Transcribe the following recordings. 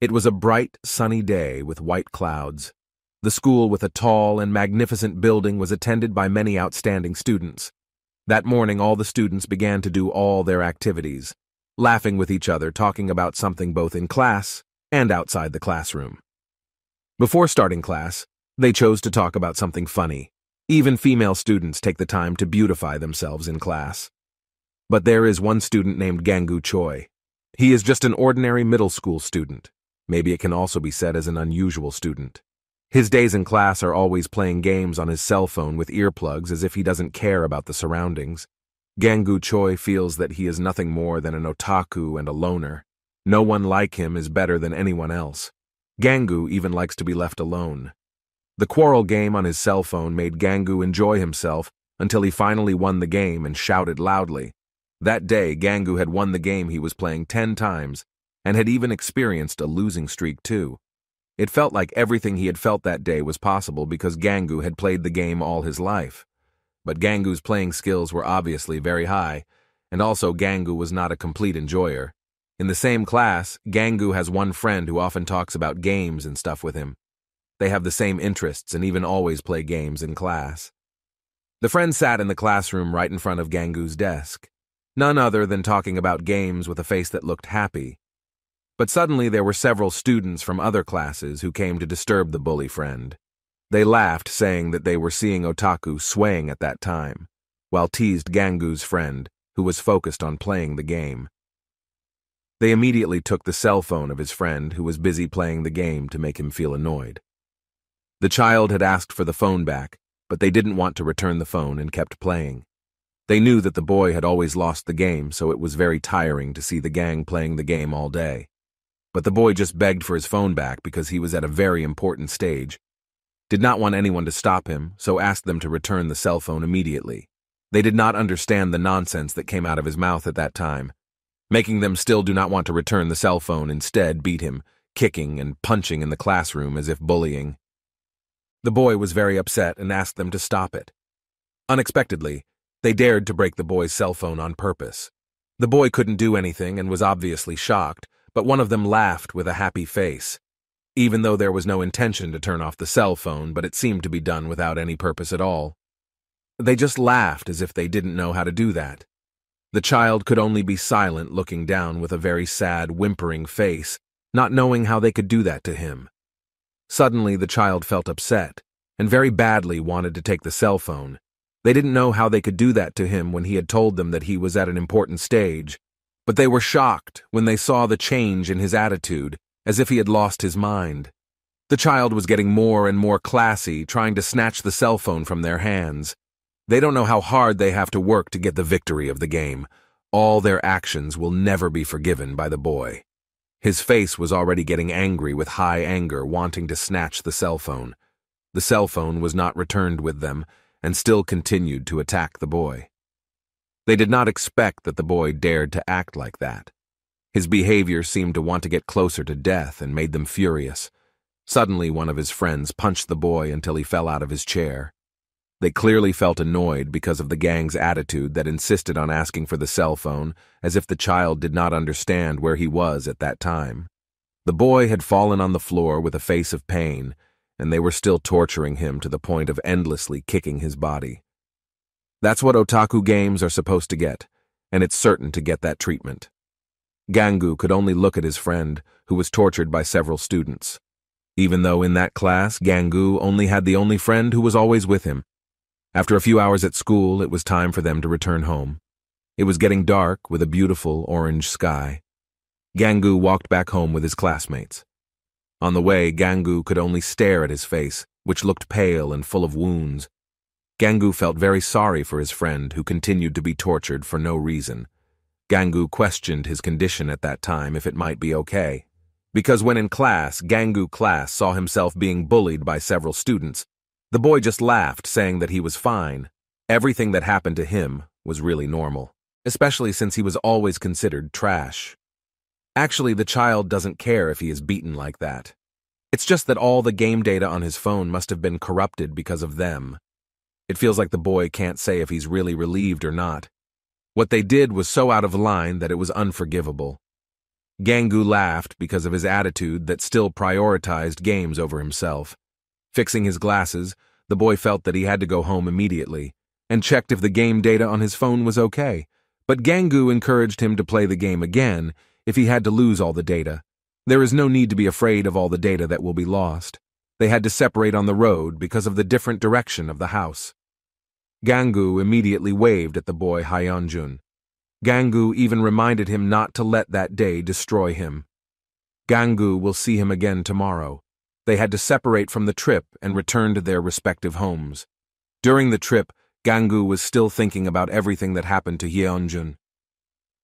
It was a bright, sunny day with white clouds. The school with a tall and magnificent building was attended by many outstanding students. That morning all the students began to do all their activities, laughing with each other, talking about something both in class and outside the classroom. Before starting class, they chose to talk about something funny. Even female students take the time to beautify themselves in class. But there is one student named Gangu Choi. He is just an ordinary middle school student. Maybe it can also be said as an unusual student. His days in class are always playing games on his cell phone with earplugs as if he doesn't care about the surroundings. Gangu Choi feels that he is nothing more than an otaku and a loner. No one like him is better than anyone else. Gangu even likes to be left alone. The quarrel game on his cell phone made Gangu enjoy himself until he finally won the game and shouted loudly. That day, Gangu had won the game he was playing ten times and had even experienced a losing streak too. It felt like everything he had felt that day was possible because Gangu had played the game all his life. But Gangu's playing skills were obviously very high, and also Gangu was not a complete enjoyer. In the same class, Gangu has one friend who often talks about games and stuff with him. They have the same interests and even always play games in class. The friend sat in the classroom right in front of Gangu's desk, none other than talking about games with a face that looked happy, but suddenly there were several students from other classes who came to disturb the bully friend. They laughed, saying that they were seeing Otaku swaying at that time, while teased Gangu's friend, who was focused on playing the game. They immediately took the cell phone of his friend, who was busy playing the game, to make him feel annoyed. The child had asked for the phone back, but they didn't want to return the phone and kept playing. They knew that the boy had always lost the game, so it was very tiring to see the gang playing the game all day. But the boy just begged for his phone back because he was at a very important stage. Did not want anyone to stop him, so asked them to return the cell phone immediately. They did not understand the nonsense that came out of his mouth at that time, making them still do not want to return the cell phone, instead beat him, kicking and punching in the classroom as if bullying. The boy was very upset and asked them to stop it. Unexpectedly, they dared to break the boy's cell phone on purpose. The boy couldn't do anything and was obviously shocked, but one of them laughed with a happy face, even though there was no intention to turn off the cell phone, but it seemed to be done without any purpose at all. They just laughed as if they didn't know how to do that. The child could only be silent, looking down with a very sad, whimpering face, not knowing how they could do that to him. Suddenly, the child felt upset and very badly wanted to take the cell phone. They didn't know how they could do that to him when he had told them that he was at an important stage but they were shocked when they saw the change in his attitude, as if he had lost his mind. The child was getting more and more classy, trying to snatch the cell phone from their hands. They don't know how hard they have to work to get the victory of the game. All their actions will never be forgiven by the boy. His face was already getting angry with high anger, wanting to snatch the cell phone. The cell phone was not returned with them, and still continued to attack the boy. They did not expect that the boy dared to act like that. His behavior seemed to want to get closer to death and made them furious. Suddenly, one of his friends punched the boy until he fell out of his chair. They clearly felt annoyed because of the gang's attitude that insisted on asking for the cell phone, as if the child did not understand where he was at that time. The boy had fallen on the floor with a face of pain, and they were still torturing him to the point of endlessly kicking his body. That's what otaku games are supposed to get, and it's certain to get that treatment. Gangu could only look at his friend, who was tortured by several students. Even though in that class, Gangu only had the only friend who was always with him. After a few hours at school, it was time for them to return home. It was getting dark with a beautiful orange sky. Gangu walked back home with his classmates. On the way, Gangu could only stare at his face, which looked pale and full of wounds. Gangu felt very sorry for his friend who continued to be tortured for no reason. Gangu questioned his condition at that time if it might be okay. Because when in class, Gangu class saw himself being bullied by several students, the boy just laughed, saying that he was fine. Everything that happened to him was really normal, especially since he was always considered trash. Actually, the child doesn't care if he is beaten like that. It's just that all the game data on his phone must have been corrupted because of them. It feels like the boy can't say if he's really relieved or not. What they did was so out of line that it was unforgivable. Gangu laughed because of his attitude that still prioritized games over himself. Fixing his glasses, the boy felt that he had to go home immediately, and checked if the game data on his phone was okay. But Gangu encouraged him to play the game again if he had to lose all the data. There is no need to be afraid of all the data that will be lost. They had to separate on the road because of the different direction of the house. Gangu immediately waved at the boy Hyunjun. Gangu even reminded him not to let that day destroy him. Gangu will see him again tomorrow. They had to separate from the trip and return to their respective homes. During the trip, Gangu was still thinking about everything that happened to Yeonjun.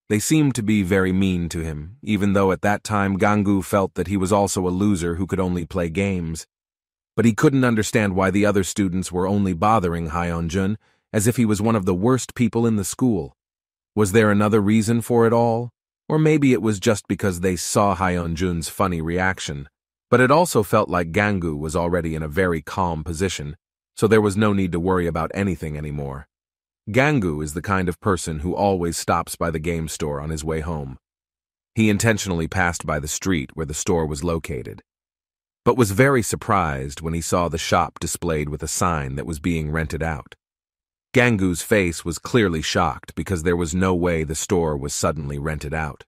They seemed to be very mean to him, even though at that time Gangu felt that he was also a loser who could only play games. But he couldn't understand why the other students were only bothering Hyunjun, as if he was one of the worst people in the school. Was there another reason for it all? Or maybe it was just because they saw Hyunjun's funny reaction. But it also felt like Gangu was already in a very calm position, so there was no need to worry about anything anymore. Gangu is the kind of person who always stops by the game store on his way home. He intentionally passed by the street where the store was located, but was very surprised when he saw the shop displayed with a sign that was being rented out. Gangu's face was clearly shocked because there was no way the store was suddenly rented out.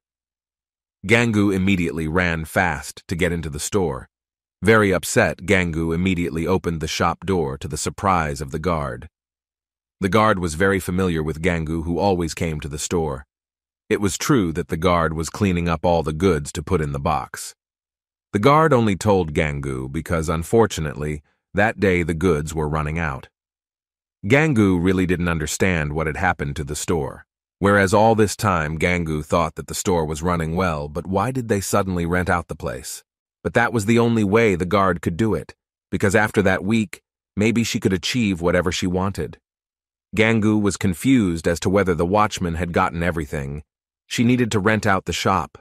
Gangu immediately ran fast to get into the store, very upset, Gangu immediately opened the shop door to the surprise of the guard. The guard was very familiar with Gangu who always came to the store. It was true that the guard was cleaning up all the goods to put in the box. The guard only told Gangu because, unfortunately, that day the goods were running out. Gangu really didn't understand what had happened to the store. Whereas all this time Gangu thought that the store was running well, but why did they suddenly rent out the place? But that was the only way the guard could do it, because after that week, maybe she could achieve whatever she wanted. Gangu was confused as to whether the watchman had gotten everything. She needed to rent out the shop.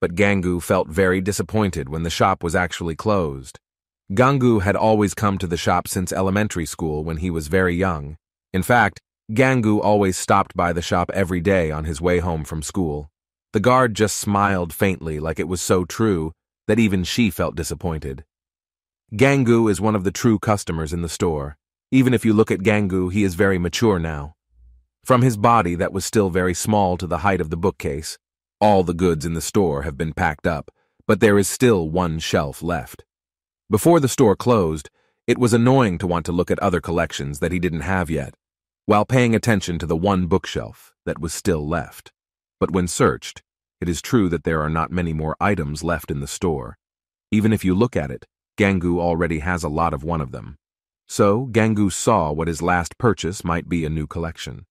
But Gangu felt very disappointed when the shop was actually closed. Gangu had always come to the shop since elementary school when he was very young. In fact, Gangu always stopped by the shop every day on his way home from school. The guard just smiled faintly like it was so true that even she felt disappointed. Gangu is one of the true customers in the store. Even if you look at Gangu, he is very mature now. From his body that was still very small to the height of the bookcase, all the goods in the store have been packed up, but there is still one shelf left. Before the store closed, it was annoying to want to look at other collections that he didn't have yet, while paying attention to the one bookshelf that was still left. But when searched, it is true that there are not many more items left in the store. Even if you look at it, Gangu already has a lot of one of them. So, Gangu saw what his last purchase might be a new collection.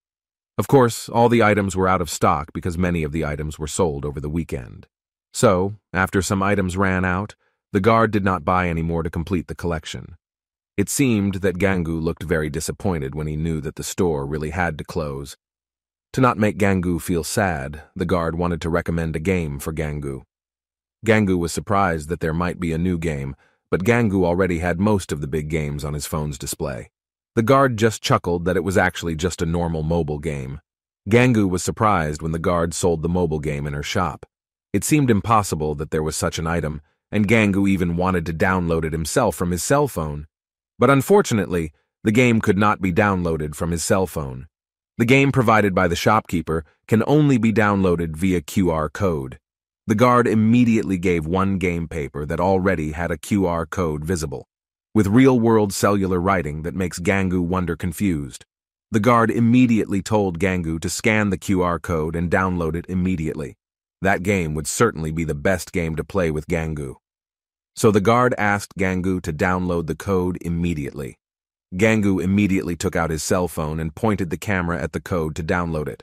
Of course, all the items were out of stock because many of the items were sold over the weekend. So, after some items ran out, the guard did not buy any more to complete the collection. It seemed that Gangu looked very disappointed when he knew that the store really had to close, to not make Gangu feel sad, the guard wanted to recommend a game for Gangu. Gangu was surprised that there might be a new game, but Gangu already had most of the big games on his phone's display. The guard just chuckled that it was actually just a normal mobile game. Gangu was surprised when the guard sold the mobile game in her shop. It seemed impossible that there was such an item, and Gangu even wanted to download it himself from his cell phone. But unfortunately, the game could not be downloaded from his cell phone. The game provided by the shopkeeper can only be downloaded via QR code. The guard immediately gave one game paper that already had a QR code visible, with real-world cellular writing that makes Gangu wonder confused. The guard immediately told Gangu to scan the QR code and download it immediately. That game would certainly be the best game to play with Gangu. So the guard asked Gangu to download the code immediately. Gangu immediately took out his cell phone and pointed the camera at the code to download it.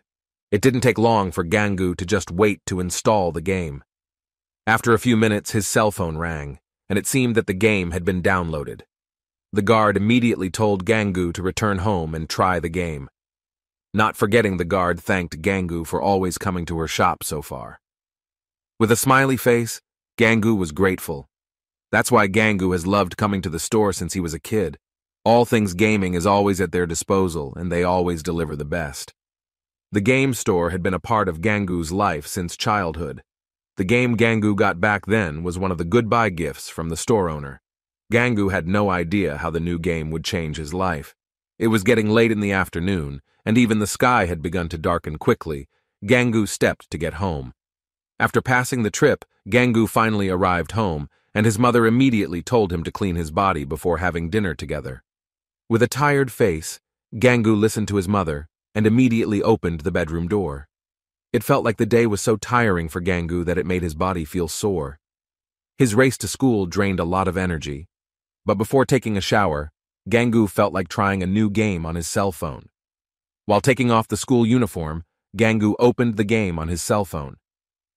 It didn't take long for Gangu to just wait to install the game. After a few minutes, his cell phone rang, and it seemed that the game had been downloaded. The guard immediately told Gangu to return home and try the game. Not forgetting the guard thanked Gangu for always coming to her shop so far. With a smiley face, Gangu was grateful. That's why Gangu has loved coming to the store since he was a kid. All things gaming is always at their disposal, and they always deliver the best. The game store had been a part of Gangu's life since childhood. The game Gangu got back then was one of the goodbye gifts from the store owner. Gangu had no idea how the new game would change his life. It was getting late in the afternoon, and even the sky had begun to darken quickly. Gangu stepped to get home. After passing the trip, Gangu finally arrived home, and his mother immediately told him to clean his body before having dinner together. With a tired face, Gangu listened to his mother and immediately opened the bedroom door. It felt like the day was so tiring for Gangu that it made his body feel sore. His race to school drained a lot of energy. But before taking a shower, Gangu felt like trying a new game on his cell phone. While taking off the school uniform, Gangu opened the game on his cell phone.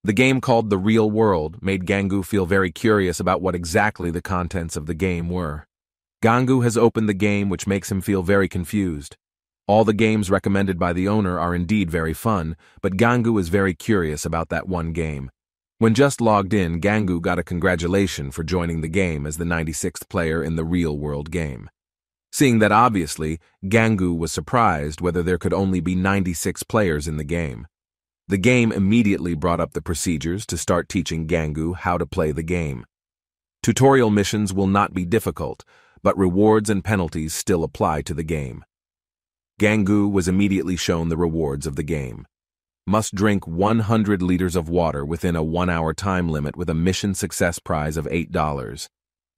The game called The Real World made Gangu feel very curious about what exactly the contents of the game were. Gangu has opened the game which makes him feel very confused. All the games recommended by the owner are indeed very fun, but Gangu is very curious about that one game. When just logged in, Gangu got a congratulation for joining the game as the 96th player in the real-world game. Seeing that obviously, Gangu was surprised whether there could only be 96 players in the game. The game immediately brought up the procedures to start teaching Gangu how to play the game. Tutorial missions will not be difficult, but rewards and penalties still apply to the game. Gangu was immediately shown the rewards of the game. Must drink 100 liters of water within a one-hour time limit with a mission success prize of $8.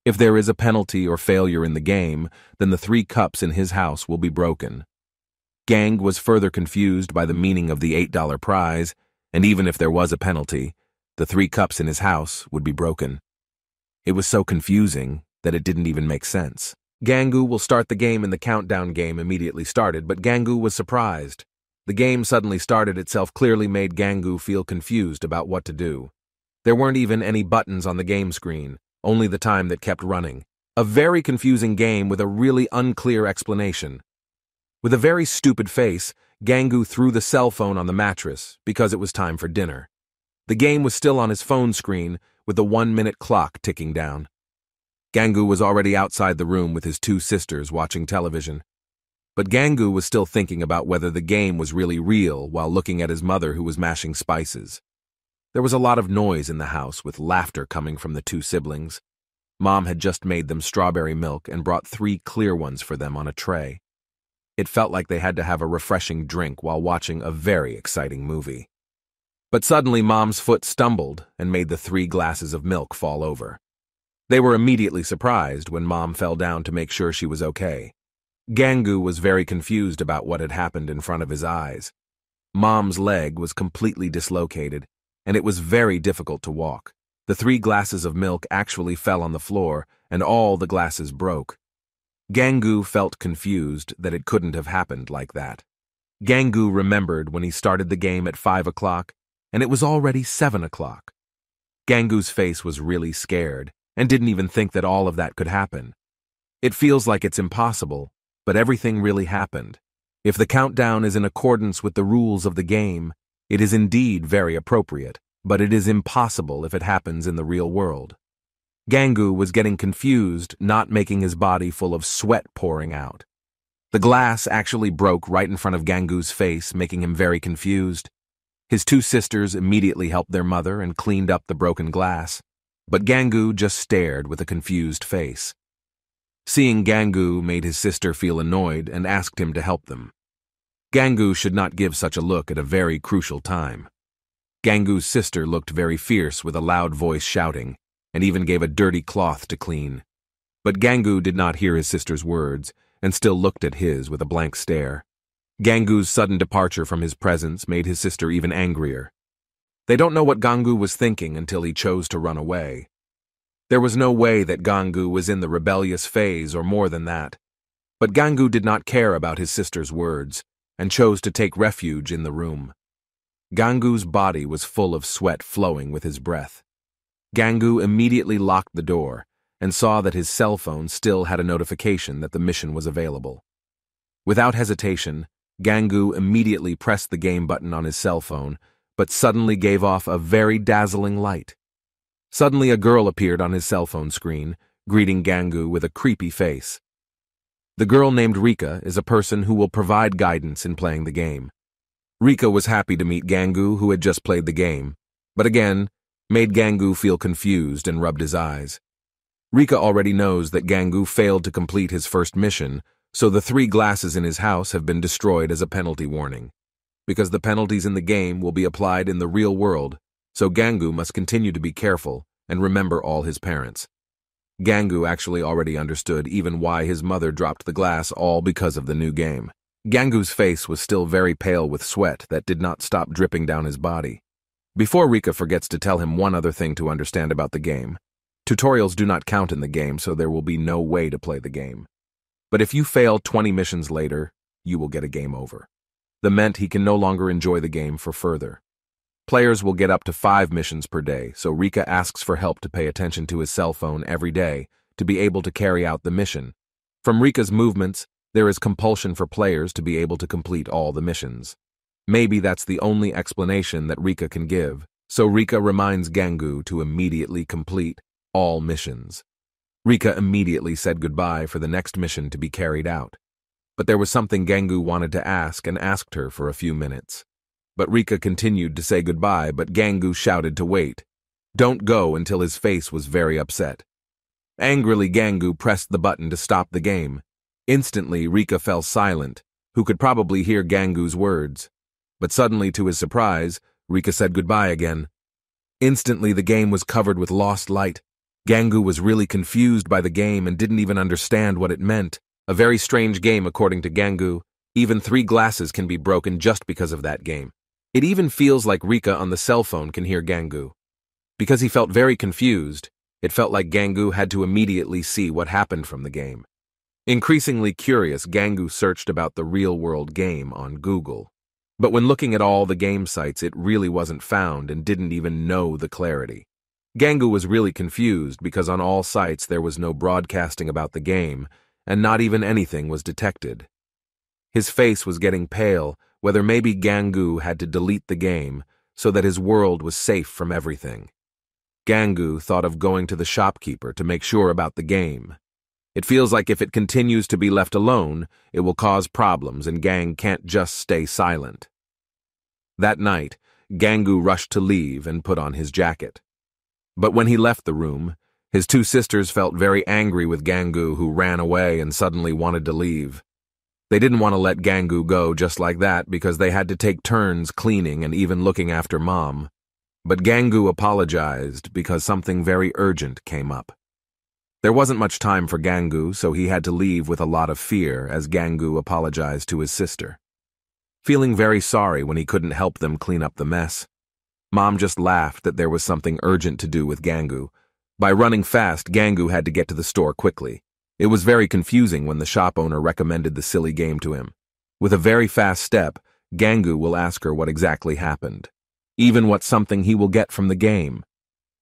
If there is a penalty or failure in the game, then the three cups in his house will be broken. Gang was further confused by the meaning of the $8 prize, and even if there was a penalty, the three cups in his house would be broken. It was so confusing that it didn't even make sense. Gangu will start the game and the countdown game immediately started, but Gangu was surprised. The game suddenly started itself clearly made Gangu feel confused about what to do. There weren't even any buttons on the game screen, only the time that kept running. A very confusing game with a really unclear explanation. With a very stupid face, Gangu threw the cell phone on the mattress because it was time for dinner. The game was still on his phone screen with the one-minute clock ticking down. Gangu was already outside the room with his two sisters watching television. But Gangu was still thinking about whether the game was really real while looking at his mother who was mashing spices. There was a lot of noise in the house with laughter coming from the two siblings. Mom had just made them strawberry milk and brought three clear ones for them on a tray. It felt like they had to have a refreshing drink while watching a very exciting movie. But suddenly Mom's foot stumbled and made the three glasses of milk fall over. They were immediately surprised when Mom fell down to make sure she was okay. Gangu was very confused about what had happened in front of his eyes. Mom's leg was completely dislocated, and it was very difficult to walk. The three glasses of milk actually fell on the floor, and all the glasses broke. Gangu felt confused that it couldn't have happened like that. Gangu remembered when he started the game at 5 o'clock, and it was already 7 o'clock. Gangu's face was really scared, and didn't even think that all of that could happen. It feels like it's impossible, but everything really happened. If the countdown is in accordance with the rules of the game, it is indeed very appropriate, but it is impossible if it happens in the real world. Gangu was getting confused, not making his body full of sweat pouring out. The glass actually broke right in front of Gangu's face, making him very confused. His two sisters immediately helped their mother and cleaned up the broken glass. But Gangu just stared with a confused face. Seeing Gangu made his sister feel annoyed and asked him to help them. Gangu should not give such a look at a very crucial time. Gangu's sister looked very fierce with a loud voice shouting, and even gave a dirty cloth to clean. But Gangu did not hear his sister's words, and still looked at his with a blank stare. Gangu's sudden departure from his presence made his sister even angrier. They don't know what Gangu was thinking until he chose to run away. There was no way that Gangu was in the rebellious phase or more than that. But Gangu did not care about his sister's words and chose to take refuge in the room. Gangu's body was full of sweat flowing with his breath. Gangu immediately locked the door and saw that his cell phone still had a notification that the mission was available. Without hesitation, Gangu immediately pressed the game button on his cell phone but suddenly gave off a very dazzling light. Suddenly a girl appeared on his cell phone screen, greeting Gangu with a creepy face. The girl named Rika is a person who will provide guidance in playing the game. Rika was happy to meet Gangu, who had just played the game. But again, made Gangu feel confused and rubbed his eyes. Rika already knows that Gangu failed to complete his first mission, so the three glasses in his house have been destroyed as a penalty warning. Because the penalties in the game will be applied in the real world, so Gangu must continue to be careful and remember all his parents. Gangu actually already understood even why his mother dropped the glass all because of the new game. Gangu's face was still very pale with sweat that did not stop dripping down his body. Before Rika forgets to tell him one other thing to understand about the game, tutorials do not count in the game so there will be no way to play the game. But if you fail 20 missions later, you will get a game over. The meant he can no longer enjoy the game for further. Players will get up to five missions per day, so Rika asks for help to pay attention to his cell phone every day to be able to carry out the mission. From Rika's movements, there is compulsion for players to be able to complete all the missions. Maybe that's the only explanation that Rika can give, so Rika reminds Gangu to immediately complete all missions. Rika immediately said goodbye for the next mission to be carried out. But there was something Gangu wanted to ask and asked her for a few minutes. But Rika continued to say goodbye, but Gangu shouted to wait. Don't go until his face was very upset. Angrily, Gangu pressed the button to stop the game. Instantly, Rika fell silent, who could probably hear Gangu's words. But suddenly, to his surprise, Rika said goodbye again. Instantly, the game was covered with lost light. Gangu was really confused by the game and didn't even understand what it meant. A very strange game, according to Gangu. Even three glasses can be broken just because of that game. It even feels like Rika on the cell phone can hear Gangu. Because he felt very confused, it felt like Gangu had to immediately see what happened from the game. Increasingly curious, Gangu searched about the real-world game on Google. But when looking at all the game sites, it really wasn't found and didn't even know the clarity. Gangu was really confused because on all sites there was no broadcasting about the game, and not even anything was detected. His face was getting pale, whether maybe Gangu had to delete the game so that his world was safe from everything. Gangu thought of going to the shopkeeper to make sure about the game. It feels like if it continues to be left alone, it will cause problems and Gang can't just stay silent. That night, Gangu rushed to leave and put on his jacket. But when he left the room, his two sisters felt very angry with Gangu who ran away and suddenly wanted to leave. They didn't want to let Gangu go just like that because they had to take turns cleaning and even looking after mom. But Gangu apologized because something very urgent came up. There wasn't much time for Gangu, so he had to leave with a lot of fear as Gangu apologized to his sister. Feeling very sorry when he couldn't help them clean up the mess. Mom just laughed that there was something urgent to do with Gangu. By running fast, Gangu had to get to the store quickly. It was very confusing when the shop owner recommended the silly game to him. With a very fast step, Gangu will ask her what exactly happened, even what something he will get from the game.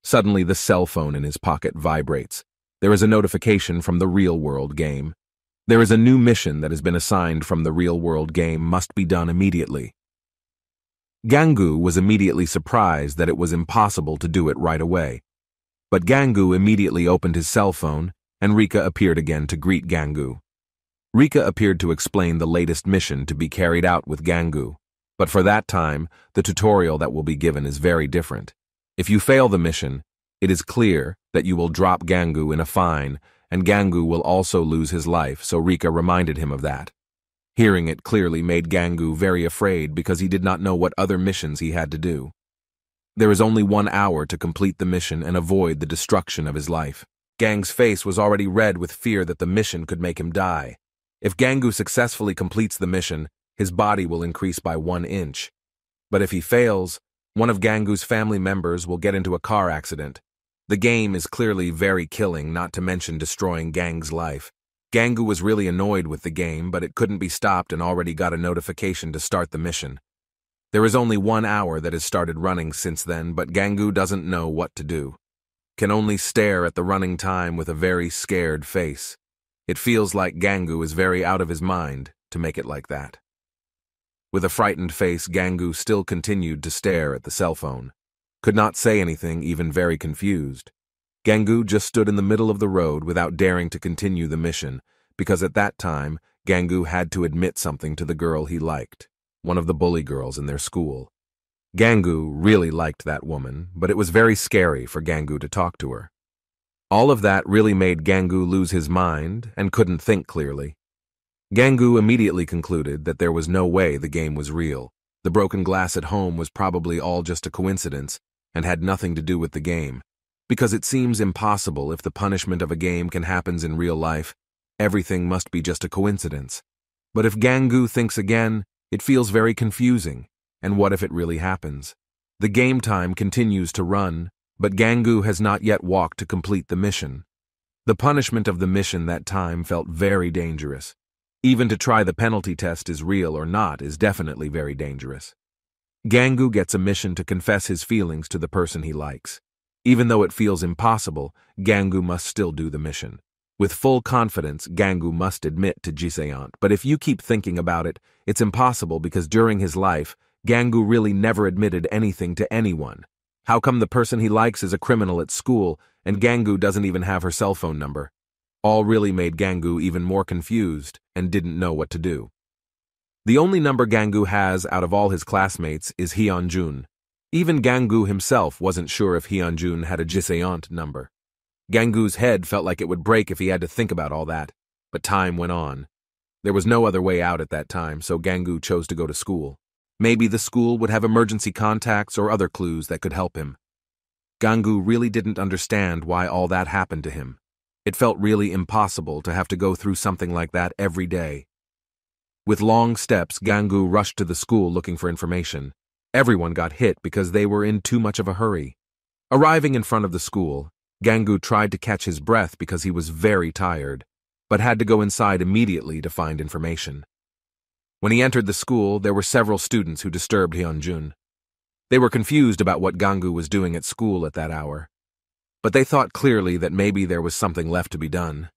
Suddenly, the cell phone in his pocket vibrates. There is a notification from the real world game. There is a new mission that has been assigned from the real world game must be done immediately. Gangu was immediately surprised that it was impossible to do it right away. But Gangu immediately opened his cell phone, and Rika appeared again to greet Gangu. Rika appeared to explain the latest mission to be carried out with Gangu, but for that time, the tutorial that will be given is very different. If you fail the mission, it is clear that you will drop Gangu in a fine, and Gangu will also lose his life, so Rika reminded him of that. Hearing it clearly made Gangu very afraid because he did not know what other missions he had to do. There is only one hour to complete the mission and avoid the destruction of his life. Gang's face was already red with fear that the mission could make him die. If Gangu successfully completes the mission, his body will increase by one inch. But if he fails, one of Gangu's family members will get into a car accident, the game is clearly very killing, not to mention destroying Gang's life. Gangu was really annoyed with the game, but it couldn't be stopped and already got a notification to start the mission. There is only one hour that has started running since then, but Gangu doesn't know what to do. Can only stare at the running time with a very scared face. It feels like Gangu is very out of his mind to make it like that. With a frightened face, Gangu still continued to stare at the cell phone could not say anything, even very confused. Gangu just stood in the middle of the road without daring to continue the mission, because at that time, Gangu had to admit something to the girl he liked, one of the bully girls in their school. Gangu really liked that woman, but it was very scary for Gangu to talk to her. All of that really made Gangu lose his mind and couldn't think clearly. Gangu immediately concluded that there was no way the game was real. The broken glass at home was probably all just a coincidence and had nothing to do with the game. Because it seems impossible if the punishment of a game can happen in real life, everything must be just a coincidence. But if Gangu thinks again, it feels very confusing. And what if it really happens? The game time continues to run, but Gangu has not yet walked to complete the mission. The punishment of the mission that time felt very dangerous. Even to try the penalty test is real or not is definitely very dangerous. Gangu gets a mission to confess his feelings to the person he likes. Even though it feels impossible, Gangu must still do the mission. With full confidence, Gangu must admit to Jiseont, but if you keep thinking about it, it's impossible because during his life, Gangu really never admitted anything to anyone. How come the person he likes is a criminal at school, and Gangu doesn't even have her cell phone number? All really made Gangu even more confused and didn't know what to do. The only number Gangu has out of all his classmates is Hyunjun. Even Gangu himself wasn't sure if Hyunjun had a Jiseont number. Gangu's head felt like it would break if he had to think about all that, but time went on. There was no other way out at that time, so Gangu chose to go to school. Maybe the school would have emergency contacts or other clues that could help him. Gangu really didn't understand why all that happened to him. It felt really impossible to have to go through something like that every day. With long steps, Gangu rushed to the school looking for information. Everyone got hit because they were in too much of a hurry. Arriving in front of the school, Gangu tried to catch his breath because he was very tired, but had to go inside immediately to find information. When he entered the school, there were several students who disturbed Hyunjun. They were confused about what Gangu was doing at school at that hour, but they thought clearly that maybe there was something left to be done.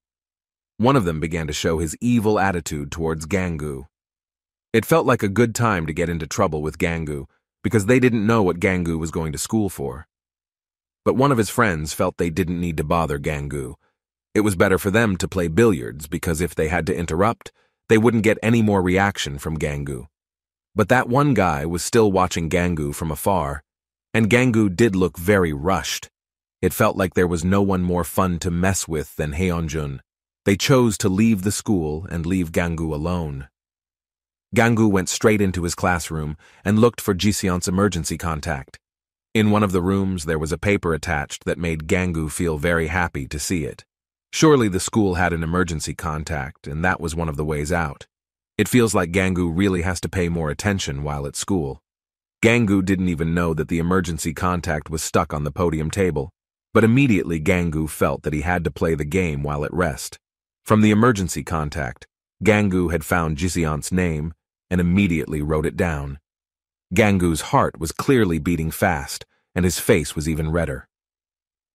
One of them began to show his evil attitude towards Gangu. It felt like a good time to get into trouble with Gangu, because they didn't know what Gangu was going to school for. But one of his friends felt they didn't need to bother Gangu. It was better for them to play billiards because if they had to interrupt, they wouldn't get any more reaction from Gangu. But that one guy was still watching Gangu from afar, and Gangu did look very rushed. It felt like there was no one more fun to mess with than Hyunjun. They chose to leave the school and leave Gangu alone. Gangu went straight into his classroom and looked for Jiseont's emergency contact. In one of the rooms, there was a paper attached that made Gangu feel very happy to see it. Surely the school had an emergency contact, and that was one of the ways out. It feels like Gangu really has to pay more attention while at school. Gangu didn't even know that the emergency contact was stuck on the podium table, but immediately Gangu felt that he had to play the game while at rest. From the emergency contact, Gangu had found Jiseont's name and immediately wrote it down. Gangu's heart was clearly beating fast, and his face was even redder.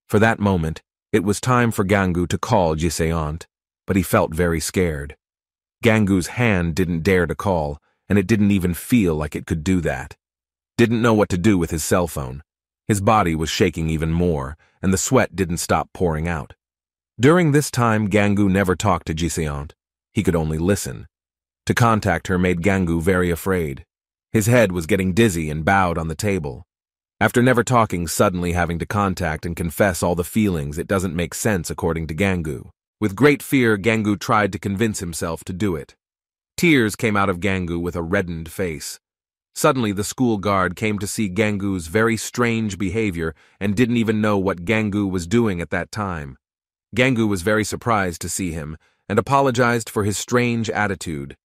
For that moment, it was time for Gangu to call Jiseont, but he felt very scared. Gangu's hand didn't dare to call, and it didn't even feel like it could do that. Didn't know what to do with his cell phone. His body was shaking even more, and the sweat didn't stop pouring out. During this time, Gangu never talked to Jiseont. He could only listen. To contact her made Gangu very afraid. His head was getting dizzy and bowed on the table. After never talking, suddenly having to contact and confess all the feelings, it doesn't make sense according to Gangu. With great fear, Gangu tried to convince himself to do it. Tears came out of Gangu with a reddened face. Suddenly, the school guard came to see Gangu's very strange behavior and didn't even know what Gangu was doing at that time. Gangu was very surprised to see him and apologized for his strange attitude.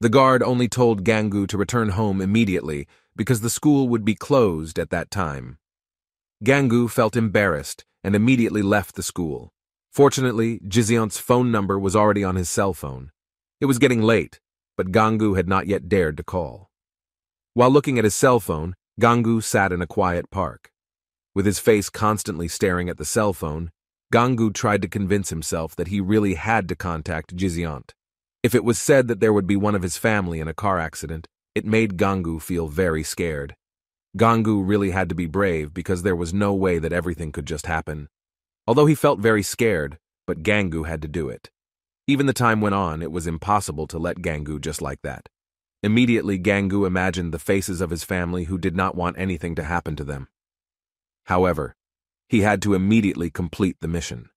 The guard only told Gangu to return home immediately because the school would be closed at that time. Gangu felt embarrassed and immediately left the school. Fortunately, Jiseont's phone number was already on his cell phone. It was getting late, but Gangu had not yet dared to call. While looking at his cell phone, Gangu sat in a quiet park. With his face constantly staring at the cell phone, Gangu tried to convince himself that he really had to contact Jiseont. If it was said that there would be one of his family in a car accident, it made Gangu feel very scared. Gangu really had to be brave because there was no way that everything could just happen. Although he felt very scared, but Gangu had to do it. Even the time went on, it was impossible to let Gangu just like that. Immediately, Gangu imagined the faces of his family who did not want anything to happen to them. However, he had to immediately complete the mission.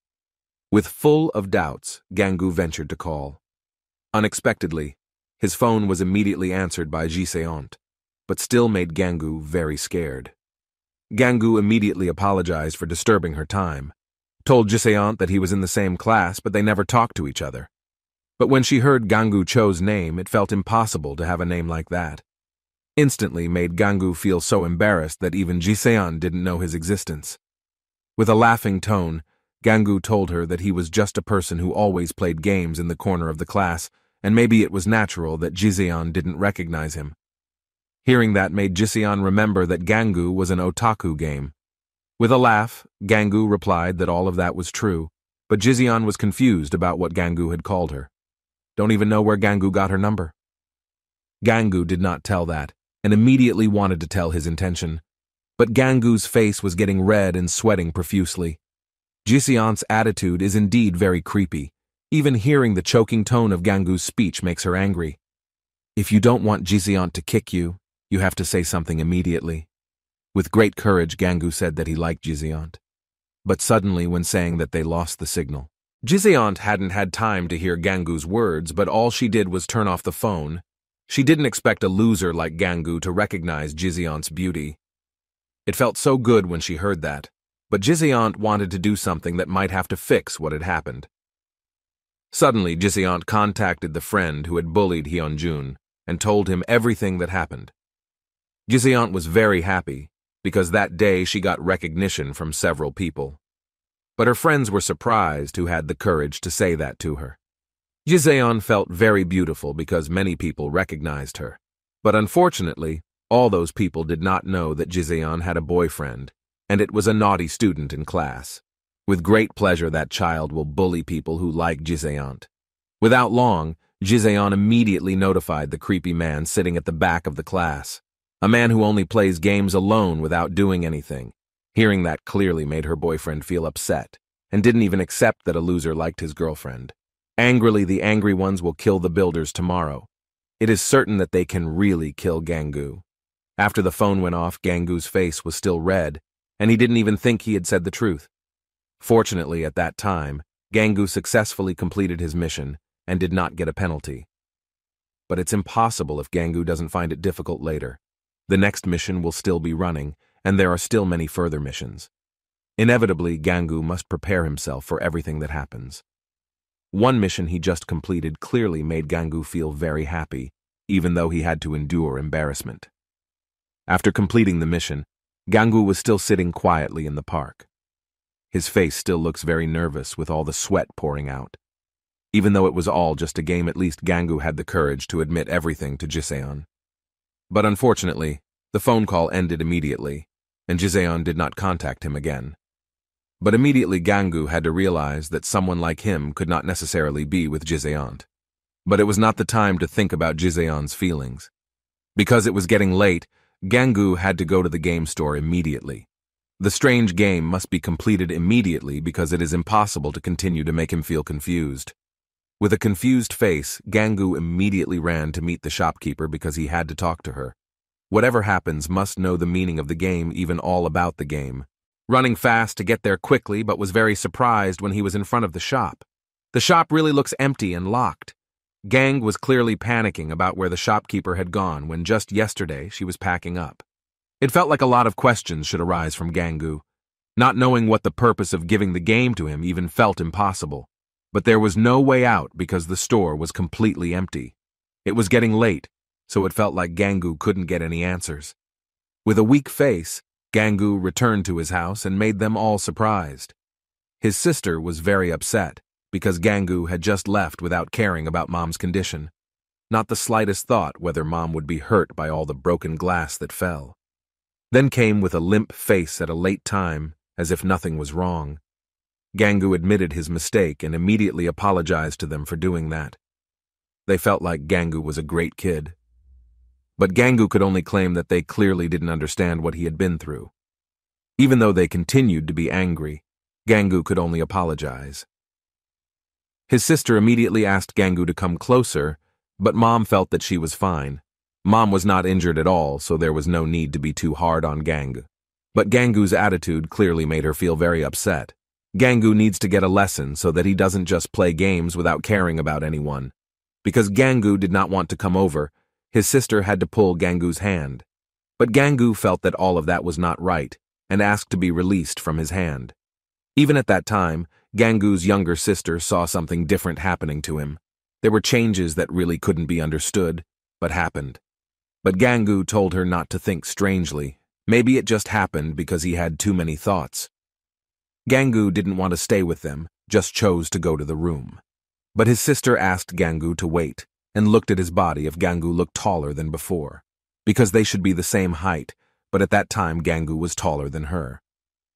With full of doubts, Gangu ventured to call. Unexpectedly, his phone was immediately answered by Giseont, but still made Gangu very scared. Gangu immediately apologized for disturbing her time, told Giseont that he was in the same class, but they never talked to each other. But when she heard Gangu Cho's name, it felt impossible to have a name like that. Instantly made Gangu feel so embarrassed that even Jiseon didn't know his existence. With a laughing tone, Gangu told her that he was just a person who always played games in the corner of the class, and maybe it was natural that Jiseon didn't recognize him. Hearing that made Jiseon remember that Gangu was an otaku game. With a laugh, Gangu replied that all of that was true, but Jiseon was confused about what Gangu had called her. Don't even know where Gangu got her number. Gangu did not tell that, and immediately wanted to tell his intention. But Gangu's face was getting red and sweating profusely. Jiseon's attitude is indeed very creepy. Even hearing the choking tone of Gangu's speech makes her angry. If you don't want Jiseon to kick you, you have to say something immediately. With great courage, Gangu said that he liked Jiseont. But suddenly, when saying that they lost the signal, Jiseont hadn't had time to hear Gangu's words, but all she did was turn off the phone. She didn't expect a loser like Gangu to recognize Jiseont's beauty. It felt so good when she heard that, but Jiseont wanted to do something that might have to fix what had happened. Suddenly, Jiseont contacted the friend who had bullied Hyunjun and told him everything that happened. Jiseont was very happy because that day she got recognition from several people but her friends were surprised who had the courage to say that to her. Giseon felt very beautiful because many people recognized her. But unfortunately, all those people did not know that Giseon had a boyfriend, and it was a naughty student in class. With great pleasure, that child will bully people who like Giseon. Without long, Giseon immediately notified the creepy man sitting at the back of the class, a man who only plays games alone without doing anything, Hearing that clearly made her boyfriend feel upset, and didn't even accept that a loser liked his girlfriend. Angrily, the angry ones will kill the builders tomorrow. It is certain that they can really kill Gangu. After the phone went off, Gangu's face was still red, and he didn't even think he had said the truth. Fortunately, at that time, Gangu successfully completed his mission and did not get a penalty. But it's impossible if Gangu doesn't find it difficult later. The next mission will still be running, and there are still many further missions. Inevitably, Gangu must prepare himself for everything that happens. One mission he just completed clearly made Gangu feel very happy, even though he had to endure embarrassment. After completing the mission, Gangu was still sitting quietly in the park. His face still looks very nervous with all the sweat pouring out. Even though it was all just a game, at least Gangu had the courage to admit everything to Jiseon. But unfortunately, the phone call ended immediately, and Jiseon did not contact him again. But immediately Gangu had to realize that someone like him could not necessarily be with Jiseon. But it was not the time to think about Jiseon's feelings. Because it was getting late, Gangu had to go to the game store immediately. The strange game must be completed immediately because it is impossible to continue to make him feel confused. With a confused face, Gangu immediately ran to meet the shopkeeper because he had to talk to her. Whatever happens must know the meaning of the game, even all about the game. Running fast to get there quickly, but was very surprised when he was in front of the shop. The shop really looks empty and locked. Gang was clearly panicking about where the shopkeeper had gone when just yesterday she was packing up. It felt like a lot of questions should arise from Gangu. Not knowing what the purpose of giving the game to him even felt impossible. But there was no way out because the store was completely empty. It was getting late, so it felt like Gangu couldn't get any answers. With a weak face, Gangu returned to his house and made them all surprised. His sister was very upset because Gangu had just left without caring about Mom's condition. Not the slightest thought whether Mom would be hurt by all the broken glass that fell. Then came with a limp face at a late time, as if nothing was wrong. Gangu admitted his mistake and immediately apologized to them for doing that. They felt like Gangu was a great kid. But Gangu could only claim that they clearly didn't understand what he had been through. Even though they continued to be angry, Gangu could only apologize. His sister immediately asked Gangu to come closer, but Mom felt that she was fine, Mom was not injured at all, so there was no need to be too hard on Gangu. But Gangu's attitude clearly made her feel very upset. Gangu needs to get a lesson so that he doesn't just play games without caring about anyone. Because Gangu did not want to come over, his sister had to pull Gangu's hand. But Gangu felt that all of that was not right and asked to be released from his hand. Even at that time, Gangu's younger sister saw something different happening to him. There were changes that really couldn't be understood, but happened. But Gangu told her not to think strangely. Maybe it just happened because he had too many thoughts. Gangu didn't want to stay with them, just chose to go to the room. But his sister asked Gangu to wait, and looked at his body if Gangu looked taller than before. Because they should be the same height, but at that time Gangu was taller than her.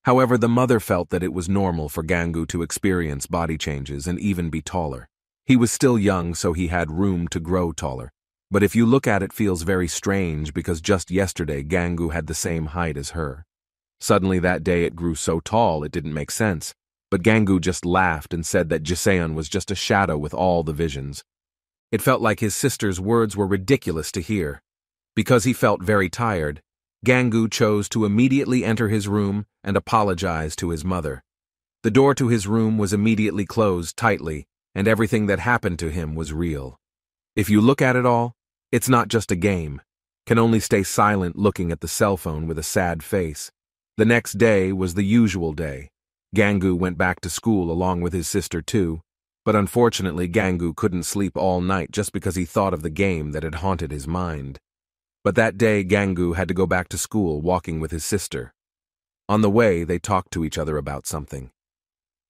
However, the mother felt that it was normal for Gangu to experience body changes and even be taller. He was still young, so he had room to grow taller. But if you look at it feels very strange because just yesterday Gangu had the same height as her. Suddenly that day it grew so tall it didn't make sense, but Gangu just laughed and said that Jiseon was just a shadow with all the visions. It felt like his sister's words were ridiculous to hear. Because he felt very tired, Gangu chose to immediately enter his room and apologize to his mother. The door to his room was immediately closed tightly, and everything that happened to him was real. If you look at it all, it's not just a game. Can only stay silent looking at the cell phone with a sad face. The next day was the usual day. Gangu went back to school along with his sister too, but unfortunately Gangu couldn't sleep all night just because he thought of the game that had haunted his mind. But that day Gangu had to go back to school walking with his sister. On the way, they talked to each other about something.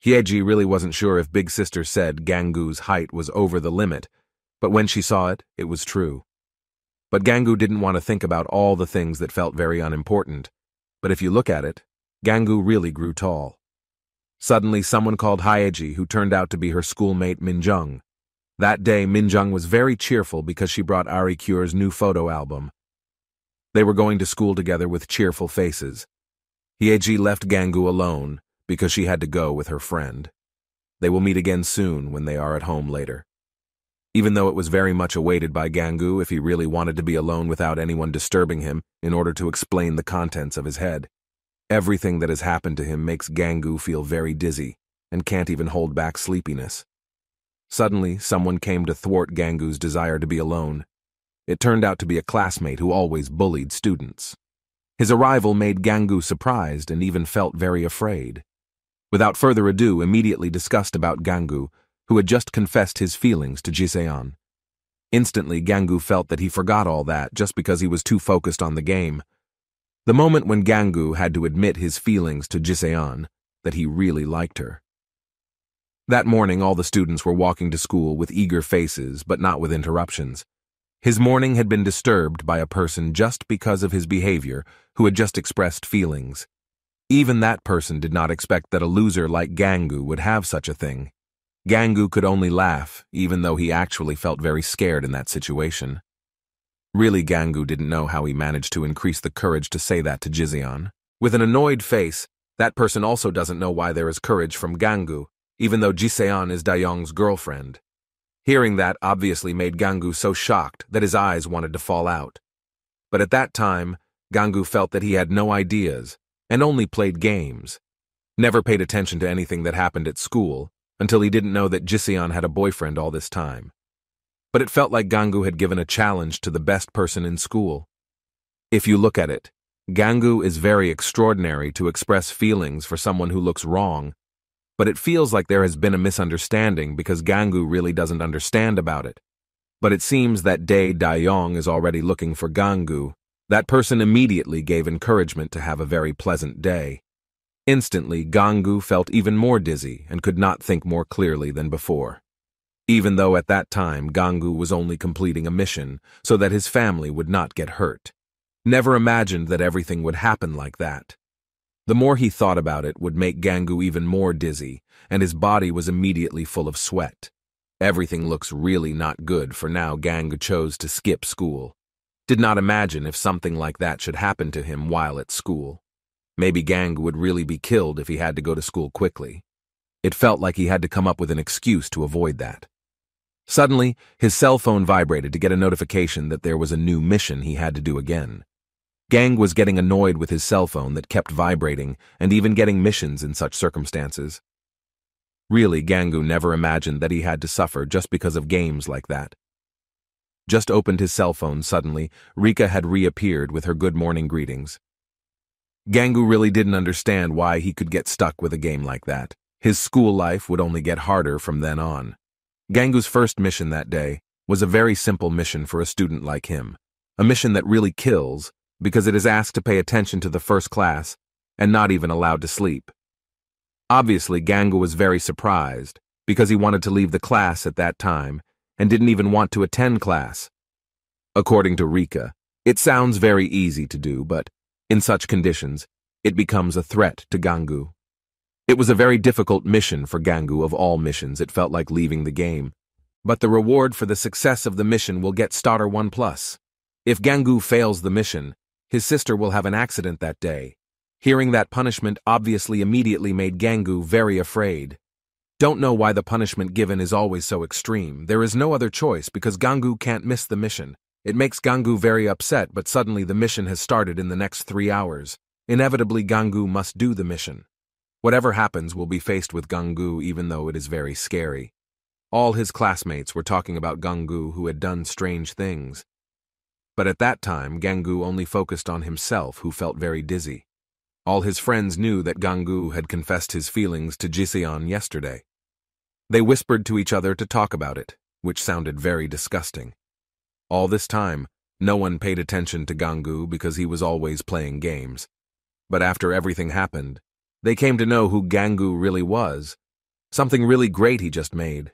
Hyeji really wasn't sure if Big Sister said Gangu's height was over the limit, but when she saw it, it was true. But Gangu didn't want to think about all the things that felt very unimportant. But if you look at it, Gangu really grew tall. Suddenly, someone called Hyeji, who turned out to be her schoolmate Minjung. That day, Minjung was very cheerful because she brought Ari Kure's new photo album. They were going to school together with cheerful faces. Hyeji left Gangu alone because she had to go with her friend. They will meet again soon when they are at home later. Even though it was very much awaited by Gangu if he really wanted to be alone without anyone disturbing him in order to explain the contents of his head. Everything that has happened to him makes Gangu feel very dizzy and can't even hold back sleepiness. Suddenly, someone came to thwart Gangu's desire to be alone. It turned out to be a classmate who always bullied students. His arrival made Gangu surprised and even felt very afraid. Without further ado, immediately discussed about Gangu, who had just confessed his feelings to Jiseon. Instantly, Gangu felt that he forgot all that just because he was too focused on the game. The moment when Gangu had to admit his feelings to Jiseon, that he really liked her. That morning, all the students were walking to school with eager faces, but not with interruptions. His morning had been disturbed by a person just because of his behavior who had just expressed feelings. Even that person did not expect that a loser like Gangu would have such a thing. Gangu could only laugh, even though he actually felt very scared in that situation. Really, Gangu didn't know how he managed to increase the courage to say that to Jiseon. With an annoyed face, that person also doesn't know why there is courage from Gangu, even though Jiseon is Dayong's girlfriend. Hearing that obviously made Gangu so shocked that his eyes wanted to fall out. But at that time, Gangu felt that he had no ideas and only played games. Never paid attention to anything that happened at school, until he didn't know that Jiseon had a boyfriend all this time. But it felt like Gangu had given a challenge to the best person in school. If you look at it, Gangu is very extraordinary to express feelings for someone who looks wrong, but it feels like there has been a misunderstanding because Gangu really doesn't understand about it. But it seems that Dae Dayong is already looking for Gangu. That person immediately gave encouragement to have a very pleasant day. Instantly, Gangu felt even more dizzy and could not think more clearly than before. Even though at that time Gangu was only completing a mission so that his family would not get hurt. Never imagined that everything would happen like that. The more he thought about it would make Gangu even more dizzy, and his body was immediately full of sweat. Everything looks really not good for now Gangu chose to skip school. Did not imagine if something like that should happen to him while at school. Maybe Gang would really be killed if he had to go to school quickly. It felt like he had to come up with an excuse to avoid that. Suddenly, his cell phone vibrated to get a notification that there was a new mission he had to do again. Gang was getting annoyed with his cell phone that kept vibrating and even getting missions in such circumstances. Really, Gangu never imagined that he had to suffer just because of games like that. Just opened his cell phone suddenly, Rika had reappeared with her good morning greetings. Gangu really didn't understand why he could get stuck with a game like that. His school life would only get harder from then on. Gangu's first mission that day was a very simple mission for a student like him. A mission that really kills, because it is asked to pay attention to the first class and not even allowed to sleep. Obviously, Gangu was very surprised because he wanted to leave the class at that time and didn't even want to attend class. According to Rika, it sounds very easy to do, but in such conditions, it becomes a threat to Gangu. It was a very difficult mission for Gangu of all missions, it felt like leaving the game. But the reward for the success of the mission will get Starter 1 Plus. If Gangu fails the mission, his sister will have an accident that day. Hearing that punishment obviously immediately made Gangu very afraid. Don't know why the punishment given is always so extreme. There is no other choice because Gangu can't miss the mission. It makes Gangu very upset, but suddenly the mission has started in the next three hours. Inevitably, Gangu must do the mission. Whatever happens will be faced with Gangu even though it is very scary. All his classmates were talking about Gangu who had done strange things. But at that time, Gangu only focused on himself, who felt very dizzy. All his friends knew that Gangu had confessed his feelings to Jiseon yesterday. They whispered to each other to talk about it, which sounded very disgusting. All this time, no one paid attention to Gangu because he was always playing games. But after everything happened, they came to know who Gangu really was. Something really great he just made.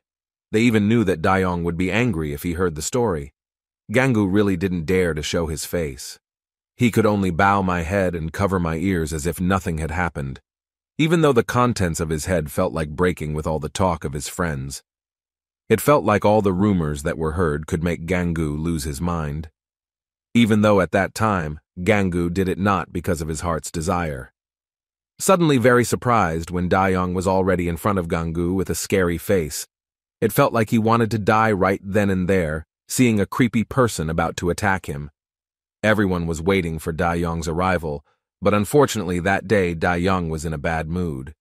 They even knew that Dayong would be angry if he heard the story. Gangu really didn't dare to show his face. He could only bow my head and cover my ears as if nothing had happened, even though the contents of his head felt like breaking with all the talk of his friends. It felt like all the rumors that were heard could make Gangu lose his mind. Even though at that time, Gangu did it not because of his heart's desire. Suddenly very surprised when Dayong was already in front of Gangu with a scary face. It felt like he wanted to die right then and there, seeing a creepy person about to attack him. Everyone was waiting for Da Yong's arrival, but unfortunately that day Da Yong was in a bad mood.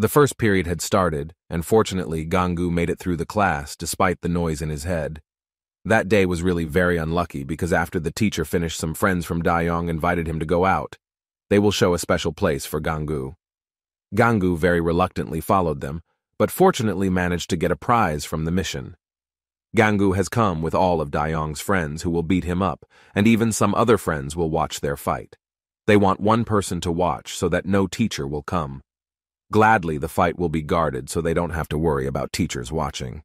The first period had started, and fortunately Gangu made it through the class despite the noise in his head. That day was really very unlucky because after the teacher finished some friends from Da Yong invited him to go out. They will show a special place for Gangu. Gangu very reluctantly followed them, but fortunately managed to get a prize from the mission. Gangu has come with all of Dayong's friends who will beat him up, and even some other friends will watch their fight. They want one person to watch so that no teacher will come. Gladly, the fight will be guarded so they don't have to worry about teachers watching.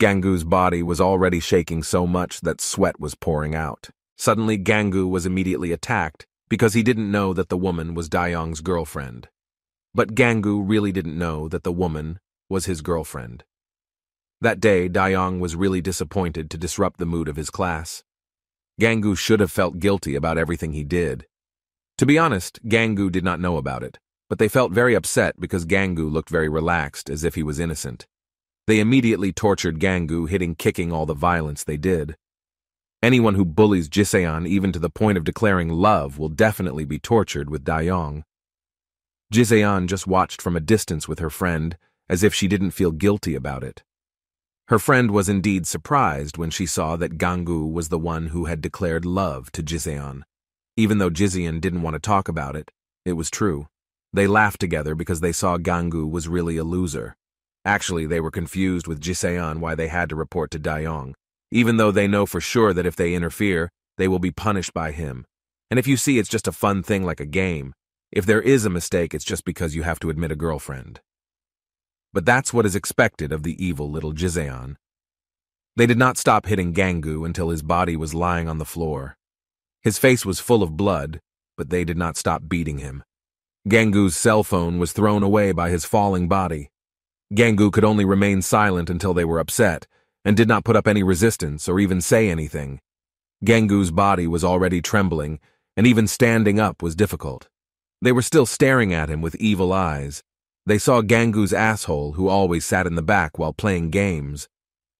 Gangu's body was already shaking so much that sweat was pouring out. Suddenly, Gangu was immediately attacked because he didn't know that the woman was Dayong's girlfriend. But Gangu really didn't know that the woman was his girlfriend. That day, Dayong was really disappointed to disrupt the mood of his class. Gangu should have felt guilty about everything he did. To be honest, Gangu did not know about it, but they felt very upset because Gangu looked very relaxed, as if he was innocent. They immediately tortured Gangu, hitting kicking all the violence they did. Anyone who bullies Jiseon even to the point of declaring love will definitely be tortured with Dayong. Jiseon just watched from a distance with her friend, as if she didn't feel guilty about it. Her friend was indeed surprised when she saw that Gangu was the one who had declared love to Jiseon. Even though Jiseon didn't want to talk about it, it was true. They laughed together because they saw Gangu was really a loser. Actually, they were confused with Jiseon why they had to report to Dayong, even though they know for sure that if they interfere, they will be punished by him. And if you see it's just a fun thing like a game, if there is a mistake, it's just because you have to admit a girlfriend. But that's what is expected of the evil little Jiseon. They did not stop hitting Gangu until his body was lying on the floor. His face was full of blood, but they did not stop beating him. Gangu's cell phone was thrown away by his falling body. Gangu could only remain silent until they were upset, and did not put up any resistance or even say anything. Gangu's body was already trembling, and even standing up was difficult. They were still staring at him with evil eyes. They saw Gangu's asshole, who always sat in the back while playing games.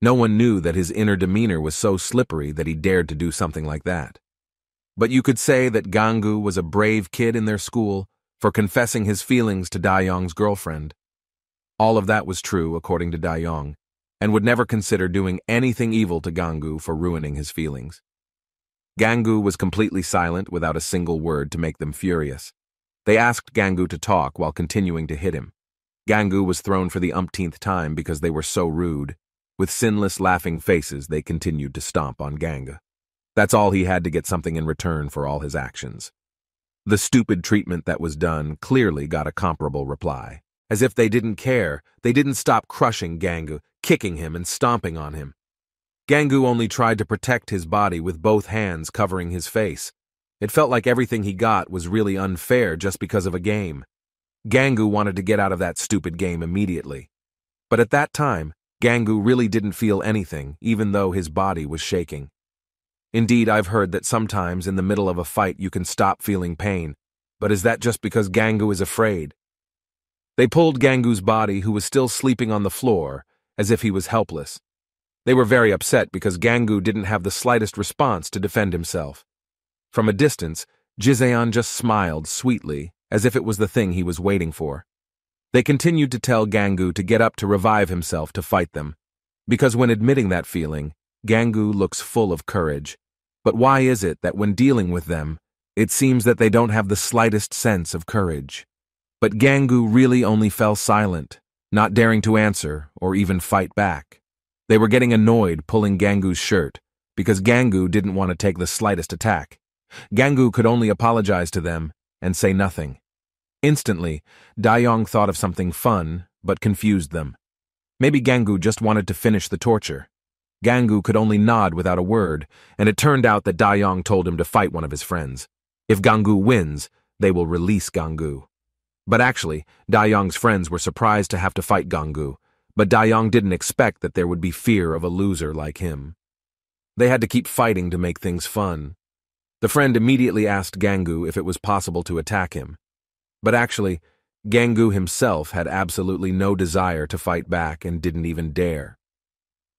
No one knew that his inner demeanor was so slippery that he dared to do something like that. But you could say that Gangu was a brave kid in their school for confessing his feelings to Dayong's girlfriend. All of that was true, according to Dayong, and would never consider doing anything evil to Gangu for ruining his feelings. Gangu was completely silent without a single word to make them furious. They asked Gangu to talk while continuing to hit him. Gangu was thrown for the umpteenth time because they were so rude. With sinless, laughing faces, they continued to stomp on Ganga. That's all he had to get something in return for all his actions. The stupid treatment that was done clearly got a comparable reply. As if they didn't care, they didn't stop crushing Gangu, kicking him and stomping on him. Gangu only tried to protect his body with both hands covering his face. It felt like everything he got was really unfair just because of a game. Gangu wanted to get out of that stupid game immediately. But at that time, Gangu really didn't feel anything, even though his body was shaking. Indeed, I've heard that sometimes in the middle of a fight you can stop feeling pain, but is that just because Gangu is afraid? They pulled Gangu's body, who was still sleeping on the floor, as if he was helpless. They were very upset because Gangu didn't have the slightest response to defend himself. From a distance, Jiseon just smiled sweetly as if it was the thing he was waiting for. They continued to tell Gangu to get up to revive himself to fight them, because when admitting that feeling, Gangu looks full of courage. But why is it that when dealing with them, it seems that they don't have the slightest sense of courage? But Gangu really only fell silent, not daring to answer or even fight back. They were getting annoyed pulling Gangu's shirt, because Gangu didn't want to take the slightest attack. Gangu could only apologize to them and say nothing. Instantly, Dayong thought of something fun, but confused them. Maybe Gangu just wanted to finish the torture. Gangu could only nod without a word, and it turned out that Dayong told him to fight one of his friends. If Gangu wins, they will release Gangu. But actually, Dayong's friends were surprised to have to fight Gangu, but Dayong didn't expect that there would be fear of a loser like him. They had to keep fighting to make things fun. The friend immediately asked Gangu if it was possible to attack him. But actually, Gangu himself had absolutely no desire to fight back and didn't even dare.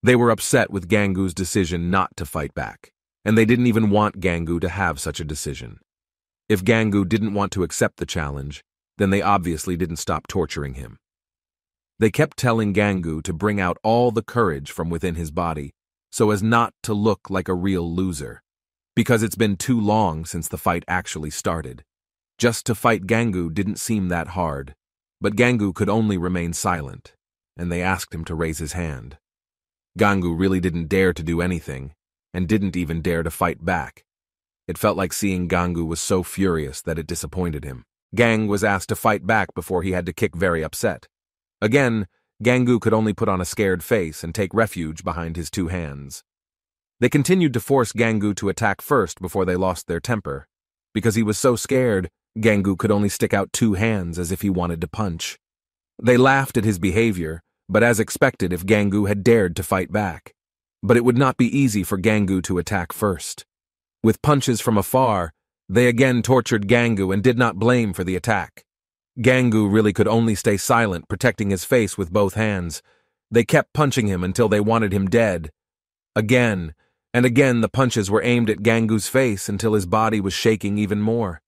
They were upset with Gangu's decision not to fight back, and they didn't even want Gangu to have such a decision. If Gangu didn't want to accept the challenge, then they obviously didn't stop torturing him. They kept telling Gangu to bring out all the courage from within his body so as not to look like a real loser, because it's been too long since the fight actually started. Just to fight Gangu didn't seem that hard, but Gangu could only remain silent, and they asked him to raise his hand. Gangu really didn't dare to do anything, and didn't even dare to fight back. It felt like seeing Gangu was so furious that it disappointed him. Gang was asked to fight back before he had to kick very upset. Again, Gangu could only put on a scared face and take refuge behind his two hands. They continued to force Gangu to attack first before they lost their temper. Because he was so scared, Gangu could only stick out two hands as if he wanted to punch. They laughed at his behavior, but as expected if Gangu had dared to fight back. But it would not be easy for Gangu to attack first. With punches from afar, they again tortured Gangu and did not blame for the attack. Gangu really could only stay silent, protecting his face with both hands. They kept punching him until they wanted him dead. Again, and again the punches were aimed at Gangu's face until his body was shaking even more.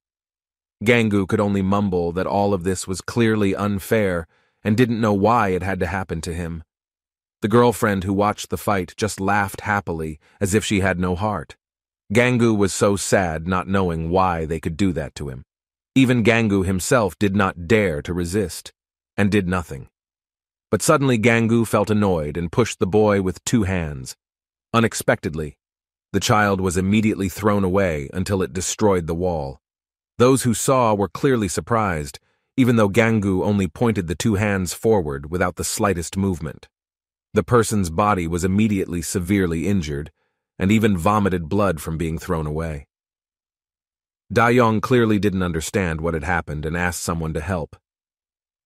Gangu could only mumble that all of this was clearly unfair and didn't know why it had to happen to him. The girlfriend who watched the fight just laughed happily, as if she had no heart. Gangu was so sad not knowing why they could do that to him. Even Gangu himself did not dare to resist, and did nothing. But suddenly Gangu felt annoyed and pushed the boy with two hands. Unexpectedly, the child was immediately thrown away until it destroyed the wall. Those who saw were clearly surprised, even though Gangu only pointed the two hands forward without the slightest movement. The person's body was immediately severely injured, and even vomited blood from being thrown away. Dayong clearly didn't understand what had happened and asked someone to help.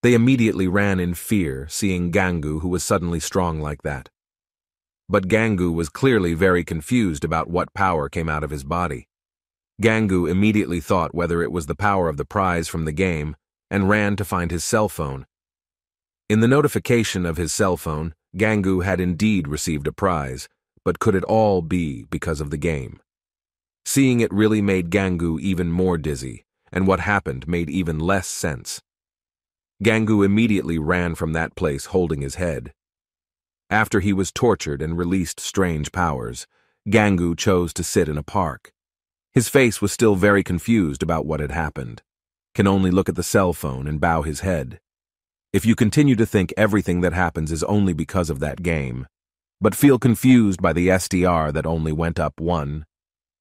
They immediately ran in fear, seeing Gangu who was suddenly strong like that. But Gangu was clearly very confused about what power came out of his body. Gangu immediately thought whether it was the power of the prize from the game and ran to find his cell phone. In the notification of his cell phone, Gangu had indeed received a prize, but could it all be because of the game? Seeing it really made Gangu even more dizzy, and what happened made even less sense. Gangu immediately ran from that place holding his head. After he was tortured and released strange powers, Gangu chose to sit in a park. His face was still very confused about what had happened. Can only look at the cell phone and bow his head. If you continue to think everything that happens is only because of that game, but feel confused by the STR that only went up one,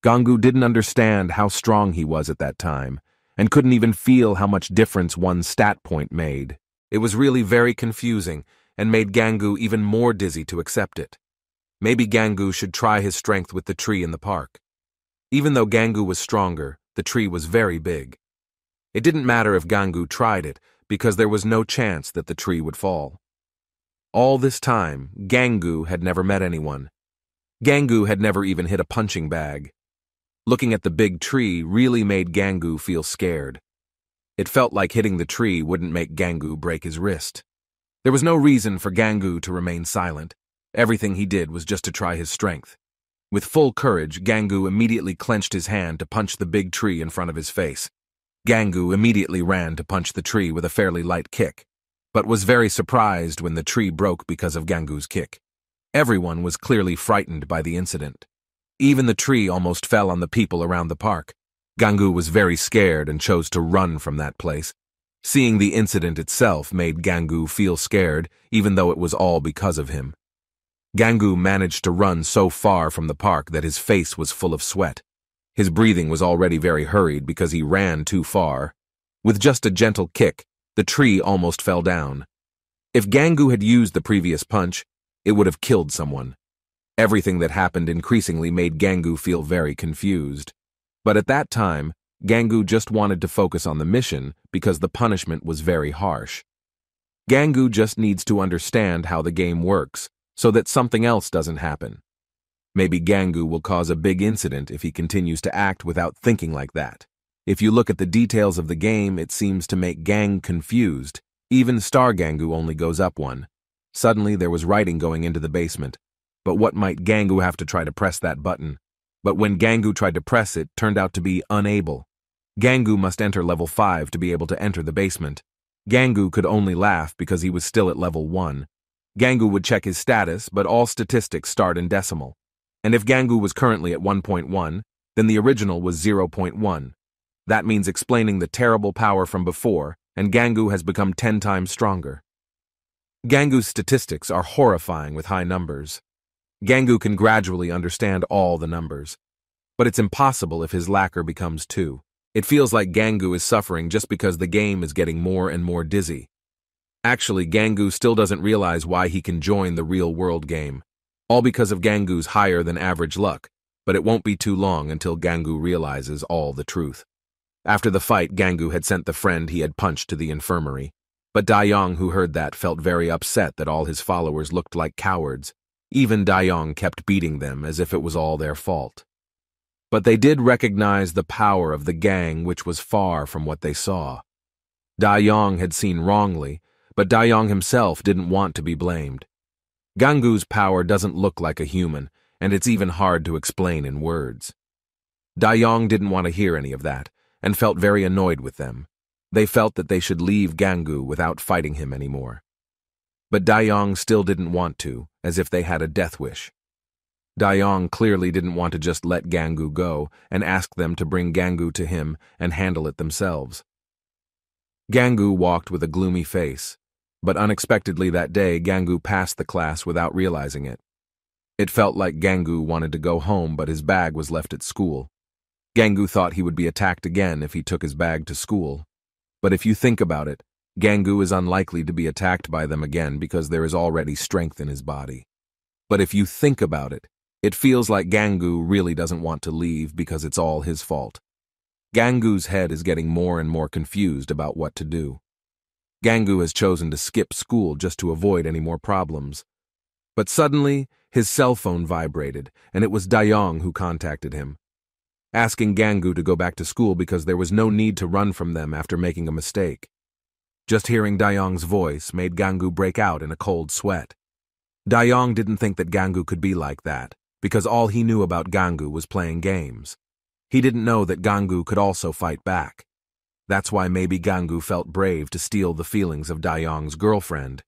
Gangu didn't understand how strong he was at that time, and couldn't even feel how much difference one stat point made. It was really very confusing, and made Gangu even more dizzy to accept it. Maybe Gangu should try his strength with the tree in the park. Even though Gangu was stronger, the tree was very big. It didn't matter if Gangu tried it, because there was no chance that the tree would fall. All this time, Gangu had never met anyone. Gangu had never even hit a punching bag. Looking at the big tree really made Gangu feel scared. It felt like hitting the tree wouldn't make Gangu break his wrist. There was no reason for Gangu to remain silent. Everything he did was just to try his strength. With full courage, Gangu immediately clenched his hand to punch the big tree in front of his face. Gangu immediately ran to punch the tree with a fairly light kick, but was very surprised when the tree broke because of Gangu's kick. Everyone was clearly frightened by the incident. Even the tree almost fell on the people around the park. Gangu was very scared and chose to run from that place. Seeing the incident itself made Gangu feel scared, even though it was all because of him. Gangu managed to run so far from the park that his face was full of sweat. His breathing was already very hurried because he ran too far. With just a gentle kick, the tree almost fell down. If Gangu had used the previous punch, it would have killed someone. Everything that happened increasingly made Gangu feel very confused. But at that time, Gangu just wanted to focus on the mission because the punishment was very harsh. Gangu just needs to understand how the game works so that something else doesn't happen. Maybe Gangu will cause a big incident if he continues to act without thinking like that. If you look at the details of the game, it seems to make Gang confused. Even Star Gangu only goes up one. Suddenly, there was writing going into the basement. But what might Gangu have to try to press that button? But when Gangu tried to press it, turned out to be unable. Gangu must enter level 5 to be able to enter the basement. Gangu could only laugh because he was still at level 1. Gangu would check his status, but all statistics start in decimal. And if Gangu was currently at 1.1, then the original was 0.1. That means explaining the terrible power from before, and Gangu has become 10 times stronger. Gangu's statistics are horrifying with high numbers. Gangu can gradually understand all the numbers. But it's impossible if his lacquer becomes two. It feels like Gangu is suffering just because the game is getting more and more dizzy. Actually, Gangu still doesn't realize why he can join the real-world game. All because of Gangu's higher-than-average luck, but it won't be too long until Gangu realizes all the truth. After the fight, Gangu had sent the friend he had punched to the infirmary. But Dayong, who heard that, felt very upset that all his followers looked like cowards even Dayong kept beating them as if it was all their fault. But they did recognize the power of the gang which was far from what they saw. Dayong had seen wrongly, but Dayong himself didn't want to be blamed. Gangu's power doesn't look like a human, and it's even hard to explain in words. Dayong didn't want to hear any of that, and felt very annoyed with them. They felt that they should leave Gangu without fighting him anymore. But Dayong still didn't want to, as if they had a death wish. Dayong clearly didn't want to just let Gangu go and ask them to bring Gangu to him and handle it themselves. Gangu walked with a gloomy face, but unexpectedly that day Gangu passed the class without realizing it. It felt like Gangu wanted to go home, but his bag was left at school. Gangu thought he would be attacked again if he took his bag to school. But if you think about it, Gangu is unlikely to be attacked by them again because there is already strength in his body. But if you think about it, it feels like Gangu really doesn't want to leave because it's all his fault. Gangu's head is getting more and more confused about what to do. Gangu has chosen to skip school just to avoid any more problems. But suddenly, his cell phone vibrated, and it was Dayong who contacted him, asking Gangu to go back to school because there was no need to run from them after making a mistake. Just hearing Dayong's voice made Gangu break out in a cold sweat. Dayong didn't think that Gangu could be like that, because all he knew about Gangu was playing games. He didn't know that Gangu could also fight back. That's why maybe Gangu felt brave to steal the feelings of Dayong's girlfriend.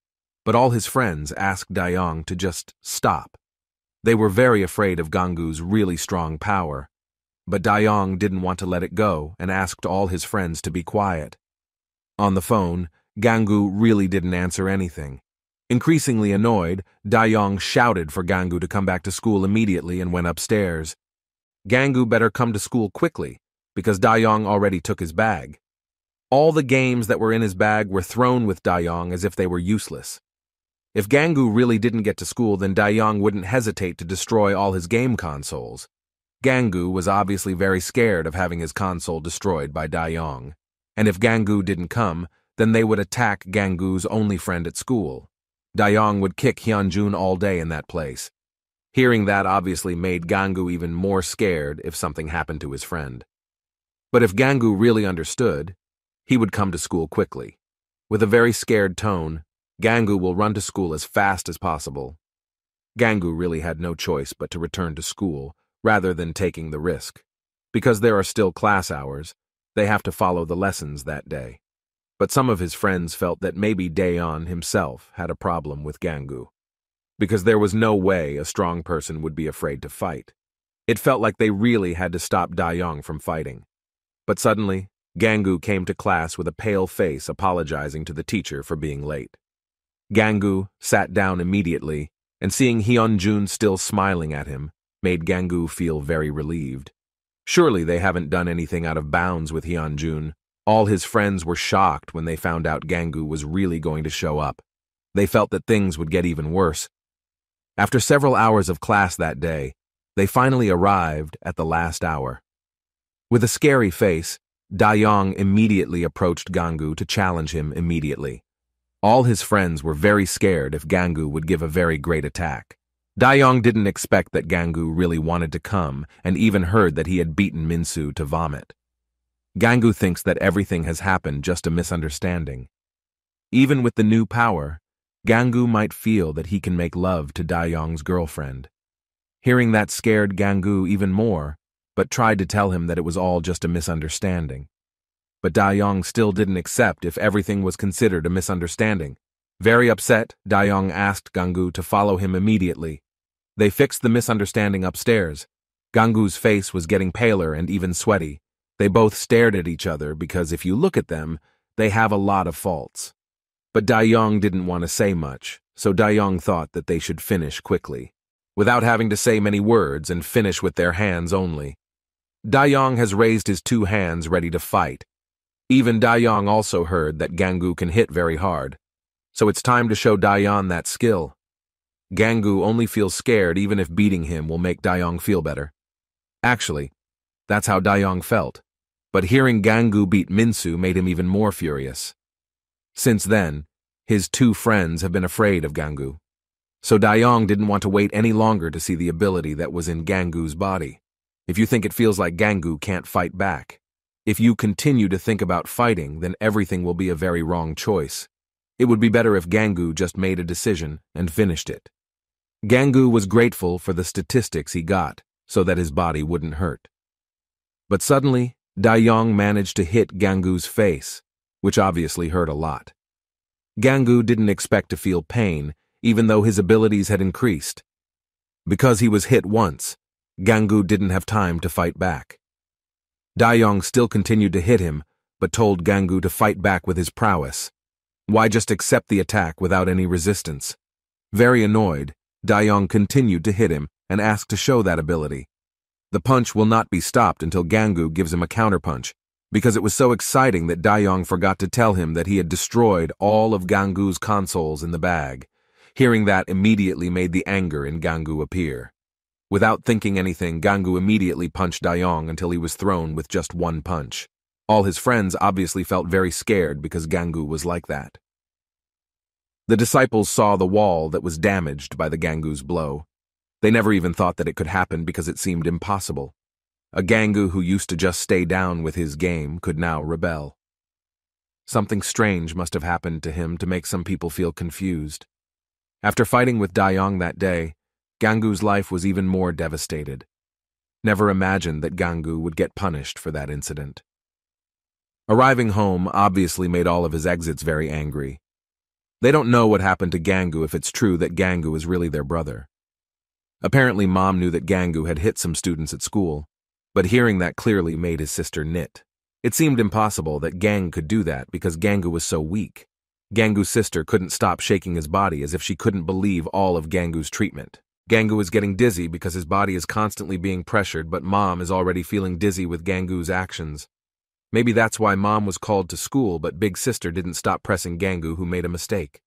But all his friends asked Dayong to just stop. They were very afraid of Gangu's really strong power. But Dayong didn't want to let it go and asked all his friends to be quiet. On the phone, Gangu really didn't answer anything. Increasingly annoyed, Dayong shouted for Gangu to come back to school immediately and went upstairs. Gangu better come to school quickly, because Dayong already took his bag. All the games that were in his bag were thrown with Dayong as if they were useless. If Gangu really didn't get to school, then Dayong wouldn't hesitate to destroy all his game consoles. Gangu was obviously very scared of having his console destroyed by Dayong. And if Gangu didn't come, then they would attack Gangu's only friend at school. Dayong would kick Hyunjun all day in that place. Hearing that obviously made Gangu even more scared if something happened to his friend. But if Gangu really understood, he would come to school quickly. With a very scared tone, Gangu will run to school as fast as possible. Gangu really had no choice but to return to school, rather than taking the risk. Because there are still class hours, they have to follow the lessons that day. But some of his friends felt that maybe Dayong himself had a problem with Gangu. Because there was no way a strong person would be afraid to fight. It felt like they really had to stop Dayong from fighting. But suddenly, Gangu came to class with a pale face apologizing to the teacher for being late. Gangu sat down immediately, and seeing Hyunjun still smiling at him, made Gangu feel very relieved. Surely they haven't done anything out of bounds with Hyunjun. All his friends were shocked when they found out Gangu was really going to show up. They felt that things would get even worse. After several hours of class that day, they finally arrived at the last hour. With a scary face, Dayong immediately approached Gangu to challenge him immediately. All his friends were very scared if Gangu would give a very great attack. Dayong didn't expect that Gangu really wanted to come and even heard that he had beaten Minsu to vomit. Gangu thinks that everything has happened just a misunderstanding. Even with the new power, Gangu might feel that he can make love to Dayong's girlfriend. Hearing that scared Gangu even more, but tried to tell him that it was all just a misunderstanding. But Dayong still didn't accept if everything was considered a misunderstanding. Very upset, Dayong asked Gangu to follow him immediately. They fixed the misunderstanding upstairs. Gangu's face was getting paler and even sweaty. They both stared at each other because if you look at them, they have a lot of faults. But Dayong didn't want to say much, so Dayong thought that they should finish quickly, without having to say many words and finish with their hands only. Dayong has raised his two hands ready to fight, even Dayong also heard that Gangu can hit very hard, so it's time to show Dayong that skill. Gangu only feels scared even if beating him will make Dayong feel better. Actually, that's how Dayong felt, but hearing Gangu beat Minsu made him even more furious. Since then, his two friends have been afraid of Gangu, so Dayong didn't want to wait any longer to see the ability that was in Gangu's body. If you think it feels like Gangu can't fight back, if you continue to think about fighting, then everything will be a very wrong choice. It would be better if Gangu just made a decision and finished it. Gangu was grateful for the statistics he got, so that his body wouldn't hurt. But suddenly, Dayong managed to hit Gangu's face, which obviously hurt a lot. Gangu didn't expect to feel pain, even though his abilities had increased. Because he was hit once, Gangu didn't have time to fight back. Dayong still continued to hit him, but told Gangu to fight back with his prowess. Why just accept the attack without any resistance? Very annoyed, Dayong continued to hit him and asked to show that ability. The punch will not be stopped until Gangu gives him a counterpunch, because it was so exciting that Dayong forgot to tell him that he had destroyed all of Gangu's consoles in the bag. Hearing that immediately made the anger in Gangu appear. Without thinking anything, Gangu immediately punched Dayong until he was thrown with just one punch. All his friends obviously felt very scared because Gangu was like that. The disciples saw the wall that was damaged by the Gangu's blow. They never even thought that it could happen because it seemed impossible. A Gangu who used to just stay down with his game could now rebel. Something strange must have happened to him to make some people feel confused. After fighting with Dayong that day, Gangu's life was even more devastated. Never imagined that Gangu would get punished for that incident. Arriving home obviously made all of his exits very angry. They don't know what happened to Gangu if it's true that Gangu is really their brother. Apparently, mom knew that Gangu had hit some students at school, but hearing that clearly made his sister knit. It seemed impossible that Gang could do that because Gangu was so weak. Gangu's sister couldn't stop shaking his body as if she couldn't believe all of Gangu's treatment. Gangu is getting dizzy because his body is constantly being pressured, but Mom is already feeling dizzy with Gangu's actions. Maybe that's why Mom was called to school, but Big Sister didn't stop pressing Gangu, who made a mistake.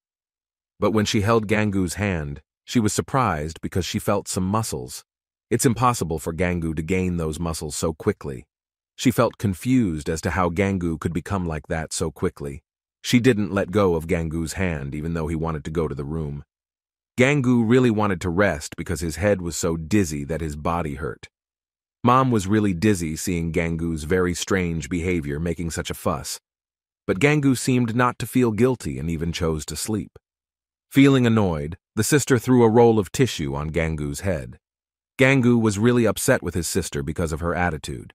But when she held Gangu's hand, she was surprised because she felt some muscles. It's impossible for Gangu to gain those muscles so quickly. She felt confused as to how Gangu could become like that so quickly. She didn't let go of Gangu's hand, even though he wanted to go to the room. Gangu really wanted to rest because his head was so dizzy that his body hurt. Mom was really dizzy seeing Gangu's very strange behavior making such a fuss. But Gangu seemed not to feel guilty and even chose to sleep. Feeling annoyed, the sister threw a roll of tissue on Gangu's head. Gangu was really upset with his sister because of her attitude.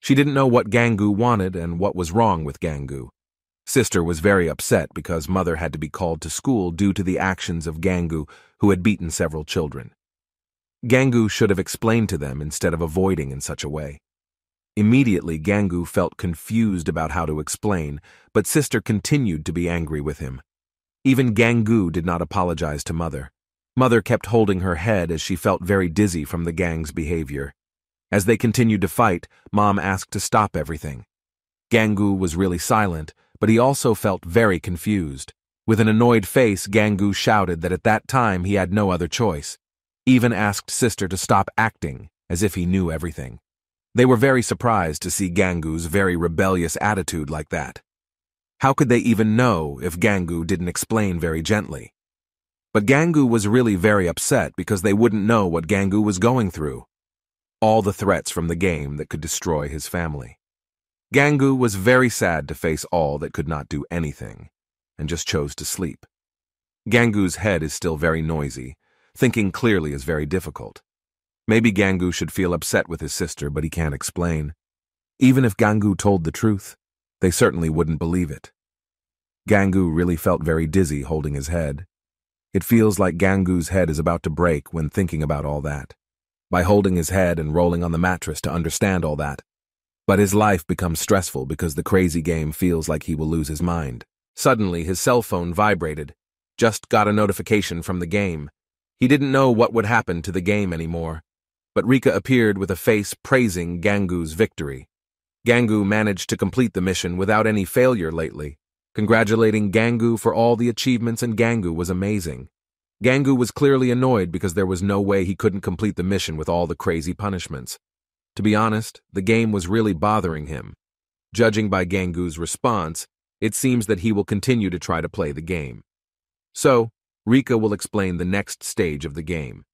She didn't know what Gangu wanted and what was wrong with Gangu. Sister was very upset because mother had to be called to school due to the actions of Gangu, who had beaten several children. Gangu should have explained to them instead of avoiding in such a way. Immediately, Gangu felt confused about how to explain, but sister continued to be angry with him. Even Gangu did not apologize to mother. Mother kept holding her head as she felt very dizzy from the gang's behavior. As they continued to fight, Mom asked to stop everything. Gangu was really silent, but he also felt very confused. With an annoyed face, Gangu shouted that at that time he had no other choice. Even asked Sister to stop acting, as if he knew everything. They were very surprised to see Gangu's very rebellious attitude like that. How could they even know if Gangu didn't explain very gently? But Gangu was really very upset because they wouldn't know what Gangu was going through. All the threats from the game that could destroy his family. Gangu was very sad to face all that could not do anything, and just chose to sleep. Gangu's head is still very noisy. Thinking clearly is very difficult. Maybe Gangu should feel upset with his sister, but he can't explain. Even if Gangu told the truth, they certainly wouldn't believe it. Gangu really felt very dizzy holding his head. It feels like Gangu's head is about to break when thinking about all that. By holding his head and rolling on the mattress to understand all that, but his life becomes stressful because the crazy game feels like he will lose his mind. Suddenly, his cell phone vibrated. Just got a notification from the game. He didn't know what would happen to the game anymore. But Rika appeared with a face praising Gangu's victory. Gangu managed to complete the mission without any failure lately, congratulating Gangu for all the achievements and Gangu was amazing. Gangu was clearly annoyed because there was no way he couldn't complete the mission with all the crazy punishments. To be honest, the game was really bothering him. Judging by Gangu's response, it seems that he will continue to try to play the game. So, Rika will explain the next stage of the game.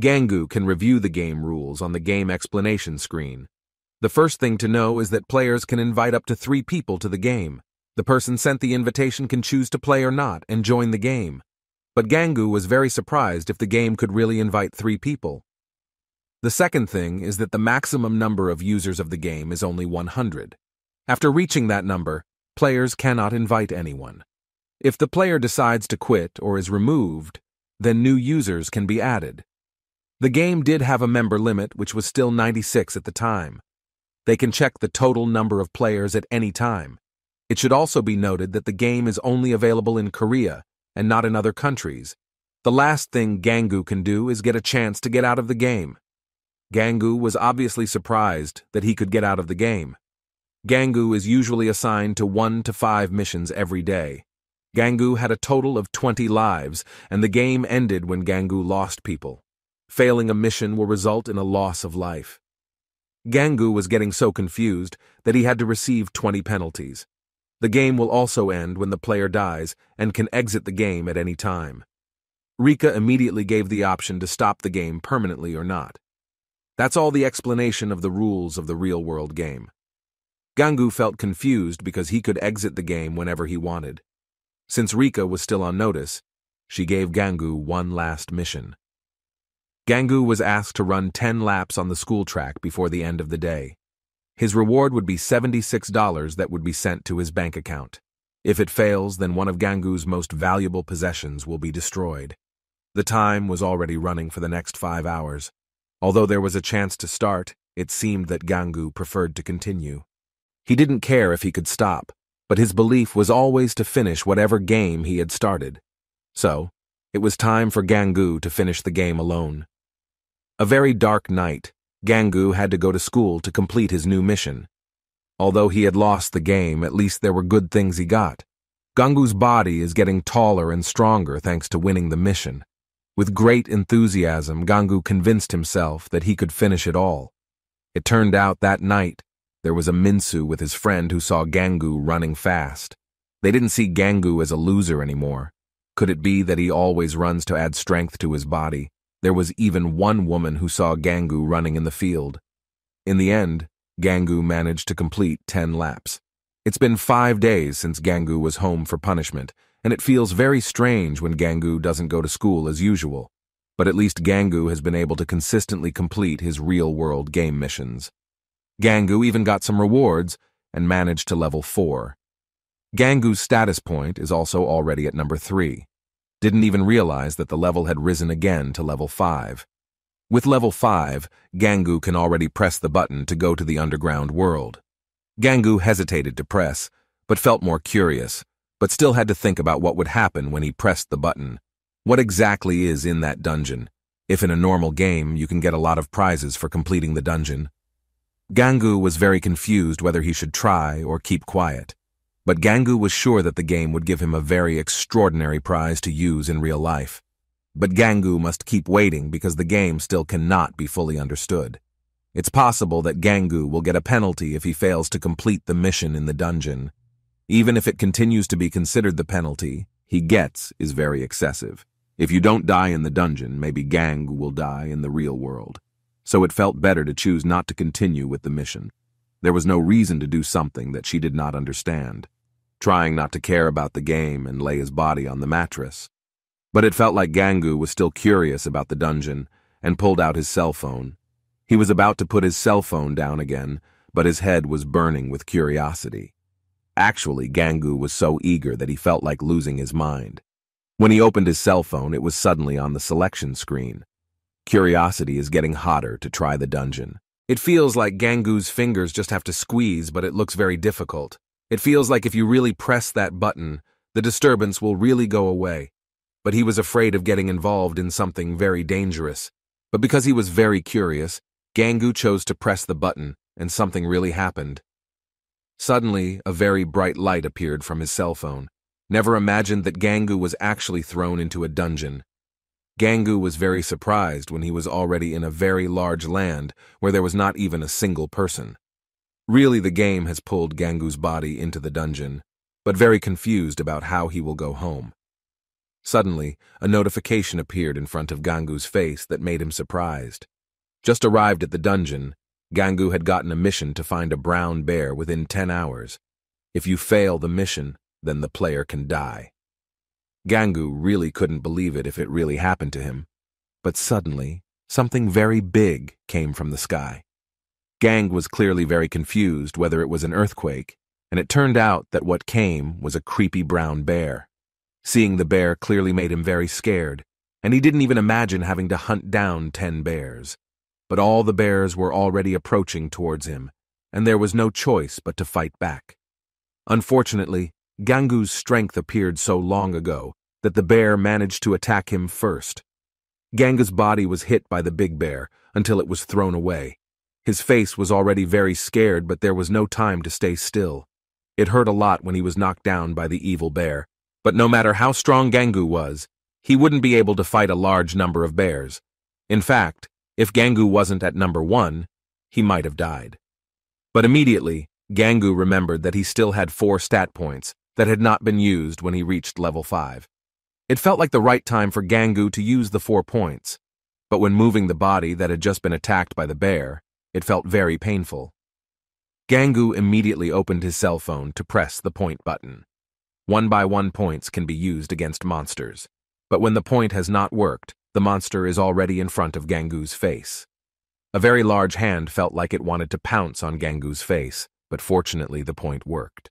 Gangu can review the game rules on the game explanation screen. The first thing to know is that players can invite up to three people to the game. The person sent the invitation can choose to play or not and join the game. But Gangu was very surprised if the game could really invite three people. The second thing is that the maximum number of users of the game is only 100. After reaching that number, players cannot invite anyone. If the player decides to quit or is removed, then new users can be added. The game did have a member limit, which was still 96 at the time. They can check the total number of players at any time. It should also be noted that the game is only available in Korea and not in other countries. The last thing Gangu can do is get a chance to get out of the game. Gangu was obviously surprised that he could get out of the game. Gangu is usually assigned to one to five missions every day. Gangu had a total of 20 lives, and the game ended when Gangu lost people. Failing a mission will result in a loss of life. Gangu was getting so confused that he had to receive 20 penalties. The game will also end when the player dies and can exit the game at any time. Rika immediately gave the option to stop the game permanently or not. That's all the explanation of the rules of the real-world game. Gangu felt confused because he could exit the game whenever he wanted. Since Rika was still on notice, she gave Gangu one last mission. Gangu was asked to run 10 laps on the school track before the end of the day. His reward would be $76 that would be sent to his bank account. If it fails, then one of Gangu's most valuable possessions will be destroyed. The time was already running for the next five hours. Although there was a chance to start, it seemed that Gangu preferred to continue. He didn't care if he could stop, but his belief was always to finish whatever game he had started. So, it was time for Gangu to finish the game alone. A very dark night, Gangu had to go to school to complete his new mission. Although he had lost the game, at least there were good things he got. Gangu's body is getting taller and stronger thanks to winning the mission. With great enthusiasm, Gangu convinced himself that he could finish it all. It turned out that night, there was a Minsu with his friend who saw Gangu running fast. They didn't see Gangu as a loser anymore. Could it be that he always runs to add strength to his body? There was even one woman who saw Gangu running in the field. In the end, Gangu managed to complete 10 laps. It's been five days since Gangu was home for punishment, and it feels very strange when Gangu doesn't go to school as usual. But at least Gangu has been able to consistently complete his real-world game missions. Gangu even got some rewards and managed to level 4. Gangu's status point is also already at number 3 didn't even realize that the level had risen again to level 5. With level 5, Gangu can already press the button to go to the underground world. Gangu hesitated to press, but felt more curious, but still had to think about what would happen when he pressed the button. What exactly is in that dungeon? If in a normal game, you can get a lot of prizes for completing the dungeon. Gangu was very confused whether he should try or keep quiet. But Gangu was sure that the game would give him a very extraordinary prize to use in real life. But Gangu must keep waiting because the game still cannot be fully understood. It's possible that Gangu will get a penalty if he fails to complete the mission in the dungeon. Even if it continues to be considered the penalty, he gets is very excessive. If you don't die in the dungeon, maybe Gangu will die in the real world. So it felt better to choose not to continue with the mission. There was no reason to do something that she did not understand trying not to care about the game and lay his body on the mattress. But it felt like Gangu was still curious about the dungeon and pulled out his cell phone. He was about to put his cell phone down again, but his head was burning with curiosity. Actually, Gangu was so eager that he felt like losing his mind. When he opened his cell phone, it was suddenly on the selection screen. Curiosity is getting hotter to try the dungeon. It feels like Gangu's fingers just have to squeeze, but it looks very difficult. It feels like if you really press that button, the disturbance will really go away. But he was afraid of getting involved in something very dangerous. But because he was very curious, Gangu chose to press the button, and something really happened. Suddenly, a very bright light appeared from his cell phone. Never imagined that Gangu was actually thrown into a dungeon. Gangu was very surprised when he was already in a very large land where there was not even a single person. Really, the game has pulled Gangu's body into the dungeon, but very confused about how he will go home. Suddenly, a notification appeared in front of Gangu's face that made him surprised. Just arrived at the dungeon, Gangu had gotten a mission to find a brown bear within 10 hours. If you fail the mission, then the player can die. Gangu really couldn't believe it if it really happened to him. But suddenly, something very big came from the sky. Gang was clearly very confused whether it was an earthquake, and it turned out that what came was a creepy brown bear. Seeing the bear clearly made him very scared, and he didn't even imagine having to hunt down ten bears. But all the bears were already approaching towards him, and there was no choice but to fight back. Unfortunately, Gangu's strength appeared so long ago that the bear managed to attack him first. Gangu's body was hit by the big bear until it was thrown away. His face was already very scared, but there was no time to stay still. It hurt a lot when he was knocked down by the evil bear, but no matter how strong Gangu was, he wouldn't be able to fight a large number of bears. In fact, if Gangu wasn't at number one, he might have died. But immediately, Gangu remembered that he still had four stat points that had not been used when he reached level 5. It felt like the right time for Gangu to use the four points, but when moving the body that had just been attacked by the bear, it felt very painful. Gangu immediately opened his cell phone to press the point button. One by one points can be used against monsters. But when the point has not worked, the monster is already in front of Gangu's face. A very large hand felt like it wanted to pounce on Gangu's face, but fortunately the point worked.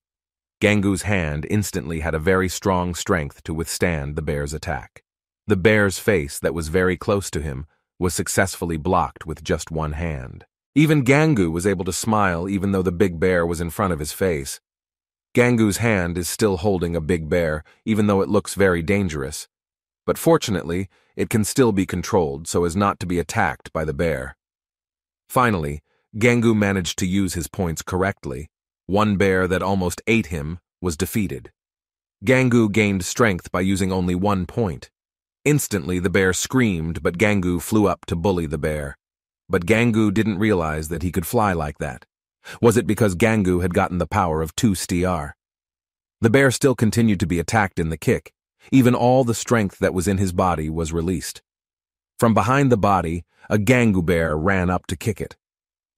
Gangu's hand instantly had a very strong strength to withstand the bear's attack. The bear's face that was very close to him was successfully blocked with just one hand. Even Gangu was able to smile even though the big bear was in front of his face. Gangu's hand is still holding a big bear, even though it looks very dangerous. But fortunately, it can still be controlled so as not to be attacked by the bear. Finally, Gangu managed to use his points correctly, one bear that almost ate him was defeated. Gangu gained strength by using only one point. Instantly, the bear screamed, but Gangu flew up to bully the bear. But Gangu didn't realize that he could fly like that. Was it because Gangu had gotten the power of two STR? The bear still continued to be attacked in the kick. Even all the strength that was in his body was released. From behind the body, a Gangu bear ran up to kick it.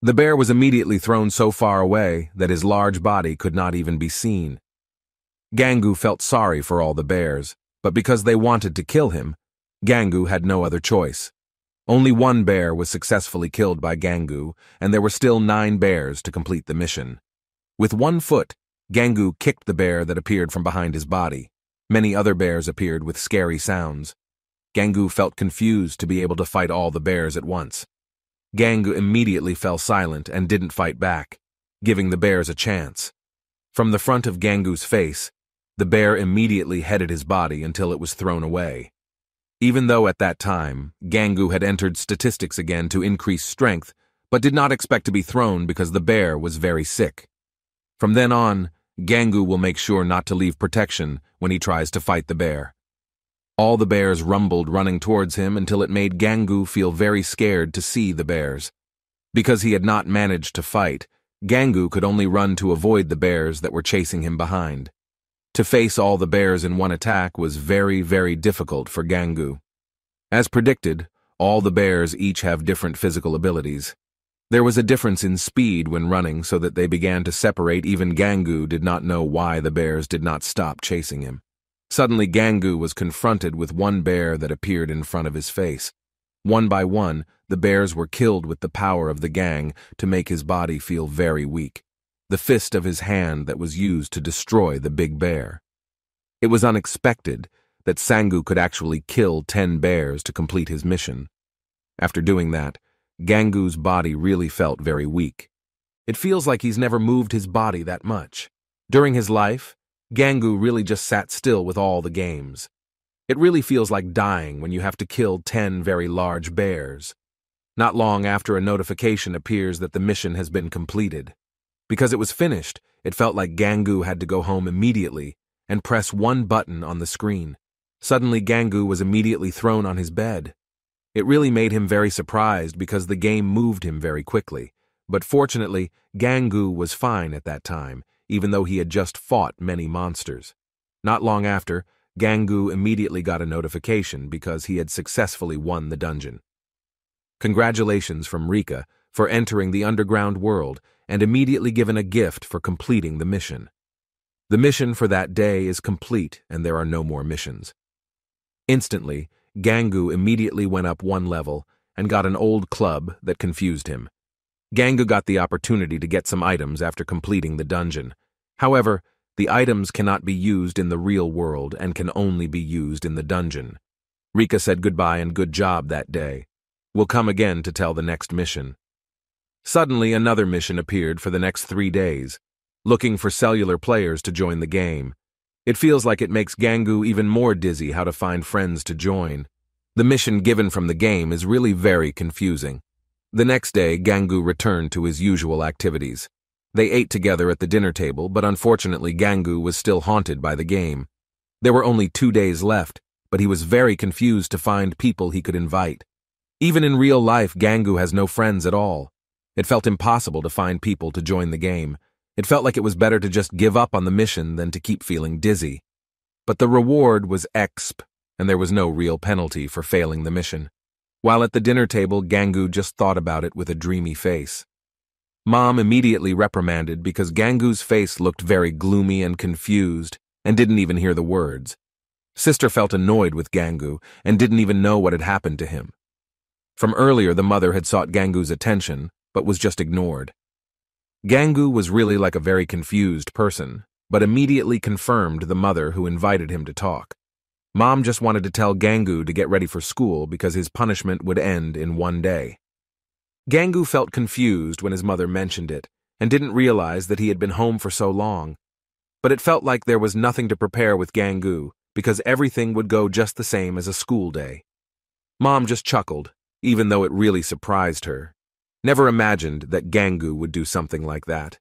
The bear was immediately thrown so far away that his large body could not even be seen. Gangu felt sorry for all the bears, but because they wanted to kill him, Gangu had no other choice. Only one bear was successfully killed by Gangu, and there were still nine bears to complete the mission. With one foot, Gangu kicked the bear that appeared from behind his body. Many other bears appeared with scary sounds. Gangu felt confused to be able to fight all the bears at once. Gangu immediately fell silent and didn't fight back, giving the bears a chance. From the front of Gangu's face, the bear immediately headed his body until it was thrown away. Even though at that time, Gangu had entered statistics again to increase strength, but did not expect to be thrown because the bear was very sick. From then on, Gangu will make sure not to leave protection when he tries to fight the bear. All the bears rumbled running towards him until it made Gangu feel very scared to see the bears. Because he had not managed to fight, Gangu could only run to avoid the bears that were chasing him behind. To face all the bears in one attack was very, very difficult for Gangu. As predicted, all the bears each have different physical abilities. There was a difference in speed when running so that they began to separate even Gangu did not know why the bears did not stop chasing him. Suddenly Gangu was confronted with one bear that appeared in front of his face. One by one, the bears were killed with the power of the gang to make his body feel very weak. The fist of his hand that was used to destroy the big bear. It was unexpected that Gangu could actually kill ten bears to complete his mission. After doing that, Gangu's body really felt very weak. It feels like he's never moved his body that much. During his life, Gangu really just sat still with all the games. It really feels like dying when you have to kill ten very large bears. Not long after a notification appears that the mission has been completed. Because it was finished, it felt like Gangu had to go home immediately and press one button on the screen. Suddenly Gangu was immediately thrown on his bed. It really made him very surprised because the game moved him very quickly. But fortunately, Gangu was fine at that time even though he had just fought many monsters. Not long after, Gangu immediately got a notification because he had successfully won the dungeon. Congratulations from Rika for entering the underground world and immediately given a gift for completing the mission. The mission for that day is complete and there are no more missions. Instantly, Gangu immediately went up one level and got an old club that confused him. Gangu got the opportunity to get some items after completing the dungeon. However, the items cannot be used in the real world and can only be used in the dungeon. Rika said goodbye and good job that day. We'll come again to tell the next mission. Suddenly, another mission appeared for the next three days, looking for cellular players to join the game. It feels like it makes Gangu even more dizzy how to find friends to join. The mission given from the game is really very confusing. The next day, Gangu returned to his usual activities. They ate together at the dinner table, but unfortunately Gangu was still haunted by the game. There were only two days left, but he was very confused to find people he could invite. Even in real life, Gangu has no friends at all. It felt impossible to find people to join the game. It felt like it was better to just give up on the mission than to keep feeling dizzy. But the reward was exp, and there was no real penalty for failing the mission. While at the dinner table, Gangu just thought about it with a dreamy face. Mom immediately reprimanded because Gangu's face looked very gloomy and confused and didn't even hear the words. Sister felt annoyed with Gangu and didn't even know what had happened to him. From earlier, the mother had sought Gangu's attention, but was just ignored. Gangu was really like a very confused person, but immediately confirmed the mother who invited him to talk. Mom just wanted to tell Gangu to get ready for school because his punishment would end in one day. Gangu felt confused when his mother mentioned it and didn't realize that he had been home for so long. But it felt like there was nothing to prepare with Gangu because everything would go just the same as a school day. Mom just chuckled, even though it really surprised her. Never imagined that Gangu would do something like that.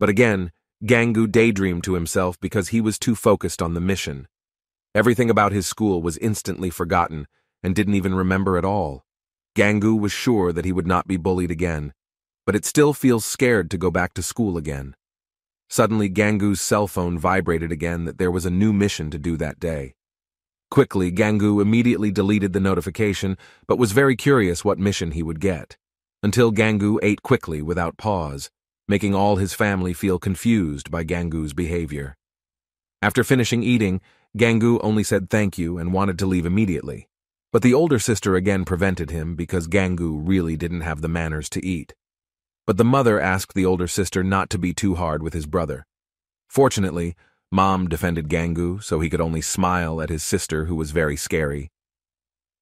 But again, Gangu daydreamed to himself because he was too focused on the mission. Everything about his school was instantly forgotten and didn't even remember at all. Gangu was sure that he would not be bullied again, but it still feels scared to go back to school again. Suddenly, Gangu's cell phone vibrated again that there was a new mission to do that day. Quickly, Gangu immediately deleted the notification, but was very curious what mission he would get. Until Gangu ate quickly without pause, making all his family feel confused by Gangu's behavior. After finishing eating, Gangu only said thank you and wanted to leave immediately. But the older sister again prevented him because Gangu really didn't have the manners to eat. But the mother asked the older sister not to be too hard with his brother. Fortunately, Mom defended Gangu so he could only smile at his sister who was very scary.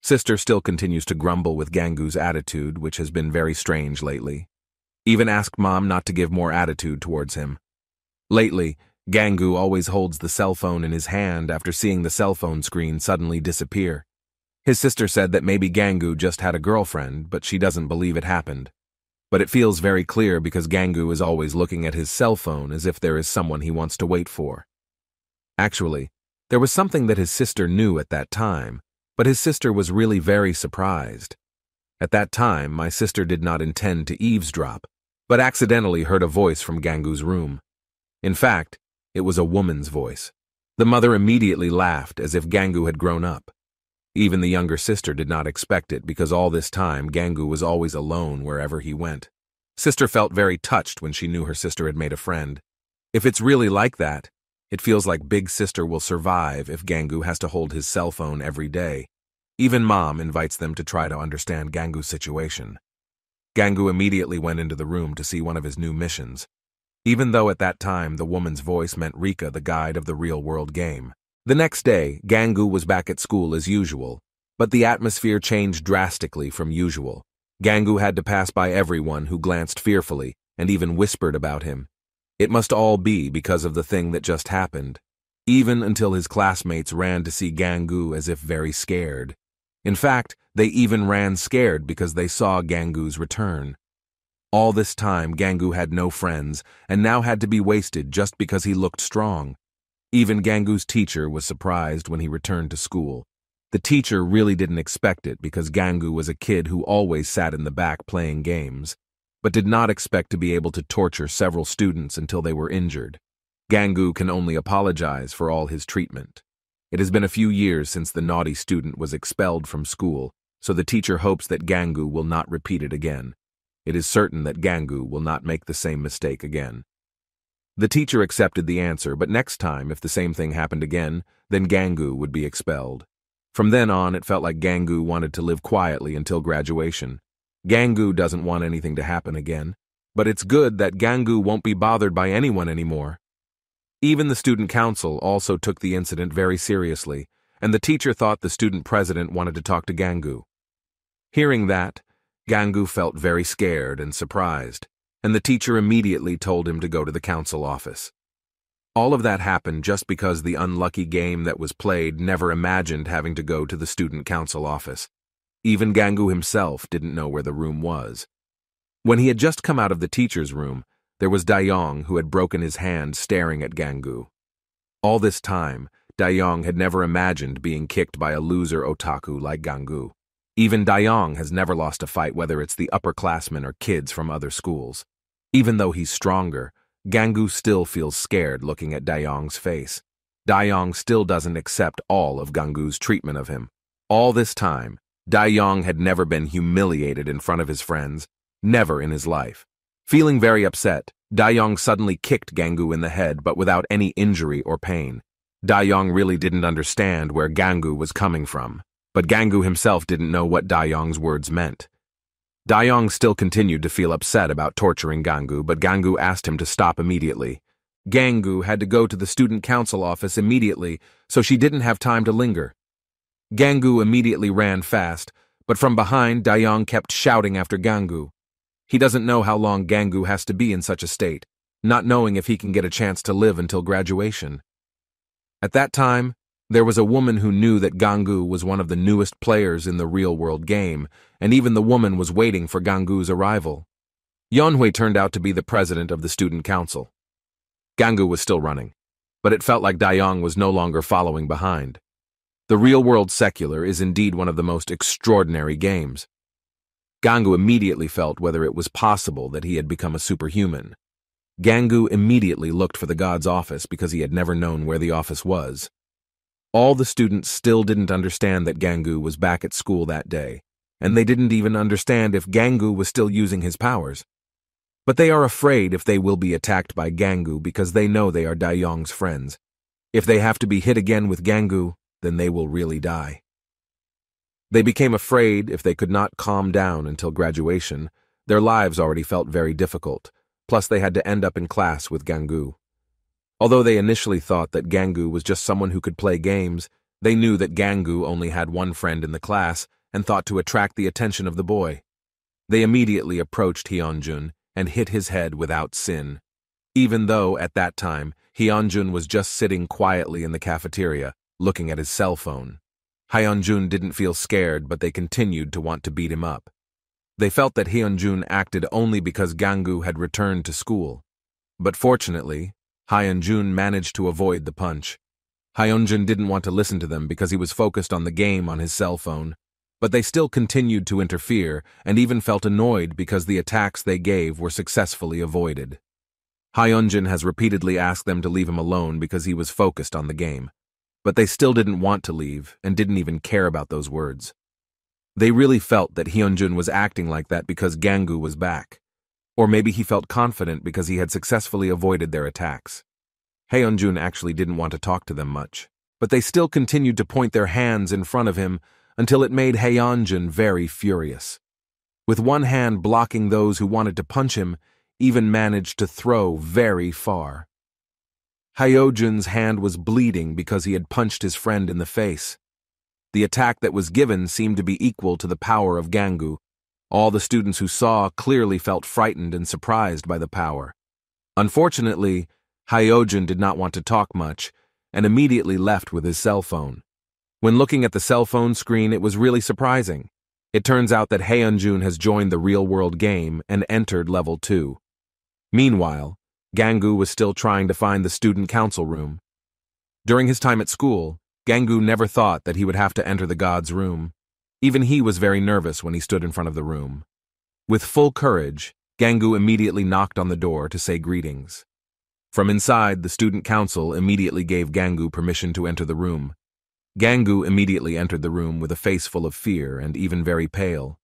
Sister still continues to grumble with Gangu's attitude, which has been very strange lately. Even asked Mom not to give more attitude towards him. Lately, Gangu always holds the cell phone in his hand after seeing the cell phone screen suddenly disappear. His sister said that maybe Gangu just had a girlfriend, but she doesn't believe it happened. But it feels very clear because Gangu is always looking at his cell phone as if there is someone he wants to wait for. Actually, there was something that his sister knew at that time, but his sister was really very surprised. At that time, my sister did not intend to eavesdrop, but accidentally heard a voice from Gangu's room. In fact, it was a woman's voice. The mother immediately laughed as if Gangu had grown up. Even the younger sister did not expect it because all this time Gangu was always alone wherever he went. Sister felt very touched when she knew her sister had made a friend. If it's really like that, it feels like Big Sister will survive if Gangu has to hold his cell phone every day. Even Mom invites them to try to understand Gangu's situation. Gangu immediately went into the room to see one of his new missions, even though at that time the woman's voice meant Rika the guide of the real-world game. The next day, Gangu was back at school as usual, but the atmosphere changed drastically from usual. Gangu had to pass by everyone who glanced fearfully and even whispered about him. It must all be because of the thing that just happened, even until his classmates ran to see Gangu as if very scared. In fact, they even ran scared because they saw Gangu's return. All this time, Gangu had no friends and now had to be wasted just because he looked strong. Even Gangu's teacher was surprised when he returned to school. The teacher really didn't expect it because Gangu was a kid who always sat in the back playing games, but did not expect to be able to torture several students until they were injured. Gangu can only apologize for all his treatment. It has been a few years since the naughty student was expelled from school, so the teacher hopes that Gangu will not repeat it again. It is certain that Gangu will not make the same mistake again. The teacher accepted the answer, but next time, if the same thing happened again, then Gangu would be expelled. From then on, it felt like Gangu wanted to live quietly until graduation. Gangu doesn't want anything to happen again, but it's good that Gangu won't be bothered by anyone anymore. Even the student council also took the incident very seriously, and the teacher thought the student president wanted to talk to Gangu. Hearing that, Gangu felt very scared and surprised and the teacher immediately told him to go to the council office. All of that happened just because the unlucky game that was played never imagined having to go to the student council office. Even Gangu himself didn't know where the room was. When he had just come out of the teacher's room, there was Dayong who had broken his hand staring at Gangu. All this time, Dayong had never imagined being kicked by a loser otaku like Gangu. Even Dayong has never lost a fight whether it's the upperclassmen or kids from other schools. Even though he's stronger, Gangu still feels scared looking at Dayong's face. Dayong still doesn't accept all of Gangu's treatment of him. All this time, Dayong had never been humiliated in front of his friends, never in his life. Feeling very upset, Dayong suddenly kicked Gangu in the head but without any injury or pain. Dayong really didn't understand where Gangu was coming from, but Gangu himself didn't know what Dayong's words meant. Dayong still continued to feel upset about torturing Gangu, but Gangu asked him to stop immediately. Gangu had to go to the student council office immediately, so she didn't have time to linger. Gangu immediately ran fast, but from behind, Dayong kept shouting after Gangu. He doesn't know how long Gangu has to be in such a state, not knowing if he can get a chance to live until graduation. At that time, there was a woman who knew that Gangu was one of the newest players in the real-world game, and even the woman was waiting for Gangu's arrival. Yonhui turned out to be the president of the student council. Gangu was still running, but it felt like Dayong was no longer following behind. The real-world secular is indeed one of the most extraordinary games. Gangu immediately felt whether it was possible that he had become a superhuman. Gangu immediately looked for the god's office because he had never known where the office was. All the students still didn't understand that Gangu was back at school that day, and they didn't even understand if Gangu was still using his powers. But they are afraid if they will be attacked by Gangu because they know they are Dayong's friends. If they have to be hit again with Gangu, then they will really die. They became afraid if they could not calm down until graduation. Their lives already felt very difficult, plus they had to end up in class with Gangu. Although they initially thought that Gangu was just someone who could play games, they knew that Gangu only had one friend in the class and thought to attract the attention of the boy. They immediately approached Hyunjun and hit his head without sin. Even though, at that time, Hyunjun was just sitting quietly in the cafeteria, looking at his cell phone. Hyunjun didn't feel scared, but they continued to want to beat him up. They felt that Hyunjun acted only because Gangu had returned to school. But fortunately, Hyunjun managed to avoid the punch. Hyunjun didn't want to listen to them because he was focused on the game on his cell phone. But they still continued to interfere and even felt annoyed because the attacks they gave were successfully avoided. Hyunjun has repeatedly asked them to leave him alone because he was focused on the game. But they still didn't want to leave and didn't even care about those words. They really felt that Hyunjun was acting like that because Gangu was back. Or maybe he felt confident because he had successfully avoided their attacks. Hyunjun actually didn't want to talk to them much, but they still continued to point their hands in front of him until it made Hyunjun very furious. With one hand blocking those who wanted to punch him, even managed to throw very far. Hyunjun's hand was bleeding because he had punched his friend in the face. The attack that was given seemed to be equal to the power of Gangu. All the students who saw clearly felt frightened and surprised by the power. Unfortunately, Hyunjun did not want to talk much and immediately left with his cell phone. When looking at the cell phone screen, it was really surprising. It turns out that Hyunjun has joined the real-world game and entered level 2. Meanwhile, Gangu was still trying to find the student council room. During his time at school, Gangu never thought that he would have to enter the god's room. Even he was very nervous when he stood in front of the room. With full courage, Gangu immediately knocked on the door to say greetings. From inside, the student council immediately gave Gangu permission to enter the room. Gangu immediately entered the room with a face full of fear and even very pale.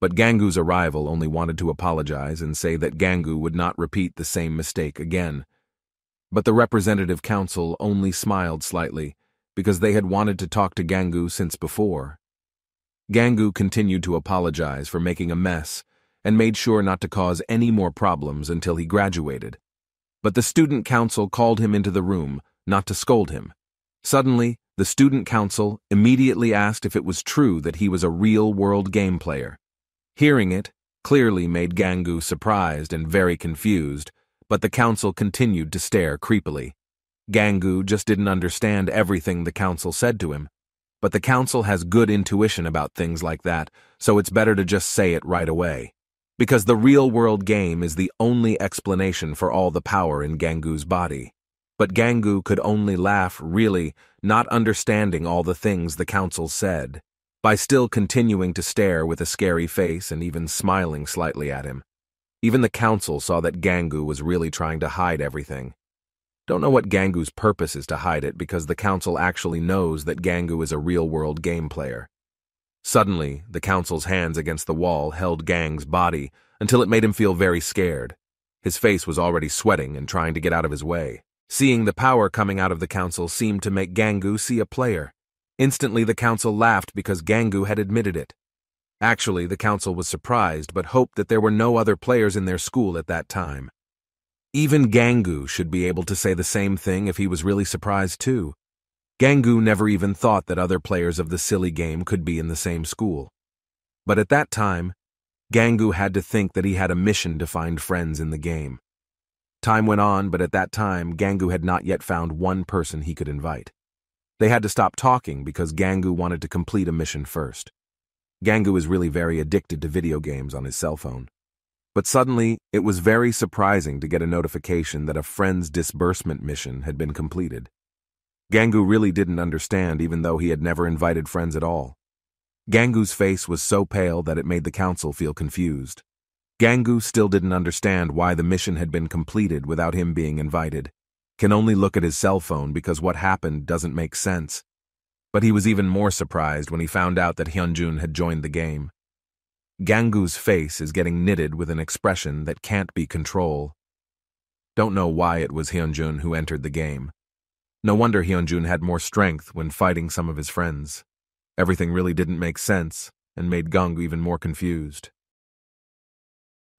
But Gangu's arrival only wanted to apologize and say that Gangu would not repeat the same mistake again. But the representative council only smiled slightly because they had wanted to talk to Gangu since before. Gangu continued to apologize for making a mess and made sure not to cause any more problems until he graduated. But the student council called him into the room, not to scold him. Suddenly, the student council immediately asked if it was true that he was a real-world game player. Hearing it clearly made Gangu surprised and very confused, but the council continued to stare creepily. Gangu just didn't understand everything the council said to him. But the council has good intuition about things like that, so it's better to just say it right away. Because the real-world game is the only explanation for all the power in Gangu's body. But Gangu could only laugh, really, not understanding all the things the council said, by still continuing to stare with a scary face and even smiling slightly at him. Even the council saw that Gangu was really trying to hide everything, don't know what Gangu's purpose is to hide it because the council actually knows that Gangu is a real-world game player. Suddenly, the council's hands against the wall held Gang's body until it made him feel very scared. His face was already sweating and trying to get out of his way. Seeing the power coming out of the council seemed to make Gangu see a player. Instantly, the council laughed because Gangu had admitted it. Actually, the council was surprised but hoped that there were no other players in their school at that time. Even Gangu should be able to say the same thing if he was really surprised too. Gangu never even thought that other players of the silly game could be in the same school. But at that time, Gangu had to think that he had a mission to find friends in the game. Time went on, but at that time, Gangu had not yet found one person he could invite. They had to stop talking because Gangu wanted to complete a mission first. Gangu is really very addicted to video games on his cell phone. But suddenly, it was very surprising to get a notification that a friend's disbursement mission had been completed. Gangu really didn't understand even though he had never invited friends at all. Gangu's face was so pale that it made the council feel confused. Gangu still didn't understand why the mission had been completed without him being invited. Can only look at his cell phone because what happened doesn't make sense. But he was even more surprised when he found out that Hyunjun had joined the game. Gangu's face is getting knitted with an expression that can't be control. Don't know why it was Hyunjun who entered the game. No wonder Hyunjun had more strength when fighting some of his friends. Everything really didn't make sense and made Gangu even more confused.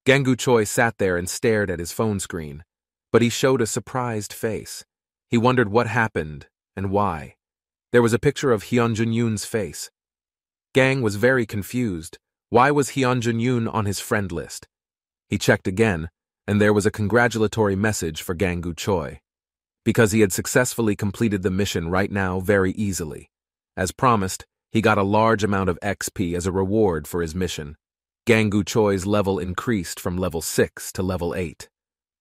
Gangu Choi sat there and stared at his phone screen, but he showed a surprised face. He wondered what happened and why. There was a picture of Hyunjun Yoon's face. Gang was very confused. Why was Hyunjun Yoon on his friend list? He checked again, and there was a congratulatory message for Gangu Choi. Because he had successfully completed the mission right now very easily. As promised, he got a large amount of XP as a reward for his mission. Gangu Choi's level increased from level 6 to level 8.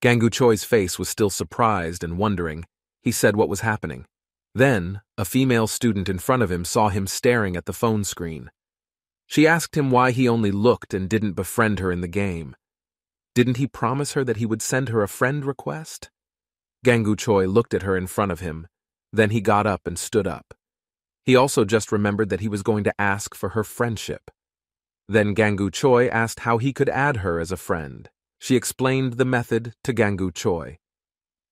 Gangu Choi's face was still surprised and wondering. He said what was happening. Then, a female student in front of him saw him staring at the phone screen. She asked him why he only looked and didn't befriend her in the game. Didn't he promise her that he would send her a friend request? Gangu Choi looked at her in front of him. Then he got up and stood up. He also just remembered that he was going to ask for her friendship. Then Gangu Choi asked how he could add her as a friend. She explained the method to Gangu Choi.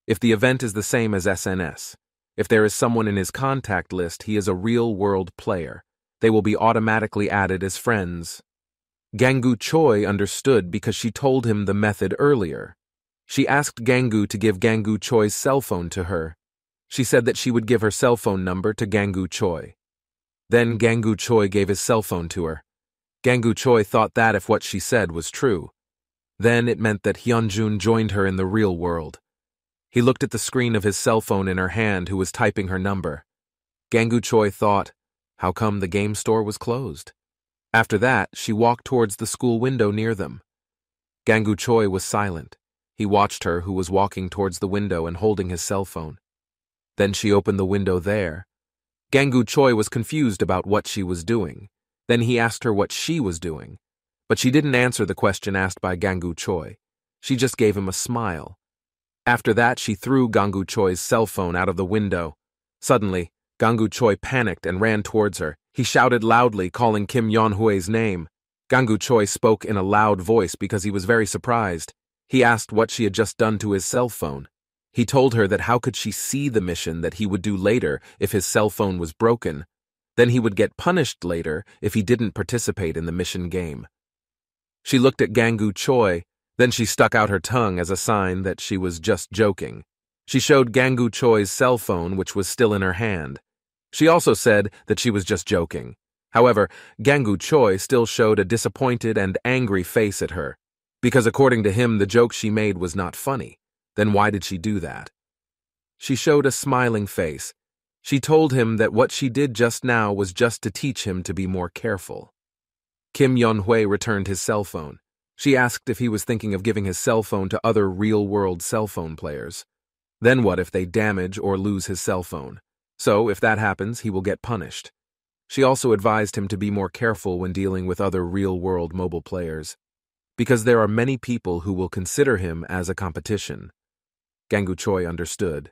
If the event is the same as SNS, if there is someone in his contact list, he is a real-world player. They will be automatically added as friends. Gangu Choi understood because she told him the method earlier. She asked Gangu to give Gangu Choi's cell phone to her. She said that she would give her cell phone number to Gangu Choi. Then Gangu Choi gave his cell phone to her. Gangu Choi thought that if what she said was true. Then it meant that Hyunjun joined her in the real world. He looked at the screen of his cell phone in her hand who was typing her number. Gangu Choi thought, how come the game store was closed? After that, she walked towards the school window near them. Gangu Choi was silent. He watched her who was walking towards the window and holding his cell phone. Then she opened the window there. Gangu Choi was confused about what she was doing. Then he asked her what she was doing. But she didn't answer the question asked by Gangu Choi. She just gave him a smile. After that, she threw Gangu Choi's cell phone out of the window. Suddenly, Gangu Choi panicked and ran towards her. He shouted loudly, calling Kim Yonhui's name. Gangu Choi spoke in a loud voice because he was very surprised. He asked what she had just done to his cell phone. He told her that how could she see the mission that he would do later if his cell phone was broken, then he would get punished later if he didn't participate in the mission game. She looked at Gangu Choi, then she stuck out her tongue as a sign that she was just joking. She showed Gangu Choi's cell phone, which was still in her hand. She also said that she was just joking. However, Gangu Choi still showed a disappointed and angry face at her, because according to him, the joke she made was not funny. Then why did she do that? She showed a smiling face, she told him that what she did just now was just to teach him to be more careful. Kim Yonhui returned his cell phone. She asked if he was thinking of giving his cell phone to other real-world cell phone players. Then what if they damage or lose his cell phone? So, if that happens, he will get punished. She also advised him to be more careful when dealing with other real-world mobile players, because there are many people who will consider him as a competition. Gangu Choi understood.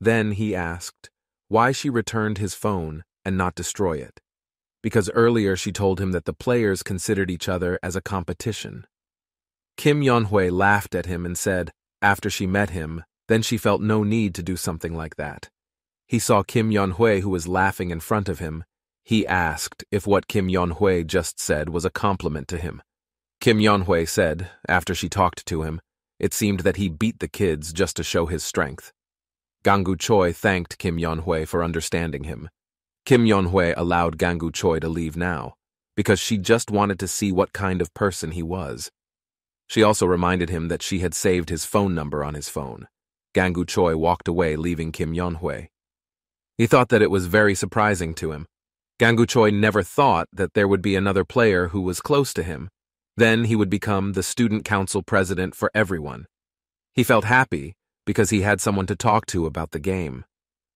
Then he asked, why she returned his phone and not destroy it. Because earlier she told him that the players considered each other as a competition. Kim Yonhui laughed at him and said, after she met him, Then she felt no need to do something like that. He saw Kim Yon-hui who was laughing in front of him. He asked if what Kim Yon-hui just said was a compliment to him. Kim Yon-hui said, after she talked to him, it seemed that he beat the kids just to show his strength. Gangu Choi thanked Kim Yon-hui for understanding him. Kim Yon-hui allowed Gangu Choi to leave now, because she just wanted to see what kind of person he was. She also reminded him that she had saved his phone number on his phone. Gangu Choi walked away, leaving Kim Yon-hui. He thought that it was very surprising to him. Gangu Choi never thought that there would be another player who was close to him. Then he would become the student council president for everyone. He felt happy because he had someone to talk to about the game.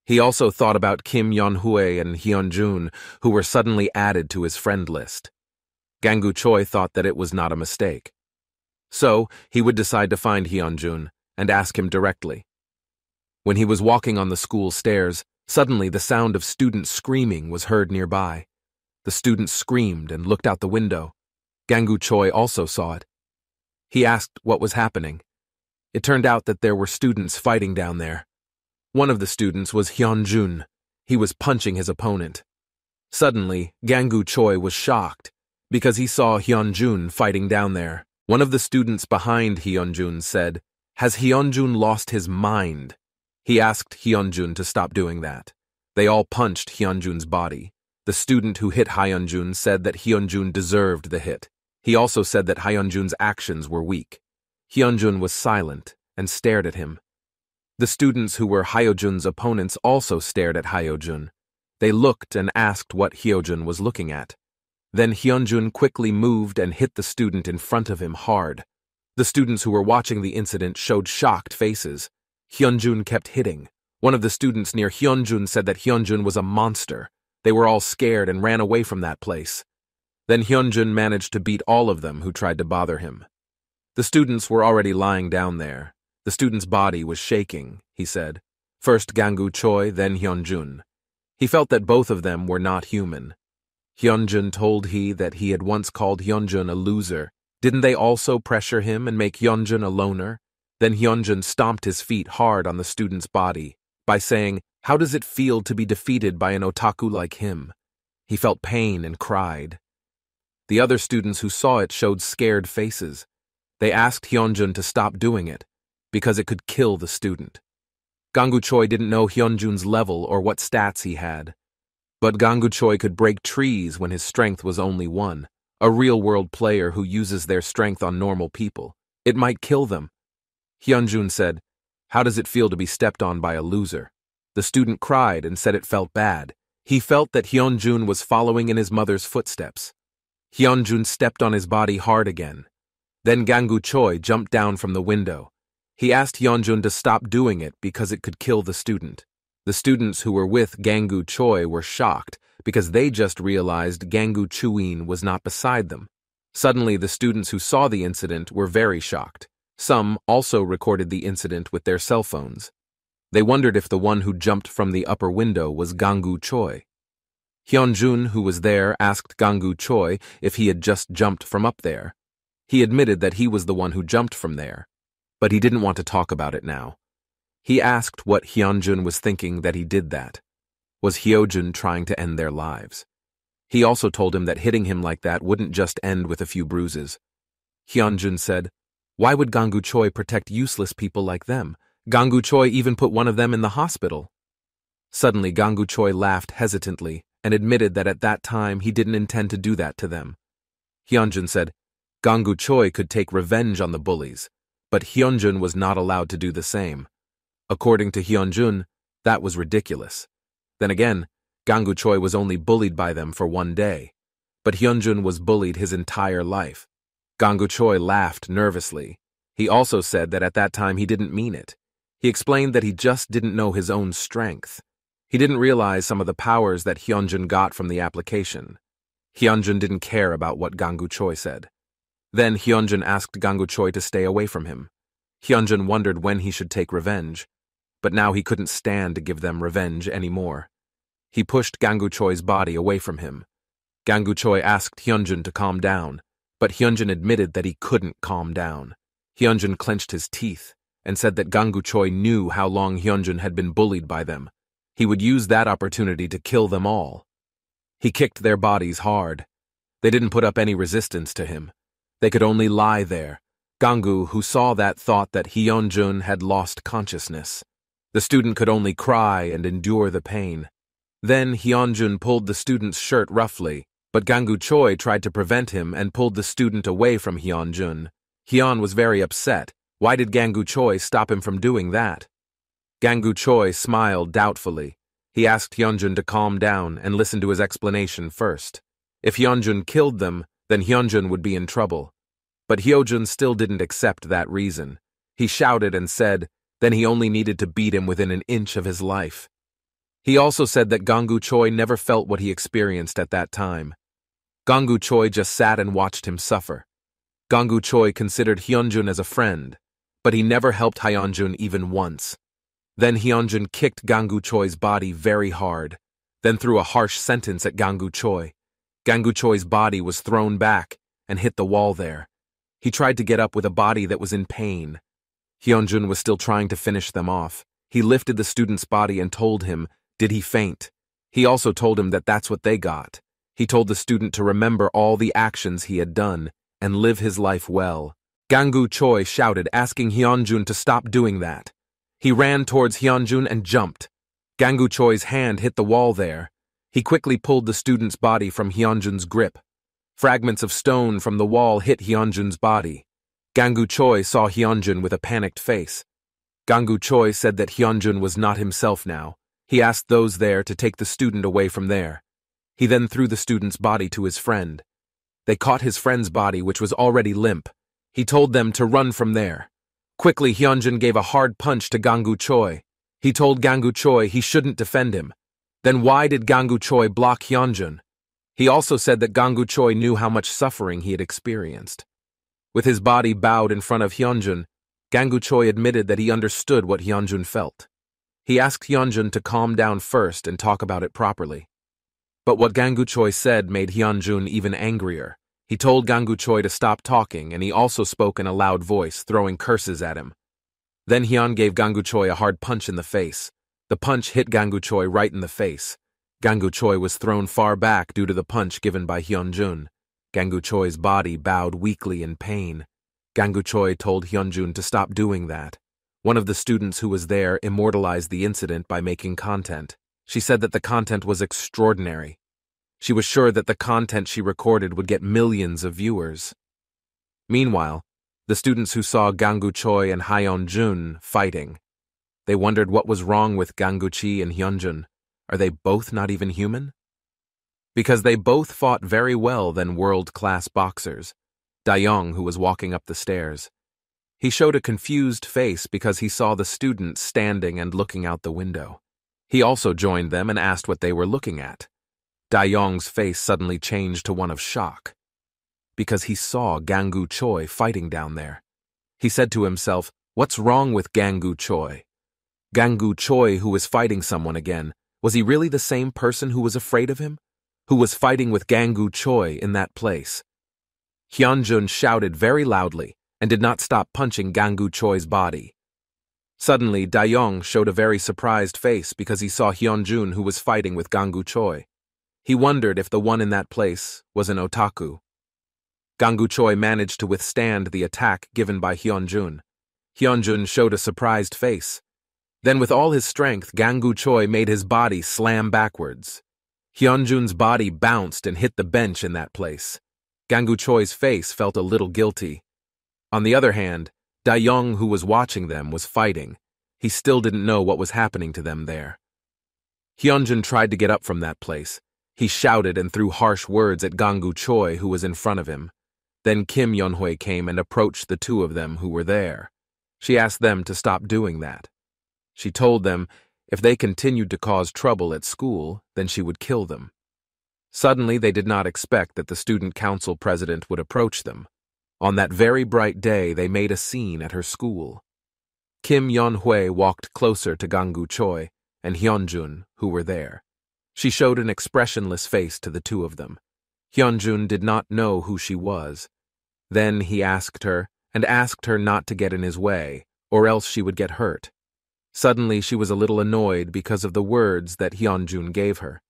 He also thought about Kim Yon-hui and Hyun-jun, who were suddenly added to his friend list. Gangu Choi thought that it was not a mistake. So, he would decide to find Hyun-jun and ask him directly. When he was walking on the school stairs, Suddenly, the sound of students screaming was heard nearby. The students screamed and looked out the window. Gangu Choi also saw it. He asked what was happening. It turned out that there were students fighting down there. One of the students was Hyun-jun. He was punching his opponent. Suddenly, Gangu Choi was shocked because he saw Hyun-jun fighting down there. One of the students behind Hyun-jun said, Has Hyun-jun lost his mind? He asked Hyunjun to stop doing that. They all punched Hyunjun's body. The student who hit Hyunjun said that Hyunjun deserved the hit. He also said that Hyunjun's actions were weak. Hyunjun was silent and stared at him. The students who were Hyunjun's opponents also stared at Hyunjun. They looked and asked what Hyojun was looking at. Then Hyunjun quickly moved and hit the student in front of him hard. The students who were watching the incident showed shocked faces. Hyunjun kept hitting. One of the students near Hyunjun said that Hyunjun was a monster. They were all scared and ran away from that place. Then Hyunjun managed to beat all of them who tried to bother him. The students were already lying down there. The student's body was shaking, he said. First Gangu Choi, then Hyunjun. He felt that both of them were not human. Hyunjun told he that he had once called Hyunjun a loser. Didn't they also pressure him and make Hyunjun a loner? Then Hyunjun stomped his feet hard on the student's body by saying, How does it feel to be defeated by an otaku like him? He felt pain and cried. The other students who saw it showed scared faces. They asked Hyunjun to stop doing it, because it could kill the student. Gangu Choi didn't know Hyunjun's level or what stats he had. But Gangu Choi could break trees when his strength was only one, a real-world player who uses their strength on normal people. It might kill them, Hyunjun said, How does it feel to be stepped on by a loser? The student cried and said it felt bad. He felt that Hyunjun was following in his mother's footsteps. Hyunjun stepped on his body hard again. Then Gangu Choi jumped down from the window. He asked Hyunjun to stop doing it because it could kill the student. The students who were with Gangu Choi were shocked because they just realized Gangu Choi was not beside them. Suddenly, the students who saw the incident were very shocked. Some also recorded the incident with their cell phones. They wondered if the one who jumped from the upper window was Gangu Choi. Hyunjun, who was there, asked Gangu Choi if he had just jumped from up there. He admitted that he was the one who jumped from there, but he didn't want to talk about it now. He asked what Hyunjun was thinking that he did that. Was Hyunjun trying to end their lives? He also told him that hitting him like that wouldn't just end with a few bruises. Hyunjun said, why would Gangu Choi protect useless people like them? Gangu Choi even put one of them in the hospital. Suddenly, Gangu Choi laughed hesitantly and admitted that at that time he didn't intend to do that to them. Hyunjun said, Gangu Choi could take revenge on the bullies, but Hyunjun was not allowed to do the same. According to Hyunjun, that was ridiculous. Then again, Gangu Choi was only bullied by them for one day, but Hyunjun was bullied his entire life. Gangu Choi laughed nervously. He also said that at that time he didn't mean it. He explained that he just didn't know his own strength. He didn't realize some of the powers that Hyunjun got from the application. Hyunjun didn't care about what Gangu Choi said. Then Hyunjun asked Gangu Choi to stay away from him. Hyunjun wondered when he should take revenge, but now he couldn't stand to give them revenge anymore. He pushed Gangu Choi's body away from him. Gangu Choi asked Hyunjun to calm down, but Hyunjun admitted that he couldn't calm down. Hyunjun clenched his teeth, and said that Gangu Choi knew how long Hyunjun had been bullied by them. He would use that opportunity to kill them all. He kicked their bodies hard. They didn't put up any resistance to him. They could only lie there. Gangu, who saw that, thought that Hyunjun had lost consciousness. The student could only cry and endure the pain. Then Hyunjun pulled the student's shirt roughly, but Gangu Choi tried to prevent him and pulled the student away from Hyunjun. Hyun was very upset. Why did Gangu Choi stop him from doing that? Gangu Choi smiled doubtfully. He asked Hyunjun to calm down and listen to his explanation first. If Hyunjun killed them, then Hyunjun would be in trouble. But Hyunjun still didn't accept that reason. He shouted and said, then he only needed to beat him within an inch of his life. He also said that Gangu Choi never felt what he experienced at that time. Gangu Choi just sat and watched him suffer. Gangu Choi considered Hyunjun as a friend, but he never helped Hyunjun even once. Then Hyunjun kicked Gangu Choi's body very hard, then threw a harsh sentence at Gangu Choi. Gangu Choi's body was thrown back and hit the wall there. He tried to get up with a body that was in pain. Hyunjun was still trying to finish them off. He lifted the student's body and told him, did he faint? He also told him that that's what they got. He told the student to remember all the actions he had done and live his life well. Gangu Choi shouted, asking Hyunjun to stop doing that. He ran towards Hyunjun and jumped. Gangu Choi's hand hit the wall there. He quickly pulled the student's body from Hyunjun's grip. Fragments of stone from the wall hit Hyunjun's body. Gangu Choi saw Hyunjun with a panicked face. Gangu Choi said that Hyunjun was not himself now. He asked those there to take the student away from there. He then threw the student's body to his friend. They caught his friend's body, which was already limp. He told them to run from there. Quickly, Hyunjun gave a hard punch to Gangu Choi. He told Gangu Choi he shouldn't defend him. Then why did Gangu Choi block Hyunjun? He also said that Gangu Choi knew how much suffering he had experienced. With his body bowed in front of Hyunjun, Gangu Choi admitted that he understood what Hyunjun felt. He asked Hyunjun to calm down first and talk about it properly. But what Gangu Choi said made Hyunjun even angrier. He told Gangu Choi to stop talking, and he also spoke in a loud voice, throwing curses at him. Then Hyun gave Gangu Choi a hard punch in the face. The punch hit Gangu Choi right in the face. Gangu Choi was thrown far back due to the punch given by Hyunjun. Gangu Choi's body bowed weakly in pain. Gangu Choi told Hyunjun to stop doing that. One of the students who was there immortalized the incident by making content. She said that the content was extraordinary. She was sure that the content she recorded would get millions of viewers. Meanwhile, the students who saw Gangu Choi and Hyunjun fighting they wondered what was wrong with Gangu Choi and Hyunjun. Are they both not even human? Because they both fought very well than world-class boxers. Dayong, who was walking up the stairs. He showed a confused face because he saw the students standing and looking out the window. He also joined them and asked what they were looking at. Dayong's face suddenly changed to one of shock. Because he saw Gangu Choi fighting down there. He said to himself, What's wrong with Gangu Choi? Gangu Choi who is fighting someone again, was he really the same person who was afraid of him? Who was fighting with Gangu Choi in that place? Hyunjun shouted very loudly and did not stop punching Gangu Choi's body. Suddenly, Dayong showed a very surprised face because he saw Hyunjun who was fighting with Gangu Choi. He wondered if the one in that place was an otaku. Gangu Choi managed to withstand the attack given by Hyunjun. Hyunjun showed a surprised face. Then with all his strength, Gangu Choi made his body slam backwards. Hyunjun's body bounced and hit the bench in that place. Gangu Choi's face felt a little guilty. On the other hand, Dayong, who was watching them, was fighting. He still didn't know what was happening to them there. Hyunjun tried to get up from that place. He shouted and threw harsh words at Gangu Choi, who was in front of him. Then Kim Yonhui came and approached the two of them who were there. She asked them to stop doing that. She told them if they continued to cause trouble at school, then she would kill them. Suddenly, they did not expect that the student council president would approach them. On that very bright day, they made a scene at her school. Kim Yon-hui walked closer to Gangu Choi and Hyunjun, who were there. She showed an expressionless face to the two of them. Hyunjun did not know who she was. Then he asked her, and asked her not to get in his way, or else she would get hurt. Suddenly, she was a little annoyed because of the words that Hyunjun gave her.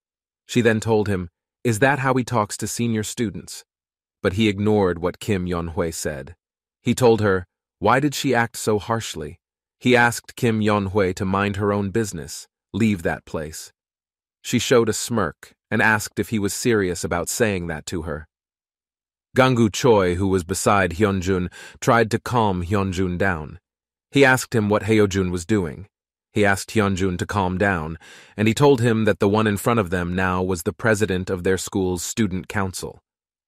She then told him, Is that how he talks to senior students? But he ignored what Kim Yonhui said. He told her, Why did she act so harshly? He asked Kim Yonhui to mind her own business, leave that place. She showed a smirk and asked if he was serious about saying that to her. Gangu Choi, who was beside Hyunjun, tried to calm Hyunjun down. He asked him what Hyunjun was doing. He asked Hyunjun to calm down, and he told him that the one in front of them now was the president of their school's student council.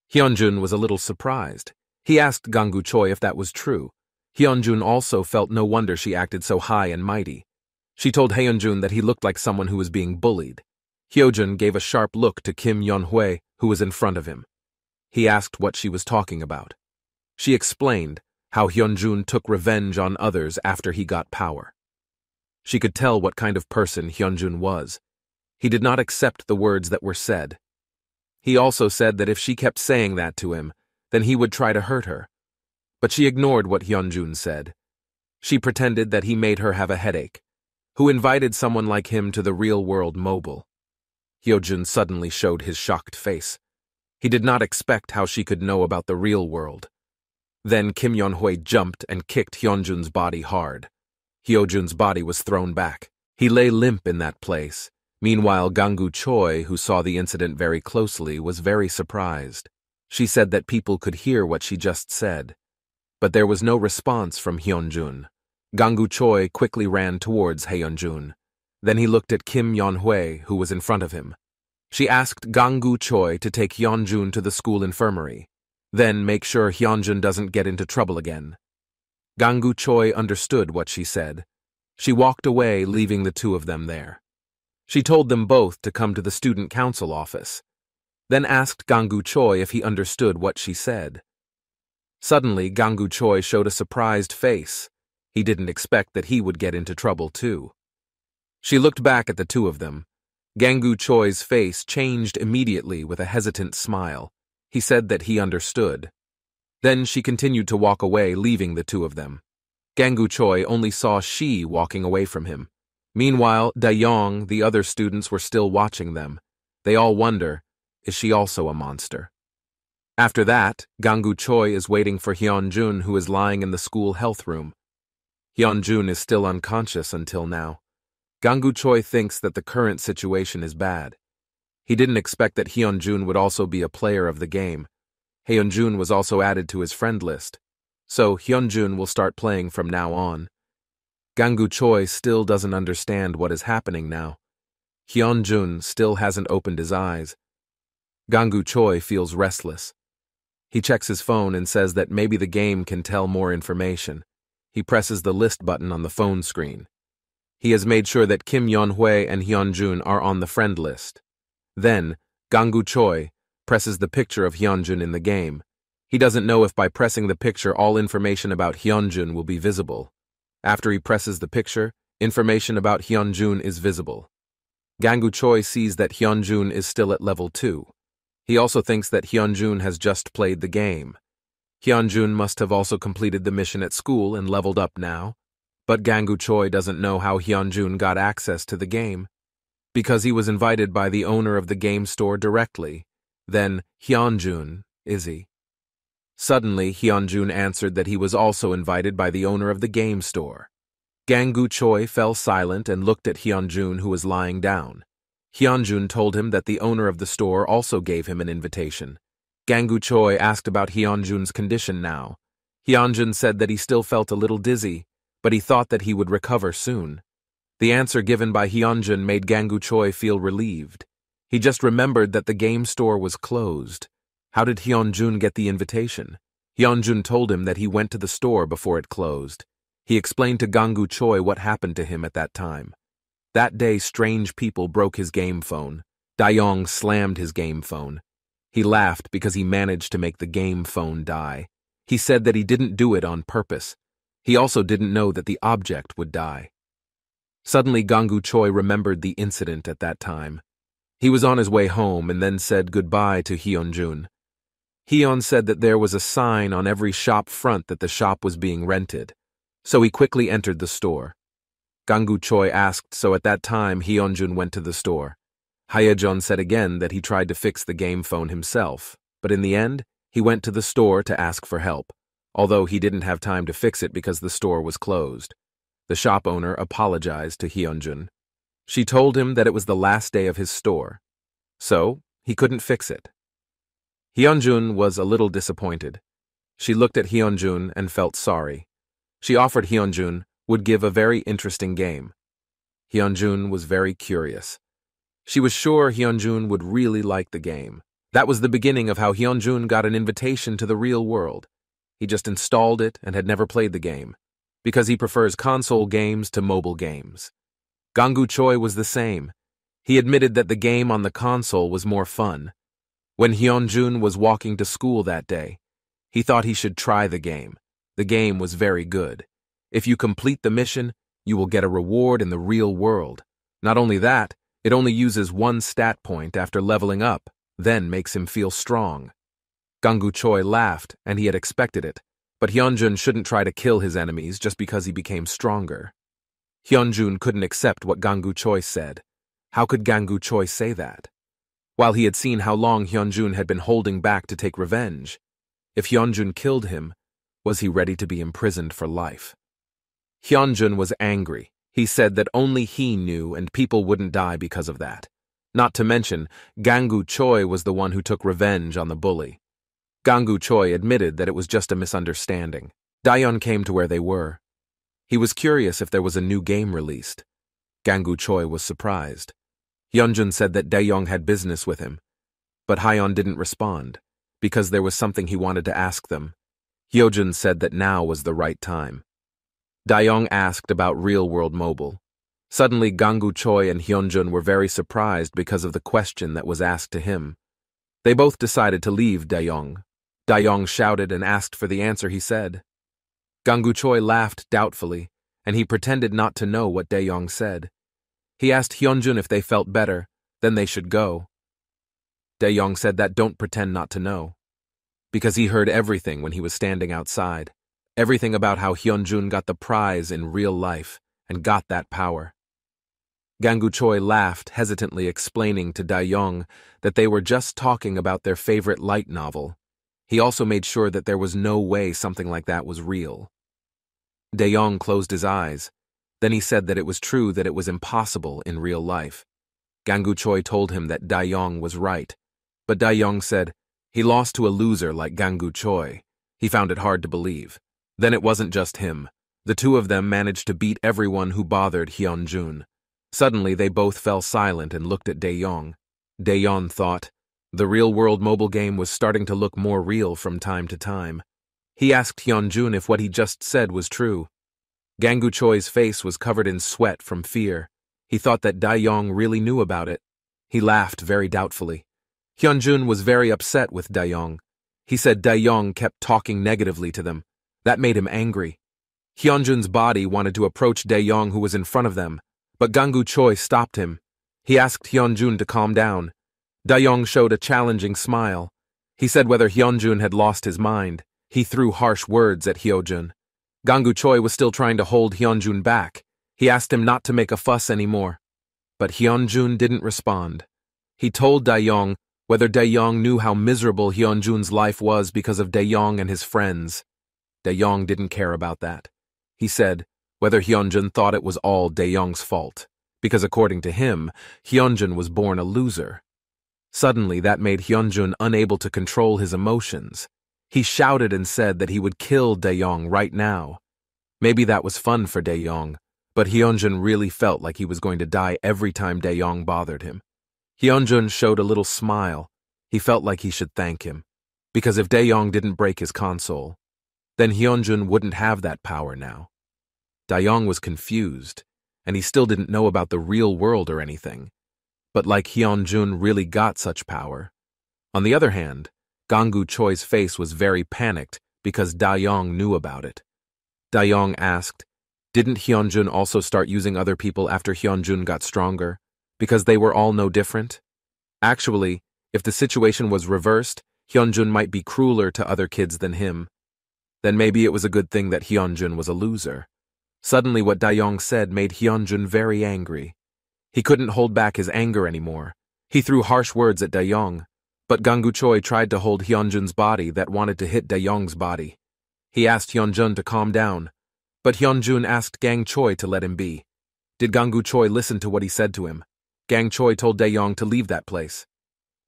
Hyunjun was a little surprised. He asked Gangu Choi if that was true. Hyunjun also felt no wonder she acted so high and mighty. She told Hyunjun that he looked like someone who was being bullied. Hyunjun gave a sharp look to Kim Yonhui, who was in front of him. He asked what she was talking about. She explained how Hyunjun took revenge on others after he got power. She could tell what kind of person Hyunjun was. He did not accept the words that were said. He also said that if she kept saying that to him, then he would try to hurt her. But she ignored what Hyunjun said. She pretended that he made her have a headache. Who invited someone like him to the real world mobile? Hyunjun suddenly showed his shocked face. He did not expect how she could know about the real world. Then Kim Yonhui jumped and kicked Hyunjun's body hard. Hyunjun's body was thrown back. He lay limp in that place. Meanwhile, Gangu Choi, who saw the incident very closely, was very surprised. She said that people could hear what she just said. But there was no response from Hyunjun. Gangu Choi quickly ran towards Hyunjun. Then he looked at Kim Yonhui, who was in front of him. She asked Gangu Choi to take Hyunjun to the school infirmary. Then make sure Hyunjun doesn't get into trouble again. Gangu Choi understood what she said. She walked away, leaving the two of them there. She told them both to come to the student council office, then asked Gangu Choi if he understood what she said. Suddenly, Gangu Choi showed a surprised face. He didn't expect that he would get into trouble, too. She looked back at the two of them. Gangu Choi's face changed immediately with a hesitant smile. He said that he understood. Then she continued to walk away, leaving the two of them. Gangu Choi only saw she walking away from him. Meanwhile, Dayong, the other students, were still watching them. They all wonder, is she also a monster? After that, Gangu Choi is waiting for Hyunjun, who is lying in the school health room. Hyunjun is still unconscious until now. Gangu Choi thinks that the current situation is bad. He didn't expect that Hyunjun would also be a player of the game. Hyunjun was also added to his friend list, so Hyunjun will start playing from now on. Gangu Choi still doesn't understand what is happening now. Hyunjun still hasn't opened his eyes. Gangu Choi feels restless. He checks his phone and says that maybe the game can tell more information. He presses the list button on the phone screen. He has made sure that Kim Yonhui and Hyunjun are on the friend list. Then, Gangu Choi, presses the picture of Hyunjun in the game. He doesn't know if by pressing the picture all information about Hyunjun will be visible. After he presses the picture, information about Hyunjun is visible. Gangu Choi sees that Hyunjun is still at level 2. He also thinks that Hyunjun has just played the game. Hyunjun must have also completed the mission at school and leveled up now. But Gangu Choi doesn't know how Hyunjun got access to the game. Because he was invited by the owner of the game store directly, then, Hyunjun, is he? Suddenly, Hyunjun answered that he was also invited by the owner of the game store. Gangu Choi fell silent and looked at Hyunjun who was lying down. Hyunjun told him that the owner of the store also gave him an invitation. Gangu Choi asked about Hyunjun's condition now. Hyunjun said that he still felt a little dizzy, but he thought that he would recover soon. The answer given by Hyunjun made Gangu Choi feel relieved. He just remembered that the game store was closed. How did Hyunjun get the invitation? Hyunjun told him that he went to the store before it closed. He explained to Gangu Choi what happened to him at that time. That day, strange people broke his game phone. Dayong slammed his game phone. He laughed because he managed to make the game phone die. He said that he didn't do it on purpose. He also didn't know that the object would die. Suddenly, Gangu Choi remembered the incident at that time. He was on his way home and then said goodbye to Hyunjun. Hyun said that there was a sign on every shop front that the shop was being rented. So he quickly entered the store. Gangu Choi asked, so at that time Hyunjun went to the store. Hyunjun said again that he tried to fix the game phone himself, but in the end, he went to the store to ask for help, although he didn't have time to fix it because the store was closed. The shop owner apologized to Hyunjun. She told him that it was the last day of his store, so he couldn't fix it. Hyunjun was a little disappointed. She looked at Hyunjun and felt sorry. She offered Hyunjun would give a very interesting game. Hyunjun was very curious. She was sure Hyunjun would really like the game. That was the beginning of how Hyunjun got an invitation to the real world. He just installed it and had never played the game, because he prefers console games to mobile games. Gangu Choi was the same. He admitted that the game on the console was more fun. When Hyunjun was walking to school that day, he thought he should try the game. The game was very good. If you complete the mission, you will get a reward in the real world. Not only that, it only uses one stat point after leveling up, then makes him feel strong. Gangu Choi laughed, and he had expected it, but Hyunjun shouldn't try to kill his enemies just because he became stronger. Hyunjun couldn't accept what Gangu Choi said. How could Gangu Choi say that? While he had seen how long Hyunjun had been holding back to take revenge, if Hyunjun killed him, was he ready to be imprisoned for life? Hyunjun was angry. He said that only he knew and people wouldn't die because of that. Not to mention, Gangu Choi was the one who took revenge on the bully. Gangu Choi admitted that it was just a misunderstanding. Dayong came to where they were. He was curious if there was a new game released. Gangu Choi was surprised. Hyunjun said that Dayong had business with him, but Hyon didn't respond, because there was something he wanted to ask them. Hyunjun said that now was the right time. Dayong asked about Real World Mobile. Suddenly, Gangu Choi and Hyunjun were very surprised because of the question that was asked to him. They both decided to leave Dayong. Dayong shouted and asked for the answer he said. Gangu Choi laughed doubtfully, and he pretended not to know what Dayong said. He asked Hyunjun if they felt better, then they should go. Dayong said that don't pretend not to know, because he heard everything when he was standing outside. Everything about how Hyunjun got the prize in real life and got that power. Gangu Choi laughed, hesitantly explaining to Dayong that they were just talking about their favorite light novel. He also made sure that there was no way something like that was real. Dayong closed his eyes. Then he said that it was true that it was impossible in real life. Gangu Choi told him that Dayong was right, but Dayong said he lost to a loser like Gangu Choi. He found it hard to believe. Then it wasn't just him. The two of them managed to beat everyone who bothered Hyunjun. Suddenly, they both fell silent and looked at Dayong. Dayong thought, the real-world mobile game was starting to look more real from time to time. He asked Hyunjun if what he just said was true. Gangu Choi's face was covered in sweat from fear. He thought that Dayong really knew about it. He laughed very doubtfully. Hyunjun was very upset with Dayong. He said Dayong kept talking negatively to them, that made him angry. Hyunjun's body wanted to approach Dayong who was in front of them, but Gangu Choi stopped him. He asked Hyunjun to calm down. Dayong showed a challenging smile. He said whether Hyunjun had lost his mind. He threw harsh words at Hyunjun. Gangu Choi was still trying to hold Hyunjun back. He asked him not to make a fuss anymore. But Hyunjun didn't respond. He told Dayong whether Dayong knew how miserable Hyunjun's life was because of Dayong and his friends. Dayong didn't care about that. He said whether Hyunjun thought it was all Dayong's fault, because according to him, Hyunjun was born a loser. Suddenly, that made Hyunjun unable to control his emotions. He shouted and said that he would kill Dayong right now. Maybe that was fun for Dayong, but Hyunjun really felt like he was going to die every time Dayong bothered him. Hyunjun showed a little smile. He felt like he should thank him, because if Dayong didn't break his console, then Hyunjun wouldn't have that power now. Dayong was confused, and he still didn't know about the real world or anything. But like Hyunjun really got such power. On the other hand, Gangu Choi's face was very panicked because Dayong knew about it. Dayong asked, didn't Hyunjun also start using other people after Hyunjun got stronger? Because they were all no different? Actually, if the situation was reversed, Hyunjun might be crueler to other kids than him then maybe it was a good thing that Hyunjun was a loser. Suddenly what Dayong said made Hyunjun very angry. He couldn't hold back his anger anymore. He threw harsh words at Dayong, but Gangu Choi tried to hold Hyunjun's body that wanted to hit Dayong's body. He asked Hyunjun to calm down, but Hyunjun asked Gang Choi to let him be. Did Gangu Choi listen to what he said to him? Gang Choi told Dayong to leave that place.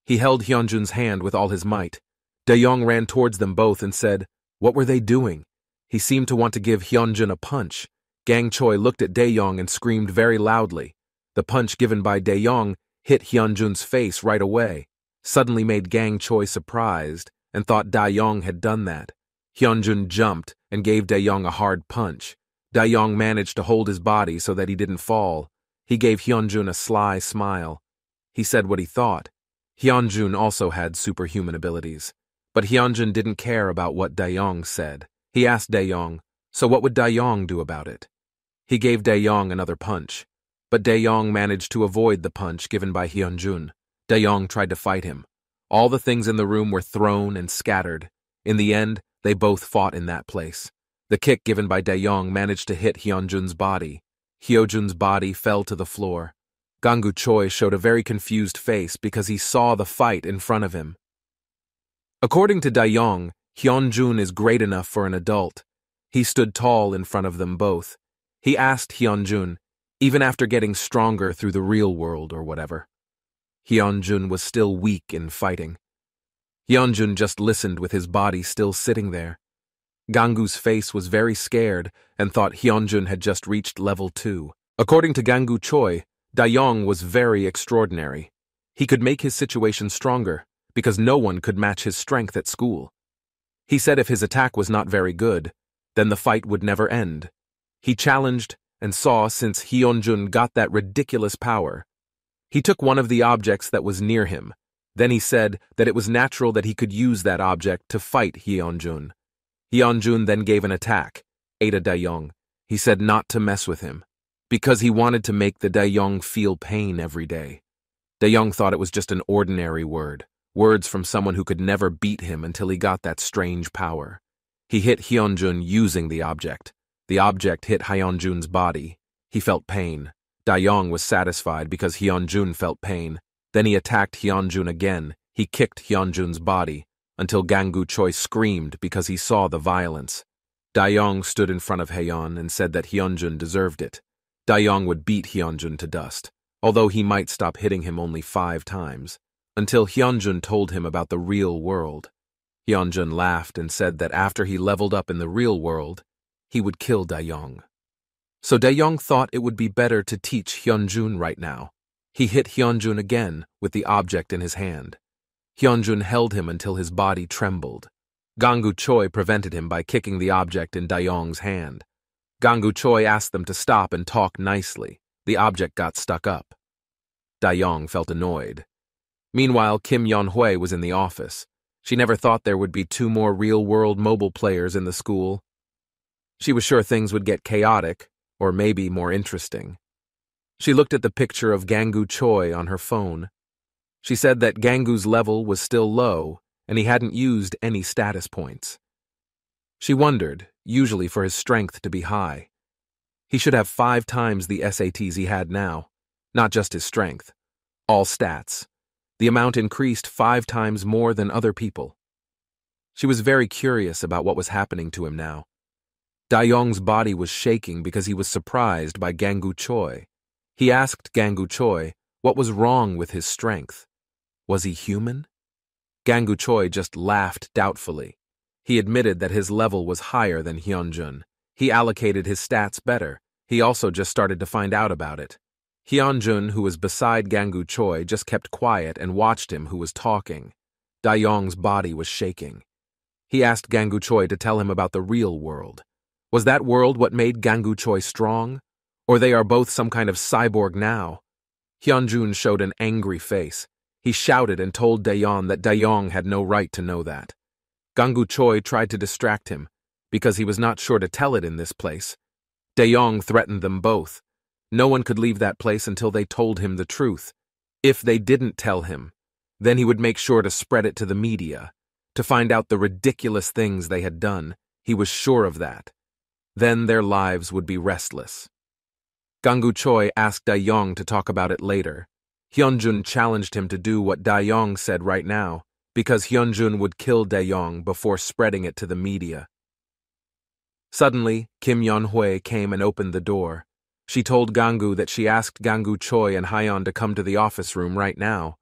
He held Hyunjun's hand with all his might. Dayong ran towards them both and said, What were they doing? He seemed to want to give Hyunjun a punch. Gang Choi looked at Dayong and screamed very loudly. The punch given by Dayong hit Hyunjun's face right away, suddenly made Gang Choi surprised and thought Dayong had done that. Hyunjun jumped and gave Dayong a hard punch. Dayong managed to hold his body so that he didn't fall. He gave Hyunjun a sly smile. He said what he thought. Hyunjun also had superhuman abilities. But Hyunjun didn't care about what Dayong said. He asked Dayong, so what would Dayong do about it? He gave Dayong another punch. But Dayong managed to avoid the punch given by Hyunjun. Dayong tried to fight him. All the things in the room were thrown and scattered. In the end, they both fought in that place. The kick given by Dayong managed to hit Hyunjun's body. Hyunjun's body fell to the floor. Gangu Choi showed a very confused face because he saw the fight in front of him. According to Dayong, Hyunjun is great enough for an adult. He stood tall in front of them both. He asked Hyunjun, even after getting stronger through the real world or whatever. Hyunjun was still weak in fighting. Hyunjun just listened with his body still sitting there. Gangu's face was very scared and thought Hyunjun had just reached level 2. According to Gangu Choi, Dayong was very extraordinary. He could make his situation stronger because no one could match his strength at school. He said if his attack was not very good, then the fight would never end. He challenged and saw since Hyunjun got that ridiculous power. He took one of the objects that was near him. Then he said that it was natural that he could use that object to fight Hyunjun. Hyunjun then gave an attack, Ada Dayong. He said not to mess with him, because he wanted to make the Dayong feel pain every day. Dayong thought it was just an ordinary word, words from someone who could never beat him until he got that strange power. He hit Hyunjun using the object. The object hit Hyunjun's body. He felt pain. Dayong was satisfied because Hyunjun felt pain. Then he attacked Hyunjun again. He kicked Hyunjun's body until Gangu Choi screamed because he saw the violence. Dayong stood in front of Haeyeon and said that Hyunjun deserved it. Dayong would beat Hyunjun to dust, although he might stop hitting him only five times, until Hyunjun told him about the real world. Hyunjun laughed and said that after he leveled up in the real world, he would kill Dayong. So Dayong thought it would be better to teach Hyunjun right now. He hit Hyunjun again with the object in his hand. Hyunjun held him until his body trembled. Gangu Choi prevented him by kicking the object in Dayong's hand. Gangu Choi asked them to stop and talk nicely. The object got stuck up. Dayong felt annoyed. Meanwhile, Kim Yon Hui was in the office. She never thought there would be two more real-world mobile players in the school. She was sure things would get chaotic, or maybe more interesting. She looked at the picture of Gangu Choi on her phone. She said that Gangu's level was still low, and he hadn't used any status points. She wondered, usually for his strength to be high. He should have five times the stats he had now, not just his strength. All stats. The amount increased five times more than other people. She was very curious about what was happening to him now. Dayong's body was shaking because he was surprised by Gangu Choi. He asked Gangu Choi what was wrong with his strength. Was he human? Gangu Choi just laughed doubtfully. He admitted that his level was higher than Hyunjun. He allocated his stats better. He also just started to find out about it. Hyunjun, who was beside Gangu Choi, just kept quiet and watched him who was talking. Dayong's body was shaking. He asked Gangu Choi to tell him about the real world. Was that world what made Gangu Choi strong? Or they are both some kind of cyborg now? Hyunjun showed an angry face. He shouted and told Dayong that Dayong had no right to know that. Gangu Choi tried to distract him, because he was not sure to tell it in this place. Dayong threatened them both. No one could leave that place until they told him the truth. If they didn't tell him, then he would make sure to spread it to the media, to find out the ridiculous things they had done. He was sure of that. Then their lives would be restless. Gangu Choi asked Dayong to talk about it later. Hyunjun challenged him to do what Dayong said right now, because Hyunjun would kill Dayong before spreading it to the media. Suddenly, Kim Yeon-hui came and opened the door. She told Gangu that she asked Gangu Choi and Hyeon to come to the office room right now.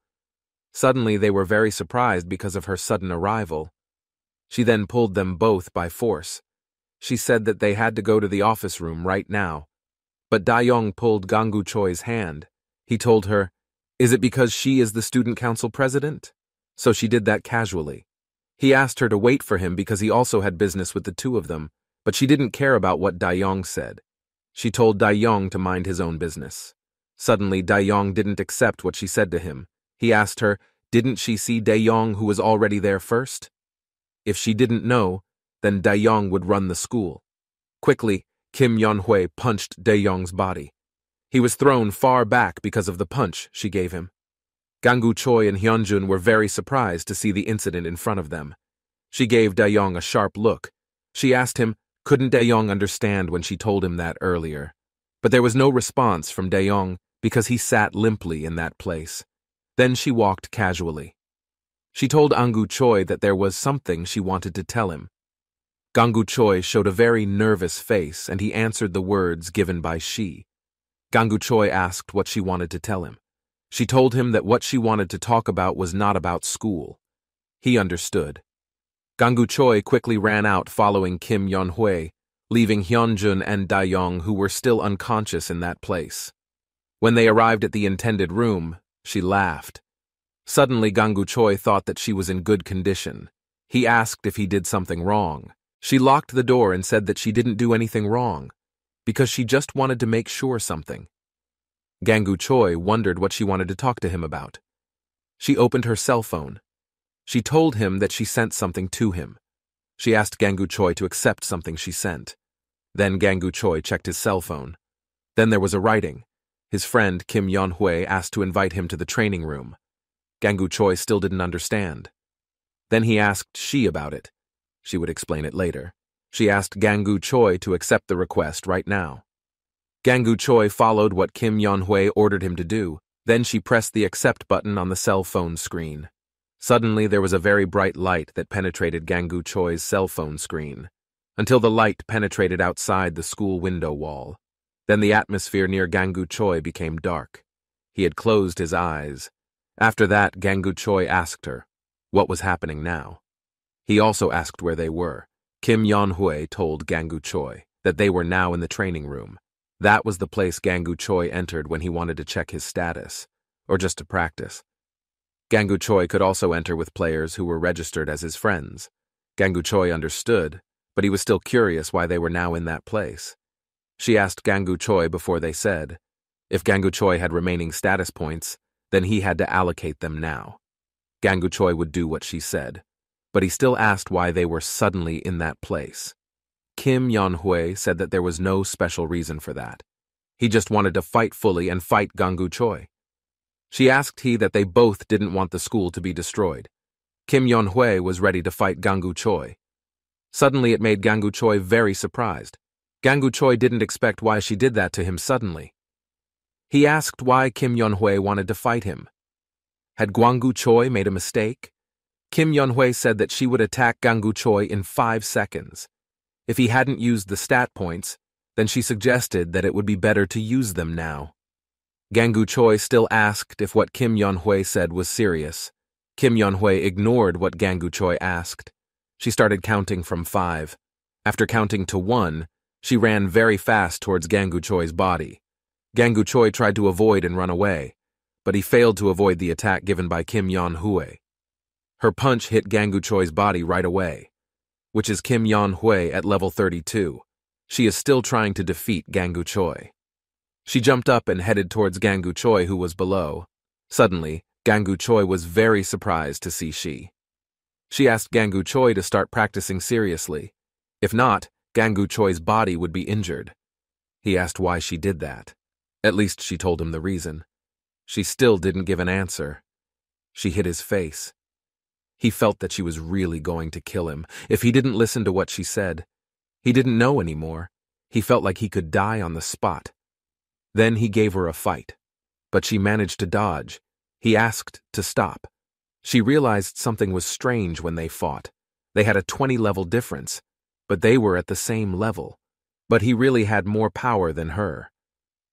Suddenly, they were very surprised because of her sudden arrival. She then pulled them both by force. She said that they had to go to the office room right now. But Dayong pulled Gangu Choi's hand. He told her, Is it because she is the student council president? So she did that casually. He asked her to wait for him because he also had business with the two of them, but she didn't care about what Dayong said. She told Dayong to mind his own business. Suddenly, Dayong didn't accept what she said to him. He asked her, didn't she see Dayong who was already there first? If she didn't know, then Dayong would run the school. Quickly, Kim Yeon-hui punched Dayong's body. He was thrown far back because of the punch she gave him. Gangu Choi and Hyunjun were very surprised to see the incident in front of them. She gave Dayong a sharp look. She asked him, couldn't Dayong understand when she told him that earlier? But there was no response from Dayong because he sat limply in that place. Then she walked casually. She told Gangu Choi that there was something she wanted to tell him. Gangu Choi showed a very nervous face and he answered the words given by she. Gangu Choi asked what she wanted to tell him. She told him that what she wanted to talk about was not about school. He understood. Gangu Choi quickly ran out following Kim Yeon-hui, leaving Hyunjun and Dayong who were still unconscious in that place. When they arrived at the intended room, she laughed. Suddenly Gangu Choi thought that she was in good condition. He asked if he did something wrong. She locked the door and said that she didn't do anything wrong, because she just wanted to make sure something. Gangu Choi wondered what she wanted to talk to him about. She opened her cell phone. She told him that she sent something to him. She asked Gangu Choi to accept something she sent. Then Gangu Choi checked his cell phone. Then there was a writing. His friend Kim Yeon Hui asked to invite him to the training room. Gangu Choi still didn't understand. Then he asked she about it. She would explain it later. She asked Gangu Choi to accept the request right now. Gangu Choi followed what Kim Yeon Hui ordered him to do. Then she pressed the accept button on the cell phone screen. Suddenly, there was a very bright light that penetrated Gangu Choi's cell phone screen, until the light penetrated outside the school window wall. Then the atmosphere near Gangu Choi became dark. He had closed his eyes. After that, Gangu Choi asked her, what was happening now? He also asked where they were. Kim Yeon Hui told Gangu Choi that they were now in the training room. That was the place Gangu Choi entered when he wanted to check his status, or just to practice. Gangu Choi could also enter with players who were registered as his friends. Gangu Choi understood, but he was still curious why they were now in that place. She asked Gangu Choi before they said, if Gangu Choi had remaining status points, then he had to allocate them now. Gangu Choi would do what she said, but he still asked why they were suddenly in that place. Kim Yeon Hui said that there was no special reason for that. He just wanted to fight fully and fight Gangu Choi. She asked he that they both didn't want the school to be destroyed. Kim Yeon Hui was ready to fight Gangu Choi. Suddenly it made Gangu Choi very surprised. Gangu Choi didn't expect why she did that to him suddenly. He asked why Kim Yeon Hui wanted to fight him. Had Gangu Choi made a mistake? Kim Yeon Hui said that she would attack Gangu Choi in five seconds. If he hadn't used the stat points, then she suggested that it would be better to use them now. Gangu Choi still asked if what Kim Yeon Hui said was serious. Kim Yeon Hui ignored what Gangu Choi asked. She started counting from five. After counting to one, she ran very fast towards Gangu Choi's body. Gangu Choi tried to avoid and run away, but he failed to avoid the attack given by Kim Yeon Hui. Her punch hit Gangu Choi's body right away, which is Kim Yeon Hui at level 32. She is still trying to defeat Gangu Choi. She jumped up and headed towards Gangu Choi, who was below. Suddenly, Gangu Choi was very surprised to see she. She asked Gangu Choi to start practicing seriously. If not, Gangu Choi's body would be injured. He asked why she did that. At least she told him the reason. She still didn't give an answer. She hit his face. He felt that she was really going to kill him if he didn't listen to what she said. He didn't know anymore. He felt like he could die on the spot. Then he gave her a fight. But she managed to dodge. He asked to stop. She realized something was strange when they fought. They had a 20 level difference, but they were at the same level. But he really had more power than her.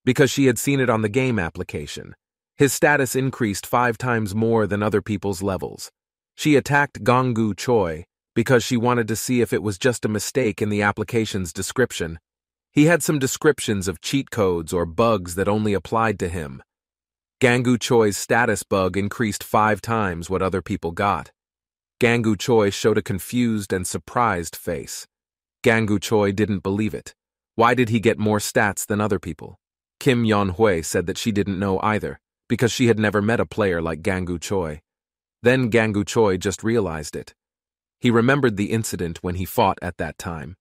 Because she had seen it on the game application. His status increased five times more than other people's levels. She attacked Gangu Choi because she wanted to see if it was just a mistake in the application's description. He had some descriptions of cheat codes or bugs that only applied to him. Gangu Choi's status bug increased five times what other people got. Gangu Choi showed a confused and surprised face. Gangu Choi didn't believe it. Why did he get more stats than other people? Kim Yon Hui said that she didn't know either, because she had never met a player like Gangu Choi. Then Gangu Choi just realized it. He remembered the incident when he fought at that time.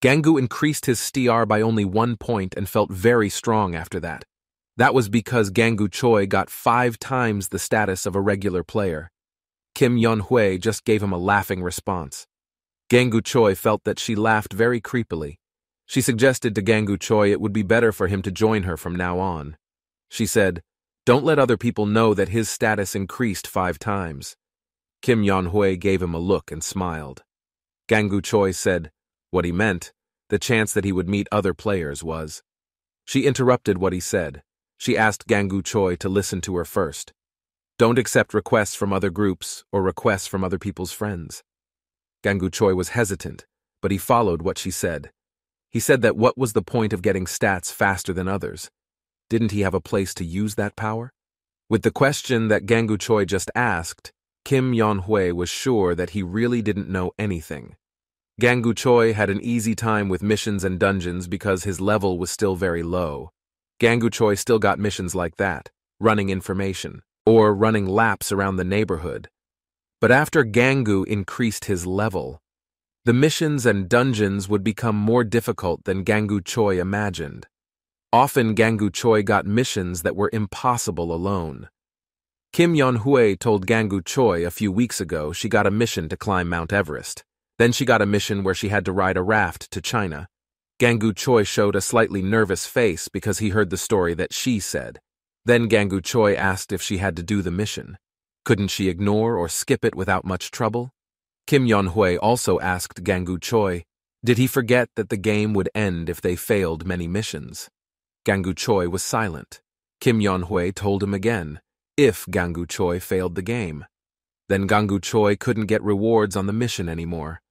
Gangu increased his STR by only one point and felt very strong after that. That was because Gangu Choi got five times the status of a regular player. Kim Yon Hui just gave him a laughing response. Gangu Choi felt that she laughed very creepily. She suggested to Gangu Choi it would be better for him to join her from now on. She said, Don't let other people know that his status increased five times. Kim Yon Hui gave him a look and smiled. Gangu Choi said, What he meant, the chance that he would meet other players was. She interrupted what he said. She asked Gangu Choi to listen to her first. Don't accept requests from other groups or requests from other people's friends. Gangu Choi was hesitant, but he followed what she said. He said that what was the point of getting stats faster than others? Didn't he have a place to use that power? With the question that Gangu Choi just asked, Kim Yon Hui was sure that he really didn't know anything. Gangu Choi had an easy time with missions and dungeons because his level was still very low. Gangu Choi still got missions like that, running information, or running laps around the neighborhood. But after Gangu increased his level, the missions and dungeons would become more difficult than Gangu Choi imagined. Often Gangu Choi got missions that were impossible alone. Kim Yon Hui told Gangu Choi a few weeks ago she got a mission to climb Mount Everest. Then she got a mission where she had to ride a raft to China. Gangu Choi showed a slightly nervous face because he heard the story that she said. Then Gangu Choi asked if she had to do the mission. Couldn't she ignore or skip it without much trouble? Kim Yon Hui also asked Gangu Choi, did he forget that the game would end if they failed many missions? Gangu Choi was silent. Kim Yon Hui told him again, if Gangu Choi failed the game. Then Gangu Choi couldn't get rewards on the mission anymore.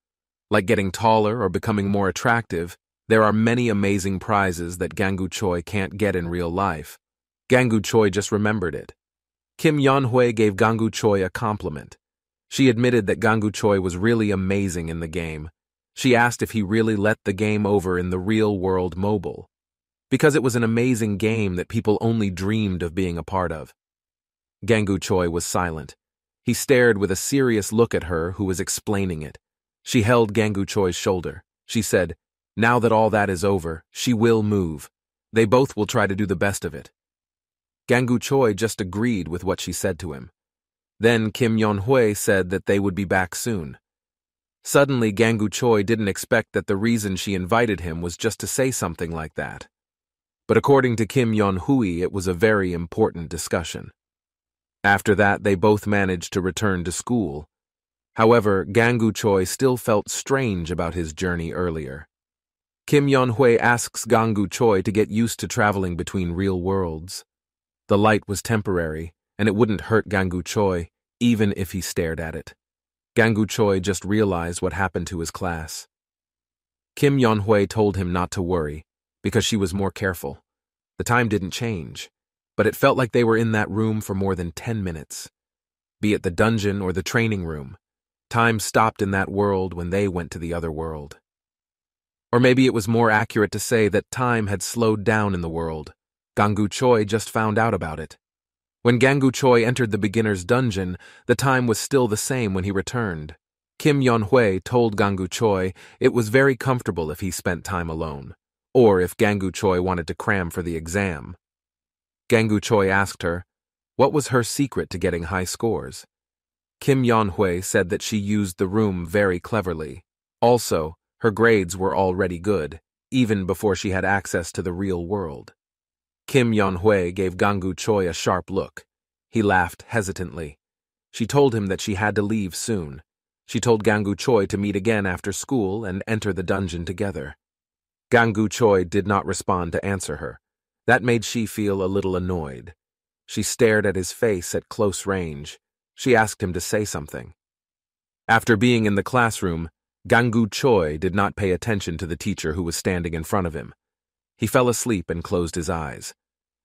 Like getting taller or becoming more attractive, there are many amazing prizes that Gangu Choi can't get in real life. Gangu Choi just remembered it. Kim Yon Hui gave Gangu Choi a compliment. She admitted that Gangu Choi was really amazing in the game. She asked if he really let the game over in the real world mobile. Because it was an amazing game that people only dreamed of being a part of. Gangu Choi was silent. He stared with a serious look at her who was explaining it. She held Gangu Choi's shoulder. She said, now that all that is over, she will move. They both will try to do the best of it. Gangu Choi just agreed with what she said to him. Then Kim Yon Hui said that they would be back soon. Suddenly, Gangu Choi didn't expect that the reason she invited him was just to say something like that. But according to Kim Yon Hui, it was a very important discussion. After that, they both managed to return to school. However, Gangu Choi still felt strange about his journey earlier. Kim Yon Hui asks Gangu Choi to get used to traveling between real worlds. The light was temporary, and it wouldn't hurt Gangu Choi, even if he stared at it. Gangu Choi just realized what happened to his class. Kim Yon Hui told him not to worry, because she was more careful. The time didn't change, but it felt like they were in that room for more than ten minutes. Be it the dungeon or the training room, time stopped in that world when they went to the other world. Or maybe it was more accurate to say that time had slowed down in the world. Gangu Choi just found out about it. When Gangu Choi entered the beginner's dungeon, the time was still the same when he returned. Kim Yon Hui told Gangu Choi it was very comfortable if he spent time alone, or if Gangu Choi wanted to cram for the exam. Gangu Choi asked her, what was her secret to getting high scores? Kim Yon Hui said that she used the room very cleverly. Also, her grades were already good, even before she had access to the real world. Kim Yon-hui gave Gangu Choi a sharp look. He laughed hesitantly. She told him that she had to leave soon. She told Gangu Choi to meet again after school and enter the dungeon together. Gangu Choi did not respond to answer her. That made she feel a little annoyed. She stared at his face at close range. She asked him to say something. After being in the classroom, Gangu Choi did not pay attention to the teacher who was standing in front of him. He fell asleep and closed his eyes.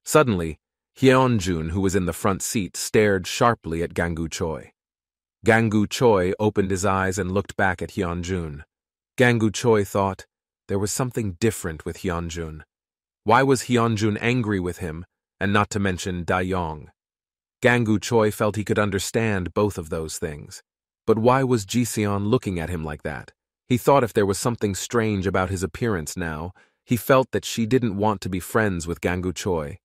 Suddenly, Hyunjun, who was in the front seat, stared sharply at Gangu Choi. Gangu Choi opened his eyes and looked back at Hyunjun. Gangu Choi thought, there was something different with Hyunjun. Why was Hyunjun angry with him, and not to mention Dayong? Gangu Choi felt he could understand both of those things. But why was Jiseon looking at him like that? He thought if there was something strange about his appearance now, he felt that she didn't want to be friends with Gangu Choi.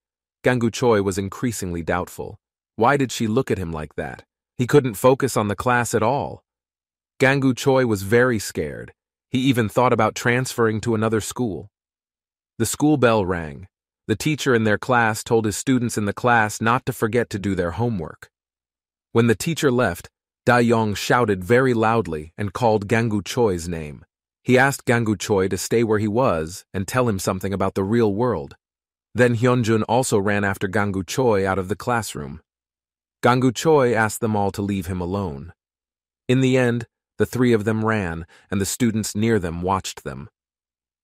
Gangu Choi was increasingly doubtful. Why did she look at him like that? He couldn't focus on the class at all. Gangu Choi was very scared. He even thought about transferring to another school. The school bell rang. The teacher in their class told his students in the class not to forget to do their homework. When the teacher left, Dayong shouted very loudly and called Gangu Choi's name. He asked Gangu Choi to stay where he was and tell him something about the real world. Then Hyunjun also ran after Gangu Choi out of the classroom. Gangu Choi asked them all to leave him alone. In the end, the three of them ran, and the students near them watched them.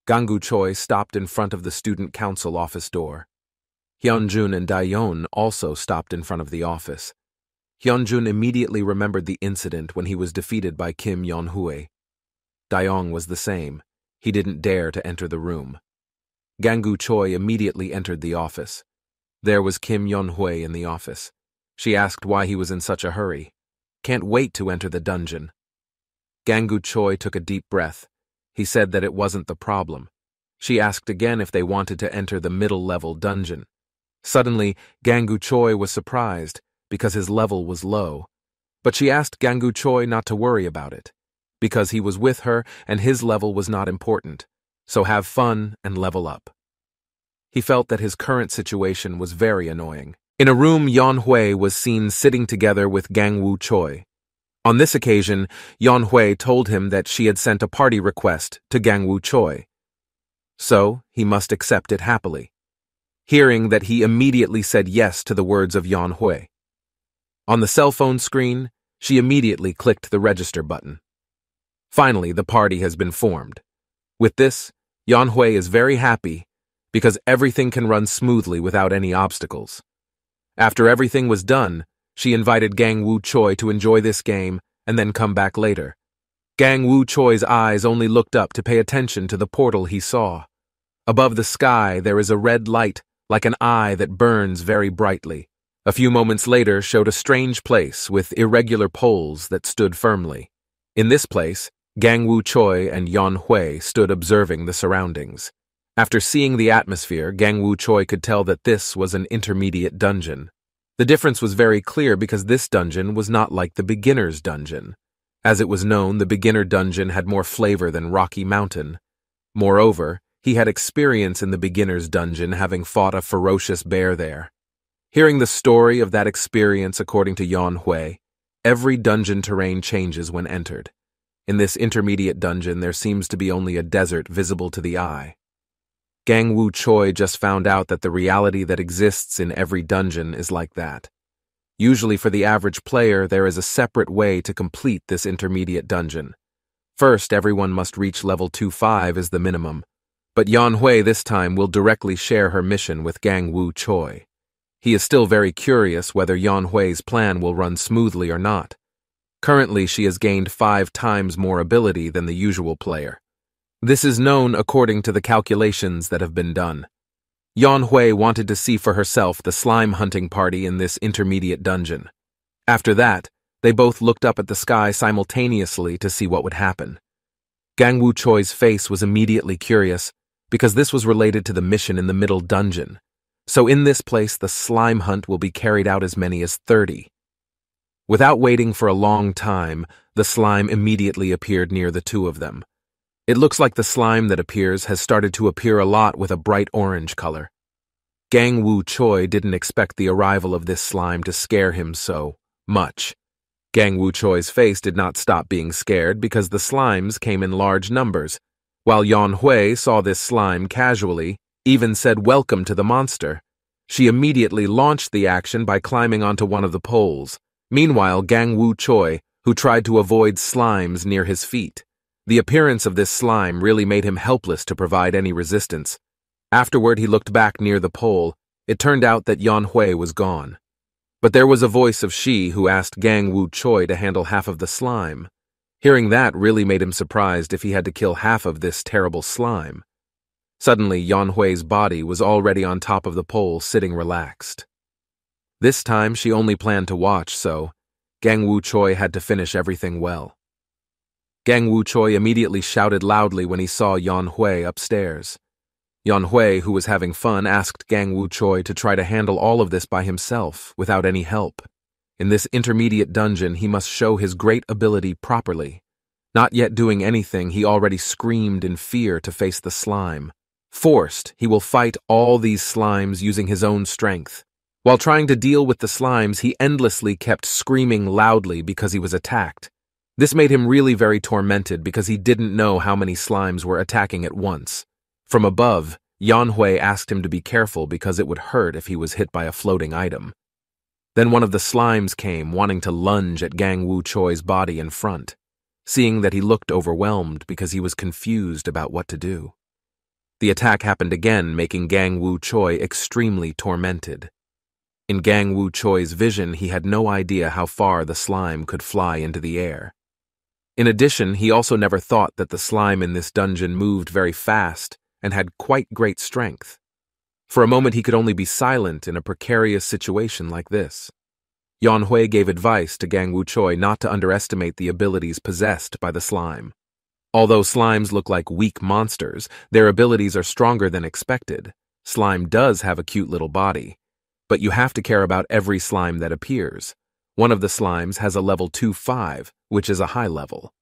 Gangu Choi stopped in front of the student council office door. Hyunjun and Dayong also stopped in front of the office. Hyunjun immediately remembered the incident when he was defeated by Kim Yon-hui. Dayong was the same. He didn't dare to enter the room. Gangu Choi immediately entered the office. There was Kim Yon-hui in the office. She asked why he was in such a hurry. Can't wait to enter the dungeon. Gangu Choi took a deep breath. He said that it wasn't the problem. She asked again if they wanted to enter the middle-level dungeon. Suddenly, Gangu Choi was surprised because his level was low. But she asked Gangu Choi not to worry about it, because he was with her and his level was not important, so have fun and level up. He felt that his current situation was very annoying. In a room, Yon Hui was seen sitting together with Gangwu Choi. On this occasion, Yan Hui told him that she had sent a party request to Gangwu Choi. So, he must accept it happily. Hearing that he immediately said yes to the words of Yan Hui. On the cell phone screen, she immediately clicked the register button. Finally, the party has been formed. With this, Yan Hui is very happy because everything can run smoothly without any obstacles. After everything was done, she invited Gang Wu Choi to enjoy this game and then come back later. Gang Wu Choi's eyes only looked up to pay attention to the portal he saw. Above the sky, there is a red light like an eye that burns very brightly. A few moments later showed a strange place with irregular poles that stood firmly. In this place, Gang Wu Choi and Yon Hui stood observing the surroundings. After seeing the atmosphere, Gang Wu Choi could tell that this was an intermediate dungeon. The difference was very clear because this dungeon was not like the beginner's dungeon. As it was known, the beginner dungeon had more flavor than Rocky Mountain. Moreover, he had experience in the beginner's dungeon having fought a ferocious bear there. Hearing the story of that experience according to Yan Hui, every dungeon terrain changes when entered. In this intermediate dungeon, there seems to be only a desert visible to the eye. Gang Wu Choi just found out that the reality that exists in every dungeon is like that. Usually for the average player, there is a separate way to complete this intermediate dungeon. First, everyone must reach level 2-5 as the minimum, but Yan Hui this time will directly share her mission with Gang Wu Choi. He is still very curious whether Yan Hui's plan will run smoothly or not. Currently, she has gained five times more ability than the usual player. This is known according to the calculations that have been done. Yan Hui wanted to see for herself the slime hunting party in this intermediate dungeon. After that, they both looked up at the sky simultaneously to see what would happen. Gang Wu Choi's face was immediately curious, because this was related to the mission in the middle dungeon. So in this place, the slime hunt will be carried out as many as 30. Without waiting for a long time, the slime immediately appeared near the two of them. It looks like the slime that appears has started to appear a lot with a bright orange color. Gang Wu Choi didn't expect the arrival of this slime to scare him so much. Gang Wu Choi's face did not stop being scared because the slimes came in large numbers, while Yan Hui saw this slime casually, even said welcome to the monster. She immediately launched the action by climbing onto one of the poles. Meanwhile, Gang Wu Choi, who tried to avoid slimes near his feet. The appearance of this slime really made him helpless to provide any resistance. Afterward, he looked back near the pole. It turned out that Yan Hui was gone. But there was a voice of she who asked Gang Wu Choi to handle half of the slime. Hearing that really made him surprised if he had to kill half of this terrible slime. Suddenly, Yan Hui's body was already on top of the pole, sitting relaxed. This time, she only planned to watch, so Gang Wu Choi had to finish everything well. Gang Wu Choi immediately shouted loudly when he saw Yan Hui upstairs. Yan Hui, who was having fun, asked Gang Wu Choi to try to handle all of this by himself, without any help. In this intermediate dungeon, he must show his great ability properly. Not yet doing anything, he already screamed in fear to face the slime. Forced, he will fight all these slimes using his own strength. While trying to deal with the slimes, he endlessly kept screaming loudly because he was attacked. This made him really very tormented because he didn't know how many slimes were attacking at once. From above, Yan Hui asked him to be careful because it would hurt if he was hit by a floating item. Then one of the slimes came, wanting to lunge at Gang Wu Choi's body in front, seeing that he looked overwhelmed because he was confused about what to do. The attack happened again, making Gang Wu Choi extremely tormented. In Gang Wu Choi's vision, he had no idea how far the slime could fly into the air. In addition, he also never thought that the slime in this dungeon moved very fast and had quite great strength. For a moment, he could only be silent in a precarious situation like this. Yan Hui gave advice to Gang Wu Choi not to underestimate the abilities possessed by the slime. Although slimes look like weak monsters, their abilities are stronger than expected. Slime does have a cute little body, but you have to care about every slime that appears. One of the slimes has a level 2-5, which is a high level.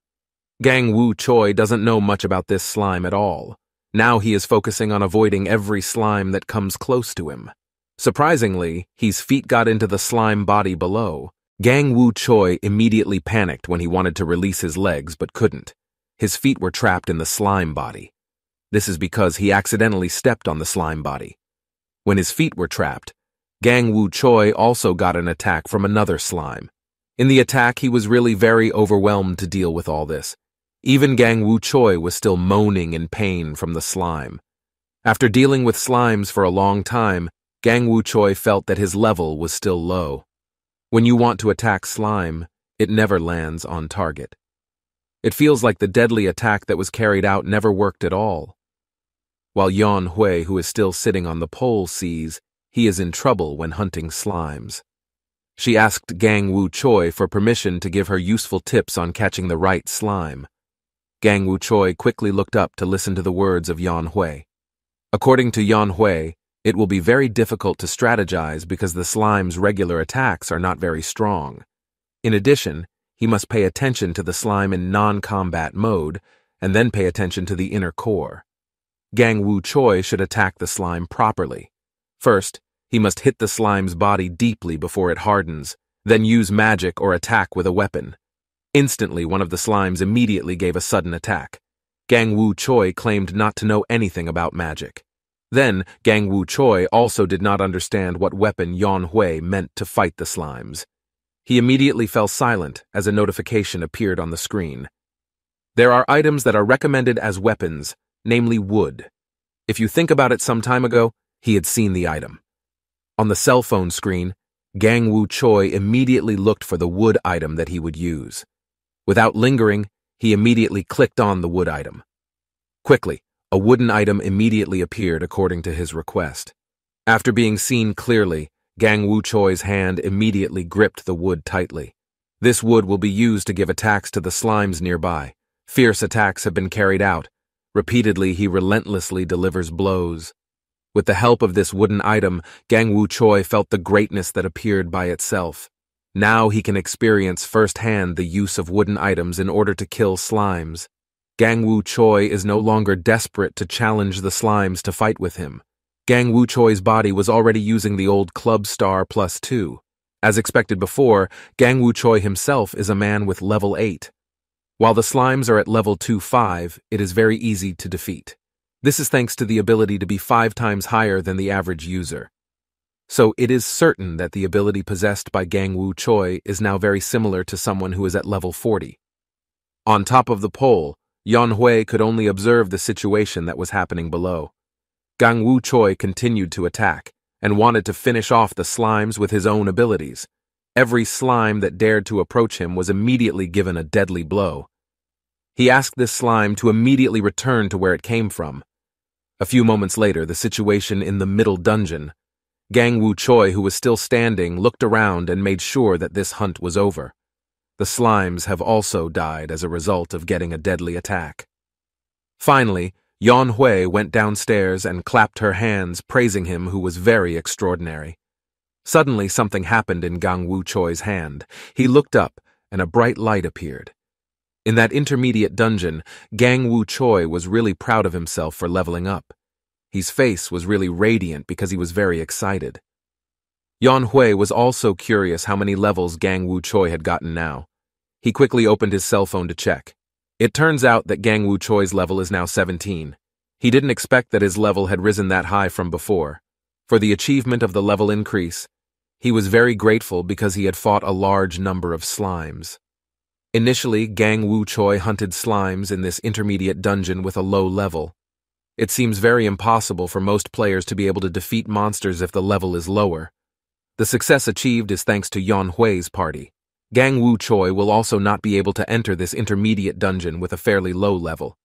Gang Wu Choi doesn't know much about this slime at all. Now he is focusing on avoiding every slime that comes close to him. Surprisingly, his feet got into the slime body below. Gang Wu Choi immediately panicked when he wanted to release his legs but couldn't. His feet were trapped in the slime body. This is because he accidentally stepped on the slime body. When his feet were trapped, Gang Wu Choi also got an attack from another slime. In the attack, he was really very overwhelmed to deal with all this. Even Gang Wu Choi was still moaning in pain from the slime. After dealing with slimes for a long time, Gang Wu Choi felt that his level was still low. When you want to attack slime, it never lands on target. It feels like the deadly attack that was carried out never worked at all. While Yan Hui, who is still sitting on the pole, sees, he is in trouble when hunting slimes. She asked Gang Wu Choi for permission to give her useful tips on catching the right slime. Gang Wu Choi quickly looked up to listen to the words of Yan Hui. According to Yan Hui, it will be very difficult to strategize because the slime's regular attacks are not very strong. In addition, he must pay attention to the slime in non-combat mode, and then pay attention to the inner core. Gang Wu Choi should attack the slime properly. First, he must hit the slime's body deeply before it hardens, then use magic or attack with a weapon. Instantly, one of the slimes immediately gave a sudden attack. Gang Wu Choi claimed not to know anything about magic. Then, Gang Wu Choi also did not understand what weapon Yan Hui meant to fight the slimes. He immediately fell silent as a notification appeared on the screen. There are items that are recommended as weapons, namely wood. If you think about it some time ago, he had seen the item. On the cell phone screen, Gang Wu Choi immediately looked for the wood item that he would use. Without lingering, he immediately clicked on the wood item. Quickly, a wooden item immediately appeared according to his request. After being seen clearly, Gang Wu Choi's hand immediately gripped the wood tightly. This wood will be used to give attacks to the slimes nearby. Fierce attacks have been carried out. Repeatedly, he relentlessly delivers blows. With the help of this wooden item, Gang Wu Choi felt the greatness that appeared by itself. Now he can experience firsthand the use of wooden items in order to kill slimes. Gang Wu Choi is no longer desperate to challenge the slimes to fight with him. Gang Wu Choi's body was already using the old Club Star plus 2. As expected before, Gang Wu Choi himself is a man with level 8. While the slimes are at level 2-5, it is very easy to defeat. This is thanks to the ability to be five times higher than the average user. So it is certain that the ability possessed by Gang Wu Choi is now very similar to someone who is at level 40. On top of the pole, Yan Hui could only observe the situation that was happening below. Gang Wu Choi continued to attack, and wanted to finish off the slimes with his own abilities. Every slime that dared to approach him was immediately given a deadly blow. He asked this slime to immediately return to where it came from. A few moments later, the situation in the middle dungeon. Gang Wu Choi, who was still standing, looked around and made sure that this hunt was over. The slimes have also died as a result of getting a deadly attack. Finally, Yan Hui went downstairs and clapped her hands, praising him who was very extraordinary. Suddenly something happened in Gang Wu Choi's hand. He looked up, and a bright light appeared. In that intermediate dungeon, Gang Wu Choi was really proud of himself for leveling up. His face was really radiant because he was very excited. Yan Hui was also curious how many levels Gang Wu Choi had gotten now. He quickly opened his cell phone to check. It turns out that Gang Wu Choi's level is now 17. He didn't expect that his level had risen that high from before. For the achievement of the level increase, he was very grateful because he had fought a large number of slimes. Initially, Gang Wu Choi hunted slimes in this intermediate dungeon with a low level. It seems very impossible for most players to be able to defeat monsters if the level is lower. The success achieved is thanks to Yan Hui's party. Gang Wu Choi will also not be able to enter this intermediate dungeon with a fairly low level.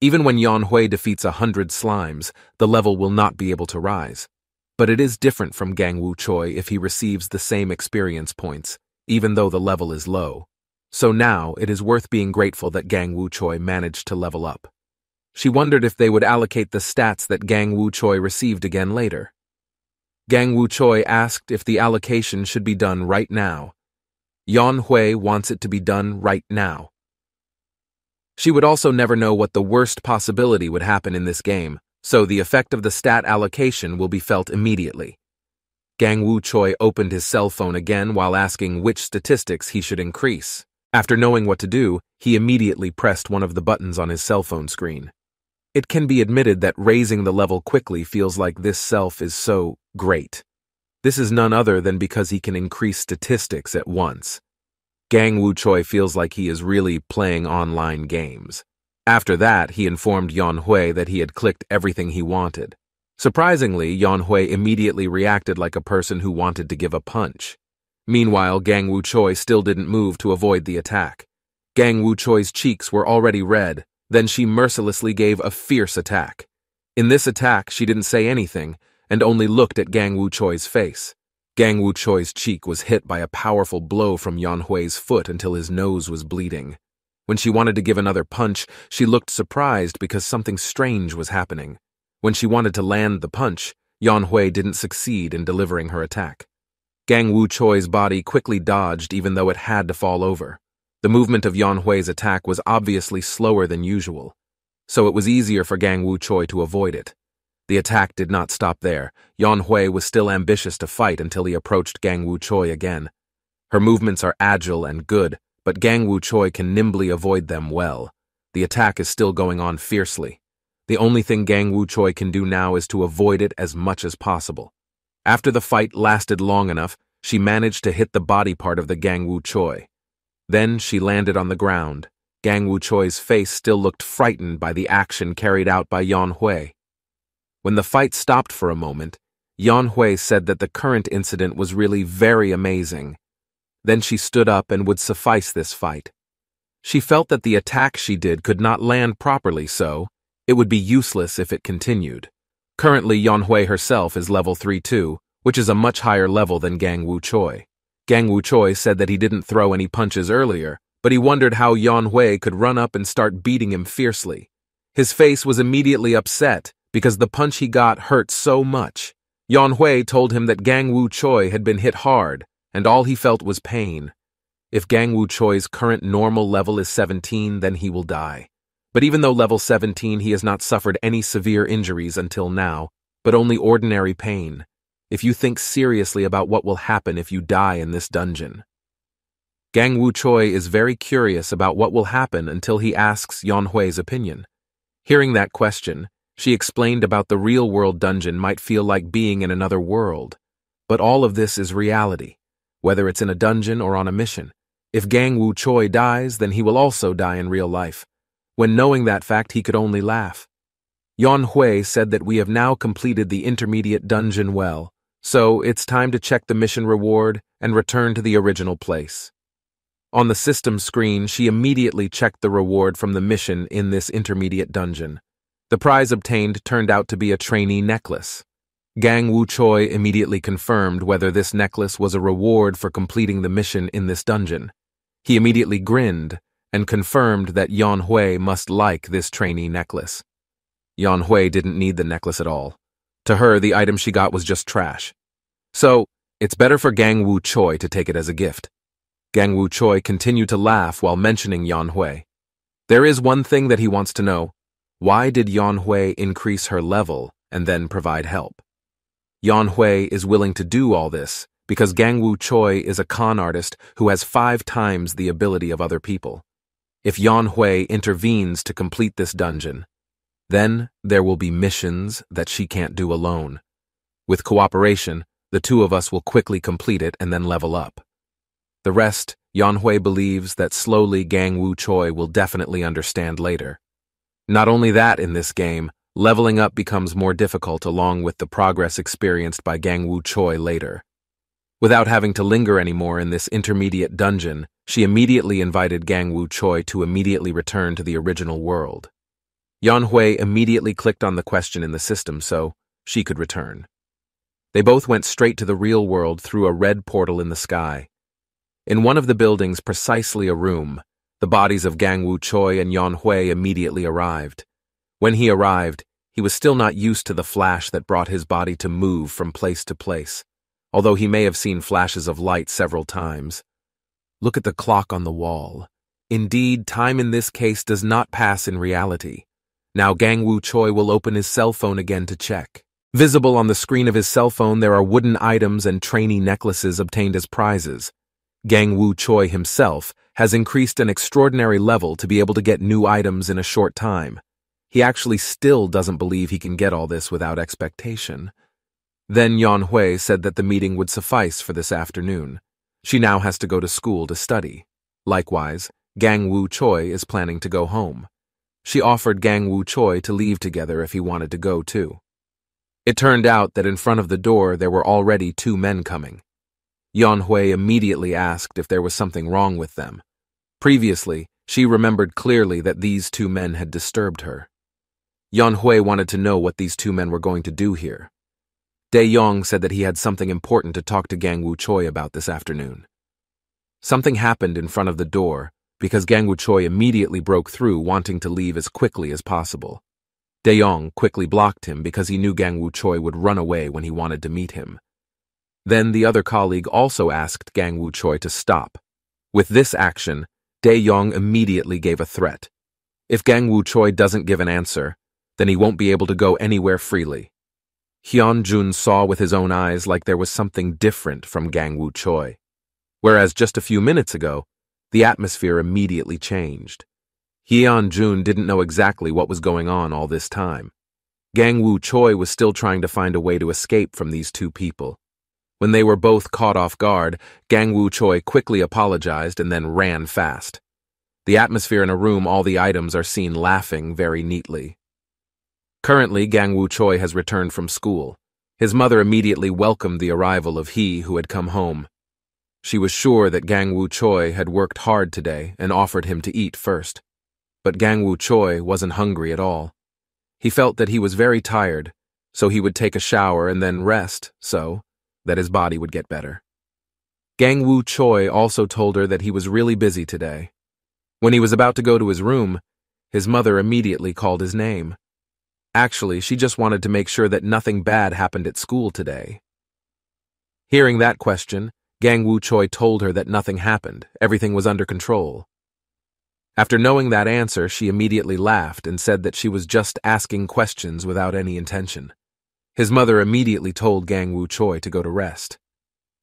Even when Yan Hui defeats a hundred slimes, the level will not be able to rise. But it is different from Gang Wu Choi if he receives the same experience points, even though the level is low. So now it is worth being grateful that Gang Wu Choi managed to level up. She wondered if they would allocate the stats that Gang Wu Choi received again later. Gang Wu Choi asked if the allocation should be done right now. Yan Hui wants it to be done right now. She would also never know what the worst possibility would happen in this game, so the effect of the stat allocation will be felt immediately. Gang Wu Choi opened his cell phone again while asking which statistics he should increase. After knowing what to do, he immediately pressed one of the buttons on his cell phone screen. It can be admitted that raising the level quickly feels like this self is so great. This is none other than because he can increase statistics at once. Gang Wu Choi feels like he is really playing online games. After that, he informed Yan Hui that he had clicked everything he wanted. Surprisingly, Yan Hui immediately reacted like a person who wanted to give a punch. Meanwhile, Gang Wu Choi still didn't move to avoid the attack. Gang Wu Choi's cheeks were already red, then she mercilessly gave a fierce attack. In this attack, she didn't say anything and only looked at Gang Wu Choi's face. Gang Wu Choi's cheek was hit by a powerful blow from Yan Hui's foot until his nose was bleeding. When she wanted to give another punch, she looked surprised because something strange was happening. When she wanted to land the punch, Yan Hui didn't succeed in delivering her attack. Gang Wu Choi's body quickly dodged even though it had to fall over. The movement of Yan Hui's attack was obviously slower than usual, so it was easier for Gang Wu Choi to avoid it. The attack did not stop there. Yan Hui was still ambitious to fight until he approached Gang Wu Choi again. Her movements are agile and good, but Gang Wu Choi can nimbly avoid them well. The attack is still going on fiercely. The only thing Gang Wu Choi can do now is to avoid it as much as possible. After the fight lasted long enough, she managed to hit the body part of the Gang Wu Choi. Then she landed on the ground. Gang Wu Choi's face still looked frightened by the action carried out by Yan Hui. When the fight stopped for a moment, Yan Hui said that the current incident was really very amazing. Then she stood up and would suffice this fight. She felt that the attack she did could not land properly, so it would be useless if it continued. Currently, Yan Hui herself is level 3-2, which is a much higher level than Gang Wu Choi. Gang Wu Choi said that he didn't throw any punches earlier, but he wondered how Yan Hui could run up and start beating him fiercely. His face was immediately upset because the punch he got hurt so much. Yan Hui told him that Gang Wu Choi had been hit hard, and all he felt was pain. If Gang Wu Choi's current normal level is 17, then he will die. But even though level 17 he has not suffered any severe injuries until now, but only ordinary pain, if you think seriously about what will happen if you die in this dungeon. Gang Wu Choi is very curious about what will happen until he asks Yan Hui's opinion. Hearing that question, she explained about the real-world dungeon might feel like being in another world. But all of this is reality, whether it's in a dungeon or on a mission. If Gang Wu Choi dies, then he will also die in real life. When knowing that fact, he could only laugh. Yan Hui said that we have now completed the intermediate dungeon well, so it's time to check the mission reward and return to the original place. On the system screen, she immediately checked the reward from the mission in this intermediate dungeon. The prize obtained turned out to be a trainee necklace. Gang Wu Choi immediately confirmed whether this necklace was a reward for completing the mission in this dungeon. He immediately grinned and confirmed that Yan Hui must like this trainee necklace. Yan Hui didn't need the necklace at all. To her, the item she got was just trash. So, it's better for Gang Wu Choi to take it as a gift. Gang Wu Choi continued to laugh while mentioning Yan Hui. There is one thing that he wants to know. Why did Yan Hui increase her level and then provide help? Yan Hui is willing to do all this because Gang Wu Choi is a con artist who has five times the ability of other people. If Yan Hui intervenes to complete this dungeon, then there will be missions that she can't do alone. With cooperation, the two of us will quickly complete it and then level up. The rest, Yan Hui believes that slowly Gang Wu Choi will definitely understand later. Not only that in this game, leveling up becomes more difficult along with the progress experienced by Gang Wu Choi later. Without having to linger anymore in this intermediate dungeon, she immediately invited Gang Wu Choi to immediately return to the original world. Yan Hui immediately clicked on the question in the system so she could return. They both went straight to the real world through a red portal in the sky. In one of the buildings, precisely a room, the bodies of Gang Wu Choi and Yan Hui immediately arrived. When he arrived, he was still not used to the flash that brought his body to move from place to place, although he may have seen flashes of light several times. Look at the clock on the wall. Indeed, time in this case does not pass in reality. Now Gang Wu Choi will open his cell phone again to check. Visible on the screen of his cell phone, there are wooden items and trainee necklaces obtained as prizes. Gang Wu Choi himself has increased an extraordinary level to be able to get new items in a short time. He actually still doesn't believe he can get all this without expectation. Then Yan Hui said that the meeting would suffice for this afternoon. She now has to go to school to study. Likewise, Gang Wu Choi is planning to go home. She offered Gang Wu Choi to leave together if he wanted to go too. It turned out that in front of the door there were already two men coming. Yan Hui immediately asked if there was something wrong with them. Previously, she remembered clearly that these two men had disturbed her. Yan Hui wanted to know what these two men were going to do here. Dayong said that he had something important to talk to Gang Wu Choi about this afternoon. Something happened in front of the door because Gang Wu Choi immediately broke through wanting to leave as quickly as possible. Dayong quickly blocked him because he knew Gang Wu Choi would run away when he wanted to meet him. Then the other colleague also asked Gang Wu Choi to stop. With this action, Dayong immediately gave a threat. If Gang Wu Choi doesn't give an answer, then he won't be able to go anywhere freely. Hyunjun saw with his own eyes like there was something different from Gang Wu Choi. Whereas just a few minutes ago, the atmosphere immediately changed. Hyunjun didn't know exactly what was going on all this time. Gang Wu Choi was still trying to find a way to escape from these two people. When they were both caught off guard, Gang Wu Choi quickly apologized and then ran fast. The atmosphere in a room all the items are seen laughing very neatly. Currently, Gang Wu Choi has returned from school. His mother immediately welcomed the arrival of he who had come home. She was sure that Gang Wu Choi had worked hard today and offered him to eat first. But Gang Wu Choi wasn't hungry at all. He felt that he was very tired, so he would take a shower and then rest, so that his body would get better. Gang Wu Choi also told her that he was really busy today. When he was about to go to his room, his mother immediately called his name. Actually, she just wanted to make sure that nothing bad happened at school today. Hearing that question, Gang Wu Choi told her that nothing happened, everything was under control. After knowing that answer, she immediately laughed and said that she was just asking questions without any intention. His mother immediately told Gang Wu Choi to go to rest.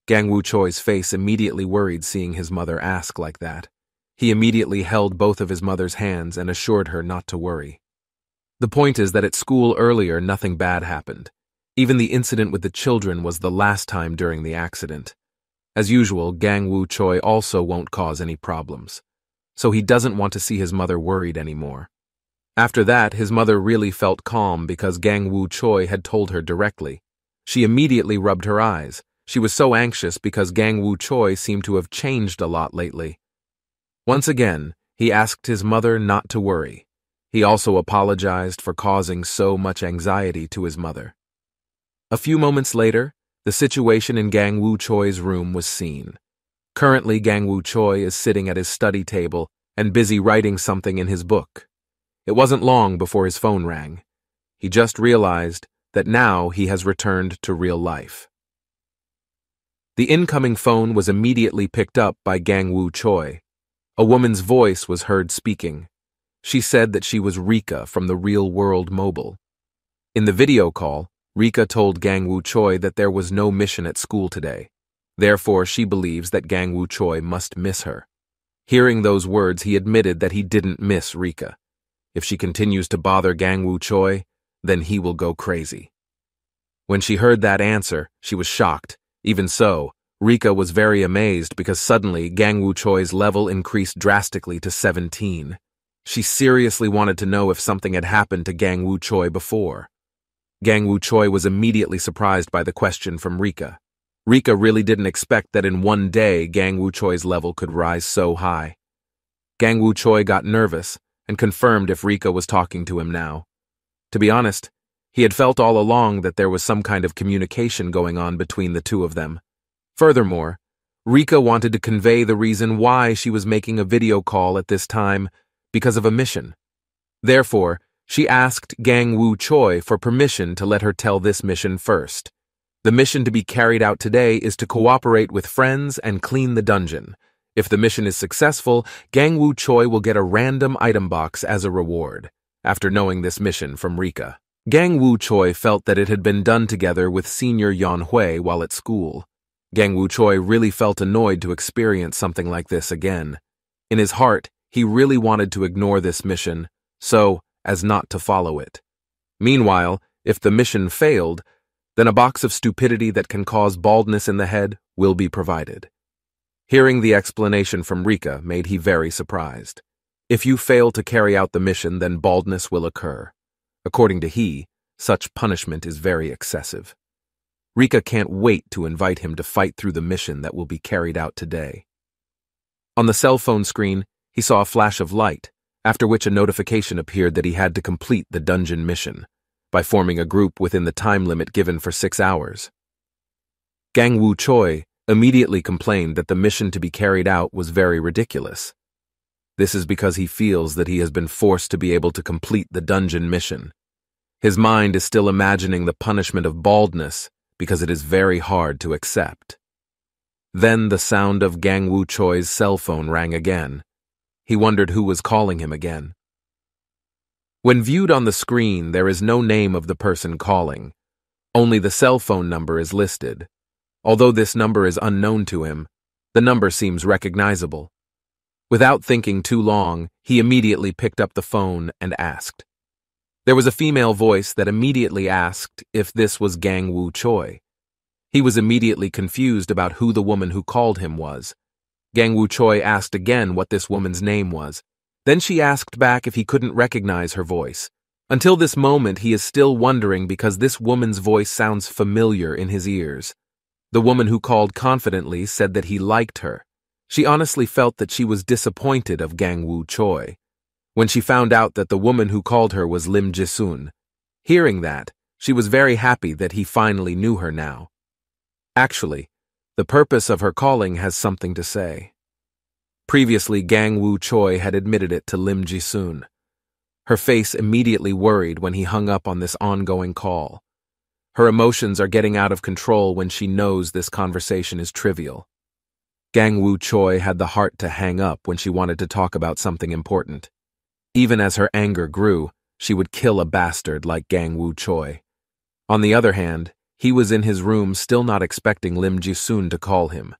Gang Wu Choi's face immediately worried seeing his mother ask like that. He immediately held both of his mother's hands and assured her not to worry. The point is that at school earlier, nothing bad happened. Even the incident with the children was the last time during the accident. As usual, Gang Wu Choi also won't cause any problems. So he doesn't want to see his mother worried anymore. After that, his mother really felt calm because Gang Wu Choi had told her directly. She immediately rubbed her eyes. She was so anxious because Gang Wu Choi seemed to have changed a lot lately. Once again, he asked his mother not to worry. He also apologized for causing so much anxiety to his mother. A few moments later, the situation in Gang Wu Choi's room was seen. Currently, Gang Wu Choi is sitting at his study table and busy writing something in his book. It wasn't long before his phone rang. He just realized that now he has returned to real life. The incoming phone was immediately picked up by Gang Wu Choi. A woman's voice was heard speaking. She said that she was Rika from the Real World Mobile. In the video call, Rika told Gang Wu Choi that there was no mission at school today. Therefore, she believes that Gang Wu Choi must miss her. Hearing those words, he admitted that he didn't miss Rika. If she continues to bother Gang Wu Choi, then he will go crazy. When she heard that answer, she was shocked. Even so, Rika was very amazed because suddenly Gang Wu Choi's level increased drastically to 17. She seriously wanted to know if something had happened to Gang Wu Choi before. Gang Wu Choi was immediately surprised by the question from Rika. Rika really didn't expect that in one day Gang Wu Choi's level could rise so high. Gang Wu Choi got nervous and confirmed if Rika was talking to him now. To be honest, he had felt all along that there was some kind of communication going on between the two of them. Furthermore, Rika wanted to convey the reason why she was making a video call at this time because of a mission. Therefore, she asked Gang Wu Choi for permission to let her tell this mission first. The mission to be carried out today is to cooperate with friends and clean the dungeon. If the mission is successful, Gang Wu Choi will get a random item box as a reward. After knowing this mission from Rika, Gang Wu Choi felt that it had been done together with senior Yan Hui while at school. Gang Wu Choi really felt annoyed to experience something like this again. In his heart, he really wanted to ignore this mission, so as not to follow it. Meanwhile, if the mission failed, then a box of stupidity that can cause baldness in the head will be provided. Hearing the explanation from Rika made he very surprised. If you fail to carry out the mission, then baldness will occur. According to he, such punishment is very excessive. Rika can't wait to invite him to fight through the mission that will be carried out today. On the cell phone screen, he saw a flash of light, after which a notification appeared that he had to complete the dungeon mission by forming a group within the time limit given for six hours. Gang Wu Choi immediately complained that the mission to be carried out was very ridiculous. This is because he feels that he has been forced to be able to complete the dungeon mission. His mind is still imagining the punishment of baldness because it is very hard to accept. Then the sound of Gang Wu Choi's cell phone rang again. He wondered who was calling him again. When viewed on the screen, there is no name of the person calling. Only the cell phone number is listed. Although this number is unknown to him, the number seems recognizable. Without thinking too long, he immediately picked up the phone and asked. There was a female voice that immediately asked if this was Gang Wu Choi. He was immediately confused about who the woman who called him was. Gang Choi asked again what this woman's name was. Then she asked back if he couldn't recognize her voice. Until this moment, he is still wondering because this woman's voice sounds familiar in his ears. The woman who called confidently said that he liked her. She honestly felt that she was disappointed of Gang Choi. When she found out that the woman who called her was Lim Jiseon. Hearing that, she was very happy that he finally knew her now. Actually, the purpose of her calling has something to say. Previously, Gang Wu Choi had admitted it to Lim Jiseon. Her face immediately worried when he hung up on this ongoing call. Her emotions are getting out of control when she knows this conversation is trivial. Gang Wu Choi had the heart to hang up when she wanted to talk about something important. Even as her anger grew, she would kill a bastard like Gang Wu Choi. On the other hand, he was in his room still not expecting Lim Jiseon to call him.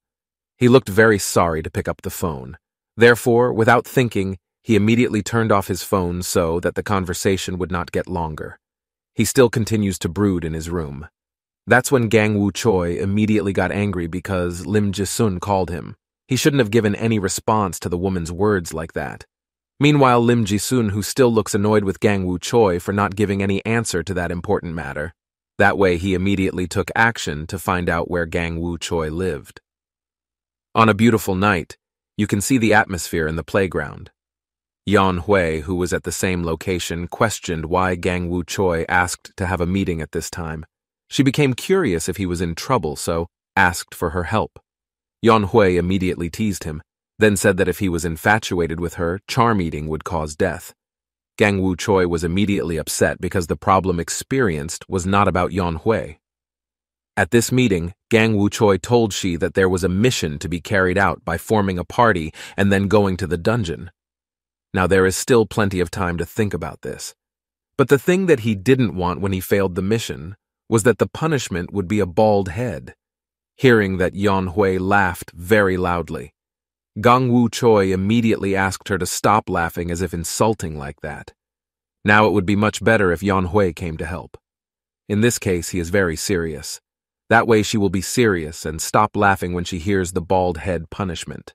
He looked very sorry to pick up the phone. Therefore, without thinking, he immediately turned off his phone so that the conversation would not get longer. He still continues to brood in his room. That's when Gang Wu Choi immediately got angry because Lim Jiseon called him. He shouldn't have given any response to the woman's words like that. Meanwhile, Lim Jiseon, who still looks annoyed with Gang Wu Choi for not giving any answer to that important matter. That way, he immediately took action to find out where Gang Wu Choi lived. On a beautiful night, you can see the atmosphere in the playground. Yan Hui, who was at the same location, questioned why Gang Wu Choi asked to have a meeting at this time. She became curious if he was in trouble, so asked for her help. Yan Hui immediately teased him, then said that if he was infatuated with her, charm eating would cause death. Gang Wu Choi was immediately upset because the problem experienced was not about Yan Hui. At this meeting, Gang Wu Choi told she that there was a mission to be carried out by forming a party and then going to the dungeon. Now, there is still plenty of time to think about this. But the thing that he didn't want when he failed the mission was that the punishment would be a bald head. Hearing that Yan Hui laughed very loudly. Gang Wu Choi immediately asked her to stop laughing as if insulting like that. Now it would be much better if Yan Hui came to help. In this case, he is very serious. That way she will be serious and stop laughing when she hears the bald head punishment.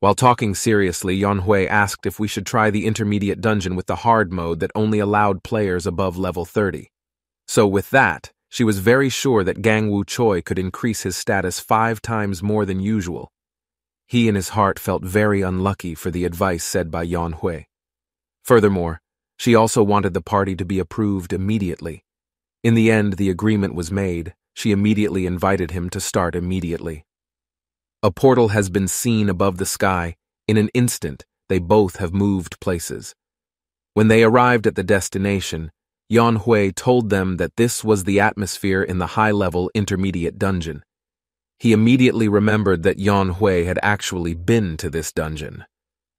While talking seriously, Yan Hui asked if we should try the intermediate dungeon with the hard mode that only allowed players above level 30. So with that, she was very sure that Gang Wu Choi could increase his status five times more than usual. He in his heart felt very unlucky for the advice said by Yan Hui. Furthermore, she also wanted the party to be approved immediately. In the end, the agreement was made. She immediately invited him to start immediately. A portal has been seen above the sky. In an instant, they both have moved places. When they arrived at the destination, Yan Hui told them that this was the atmosphere in the high-level intermediate dungeon. He immediately remembered that Yan Hui had actually been to this dungeon.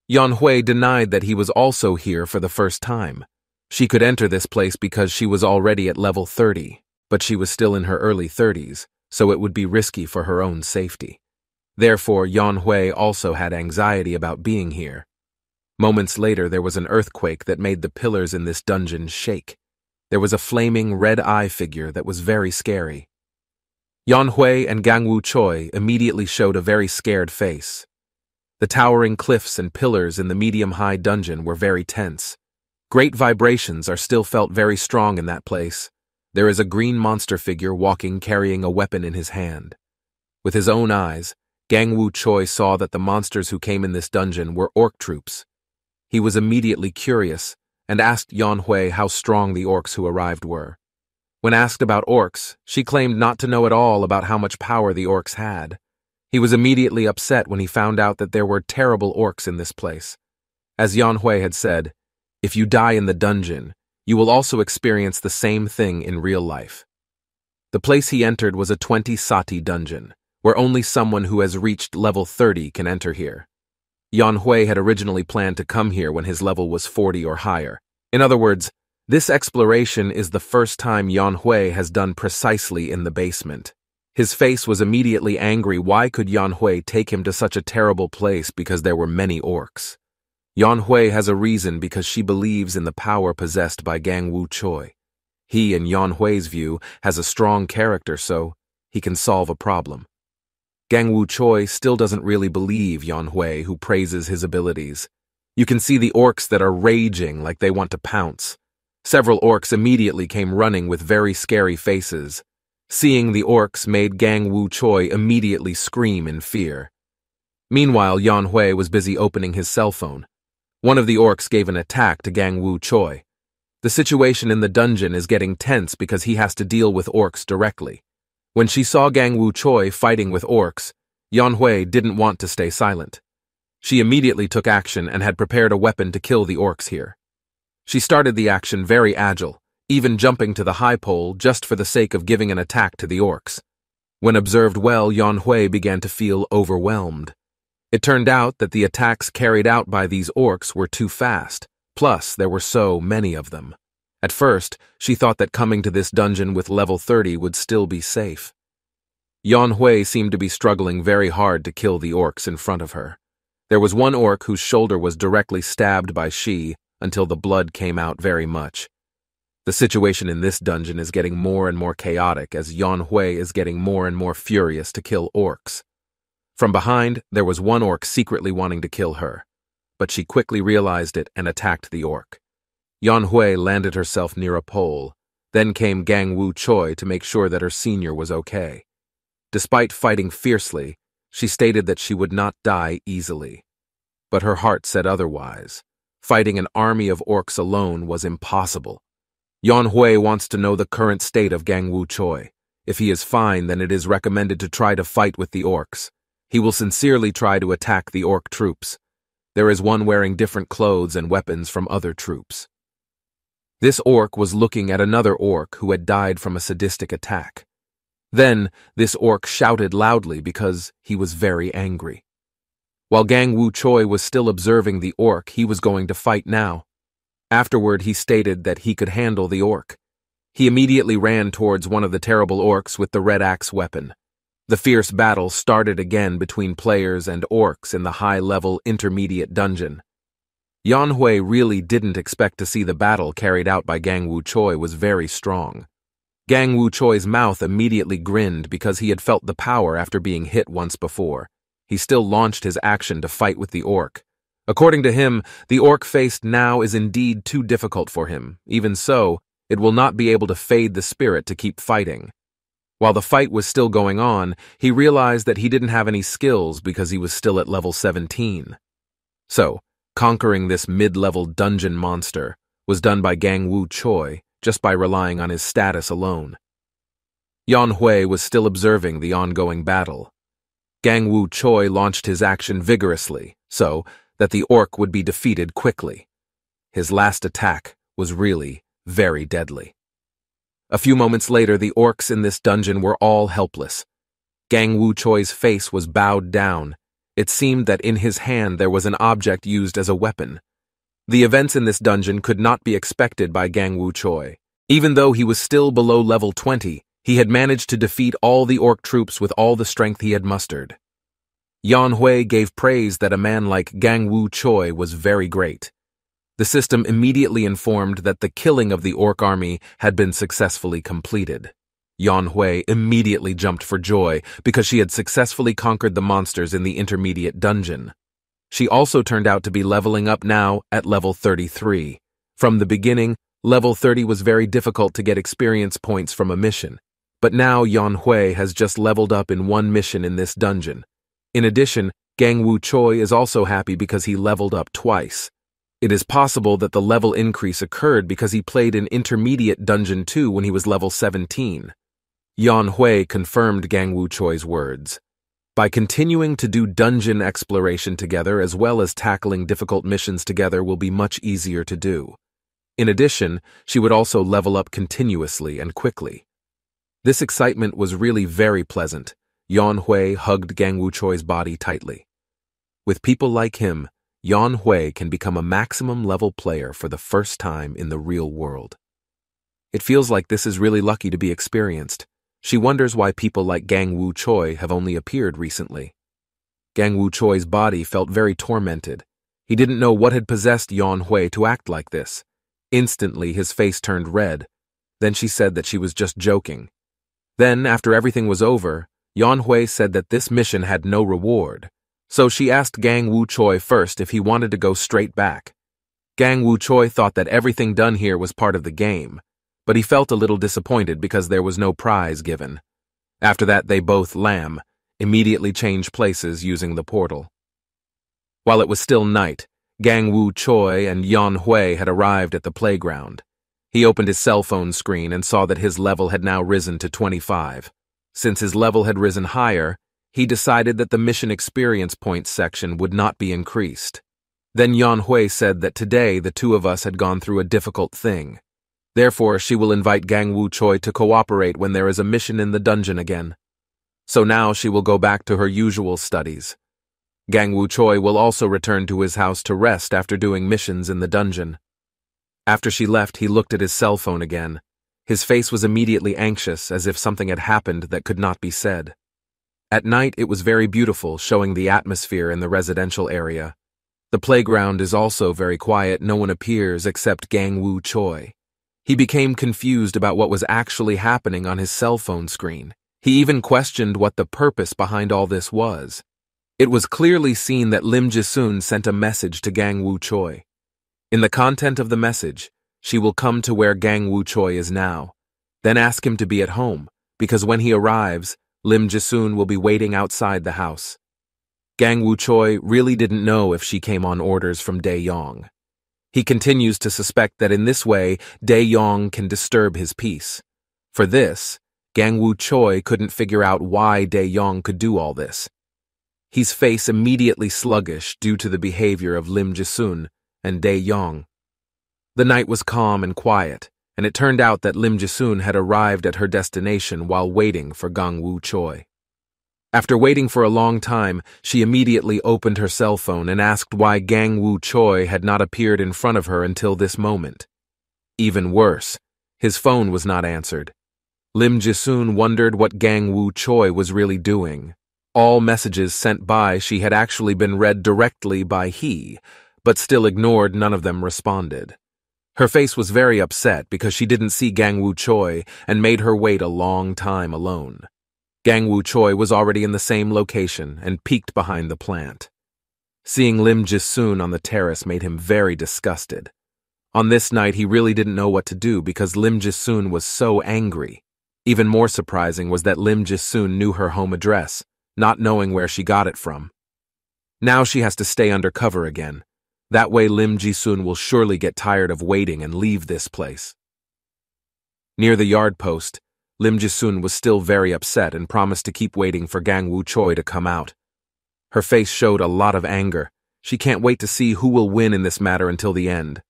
Yan Hui denied that he was also here for the first time. She could enter this place because she was already at level 30, but she was still in her early 30s, so it would be risky for her own safety. Therefore, Yan Hui also had anxiety about being here. Moments later, there was an earthquake that made the pillars in this dungeon shake. There was a flaming red eye figure that was very scary. Yan Hui and Gang Wu Choi immediately showed a very scared face. The towering cliffs and pillars in the medium-high dungeon were very tense. Great vibrations are still felt very strong in that place. There is a green monster figure walking carrying a weapon in his hand. With his own eyes, Gang Wu Choi saw that the monsters who came in this dungeon were orc troops. He was immediately curious and asked Yan Hui how strong the orcs who arrived were. When asked about orcs, she claimed not to know at all about how much power the orcs had. He was immediately upset when he found out that there were terrible orcs in this place. As Yan Hui had said, if you die in the dungeon, you will also experience the same thing in real life. The place he entered was a 20 sati dungeon where only someone who has reached level 30 can enter here. Yan Hui had originally planned to come here when his level was 40 or higher. In other words, this exploration is the first time Yan Hui has done precisely in the basement. His face was immediately angry why could Yan Hui take him to such a terrible place because there were many orcs. Yan Hui has a reason because she believes in the power possessed by Gang Wu Choi. He, in Yan Hui's view, has a strong character so he can solve a problem. Gang Wu Choi still doesn't really believe Yan Hui, who praises his abilities. You can see the orcs that are raging like they want to pounce. Several orcs immediately came running with very scary faces. Seeing the orcs made Gang Wu Choi immediately scream in fear. Meanwhile, Yan Hui was busy opening his cell phone. One of the orcs gave an attack to Gang Wu Choi. The situation in the dungeon is getting tense because he has to deal with orcs directly. When she saw Gang Wu Choi fighting with orcs, Yan Hui didn't want to stay silent. She immediately took action and had prepared a weapon to kill the orcs here. She started the action very agile, even jumping to the high pole just for the sake of giving an attack to the orcs. When observed well, Yan Hui began to feel overwhelmed. It turned out that the attacks carried out by these orcs were too fast, plus there were so many of them. At first, she thought that coming to this dungeon with level 30 would still be safe. Yan Hui seemed to be struggling very hard to kill the orcs in front of her. There was one orc whose shoulder was directly stabbed by she until the blood came out very much. The situation in this dungeon is getting more and more chaotic as Yan Hui is getting more and more furious to kill orcs. From behind, there was one orc secretly wanting to kill her, but she quickly realized it and attacked the orc. Yan Hui landed herself near a pole, then came Gang Wu Choi to make sure that her senior was okay. Despite fighting fiercely, she stated that she would not die easily. But her heart said otherwise. Fighting an army of orcs alone was impossible. Yan Hui wants to know the current state of Gangu Choi. If he is fine, then it is recommended to try to fight with the orcs. He will sincerely try to attack the orc troops. There is one wearing different clothes and weapons from other troops. This orc was looking at another orc who had died from a sadistic attack. Then, this orc shouted loudly because he was very angry. While Gangu Choi was still observing the orc, he was going to fight now. Afterward, he stated that he could handle the orc. He immediately ran towards one of the terrible orcs with the red axe weapon. The fierce battle started again between players and orcs in the high-level intermediate dungeon. Yan Hui really didn't expect to see the battle carried out by Gangu Choi was very strong. Gangu Choi's mouth immediately grinned because he had felt the power after being hit once before. He still launched his action to fight with the orc. According to him, the orc faced now is indeed too difficult for him. Even so, it will not be able to fade the spirit to keep fighting. While the fight was still going on, he realized that he didn't have any skills because he was still at level 17. So, conquering this mid-level dungeon monster was done by Gangu Choi just by relying on his status alone. Yan Hui was still observing the ongoing battle. Gangu Choi launched his action vigorously, so that the orc would be defeated quickly. His last attack was really very deadly. A few moments later, the orcs in this dungeon were all helpless. Gangu Choi's face was bowed down. It seemed that in his hand there was an object used as a weapon. The events in this dungeon could not be expected by Gangu Choi. Even though he was still below level 20, he had managed to defeat all the orc troops with all the strength he had mustered. Yan Hui gave praise that a man like Gangu Choi was very great. The system immediately informed that the killing of the orc army had been successfully completed. Yan Hui immediately jumped for joy because she had successfully conquered the monsters in the intermediate dungeon. She also turned out to be leveling up now at level 33. From the beginning, level 30 was very difficult to get experience points from a mission, but now Yan Hui has just leveled up in one mission in this dungeon, in addition, Gangu Choi is also happy because he leveled up twice. It is possible that the level increase occurred because he played in Intermediate Dungeon 2 when he was level 17. Yan Hui confirmed Gangu Choi's words. By continuing to do dungeon exploration together as well as tackling difficult missions together will be much easier to do. In addition, she would also level up continuously and quickly. This excitement was really very pleasant, Yan Hui hugged Gangu Choi's body tightly. With people like him, Yan Hui can become a maximum level player for the first time in the real world. It feels like this is really lucky to be experienced. She wonders why people like Gangu Choi have only appeared recently. Gangu Choi's body felt very tormented. He didn't know what had possessed Yan Hui to act like this. Instantly, his face turned red. Then she said that she was just joking. Then, after everything was over, Yan Hui said that this mission had no reward, so she asked Gangu Choi first if he wanted to go straight back. Gangu Choi thought that everything done here was part of the game, but he felt a little disappointed because there was no prize given. After that, they both lamb, immediately changed places using the portal. While it was still night, Gangu Choi and Yan Hui had arrived at the playground. He opened his cell phone screen and saw that his level had now risen to 25. Since his level had risen higher, he decided that the mission experience points section would not be increased. Then Yan Hui said that today the two of us had gone through a difficult thing. Therefore, she will invite Gangu Choi to cooperate when there is a mission in the dungeon again. so now she will go back to her usual studies. Gangu Choi will also return to his house to rest after doing missions in the dungeon. After she left, he looked at his cell phone again. His face was immediately anxious, as if something had happened that could not be said. At night, it was very beautiful, showing the atmosphere in the residential area. The playground is also very quiet, no one appears except Gangu Choi. He became confused about what was actually happening on his cell phone screen. He even questioned what the purpose behind all this was. It was clearly seen that Lim Jiseon sent a message to Gangu Choi. In the content of the message, she will come to where Gangu Choi is now, then ask him to be at home, because when he arrives, Lim Jiseon will be waiting outside the house. Gangu Choi really didn't know if she came on orders from Dayong. He continues to suspect that in this way, Dayong can disturb his peace. For this, Gangu Choi couldn't figure out why Dayong could do all this. His face immediately sluggish due to the behavior of Lim Jiseon and Dayong. The night was calm and quiet, and it turned out that Lim Jiseon had arrived at her destination while waiting for Gangu Choi. After waiting for a long time, she immediately opened her cell phone and asked why Gangu Choi had not appeared in front of her until this moment. Even worse, his phone was not answered. Lim Jiseon wondered what Gangu Choi was really doing. All messages sent by she had actually been read directly by he, but still ignored none of them responded. Her face was very upset because she didn't see Gangu Choi and made her wait a long time alone. Gangu Choi was already in the same location and peeked behind the plant. Seeing Lim Jiseon on the terrace made him very disgusted. On this night, he really didn't know what to do because Lim Jiseon was so angry. Even more surprising was that Lim Jiseon knew her home address, not knowing where she got it from. Now she has to stay under cover again. That way Lim Jiseon will surely get tired of waiting and leave this place. Near the yard post, Lim Jiseon was still very upset and promised to keep waiting for Gangu Choi to come out. Her face showed a lot of anger. She can't wait to see who will win in this matter until the end.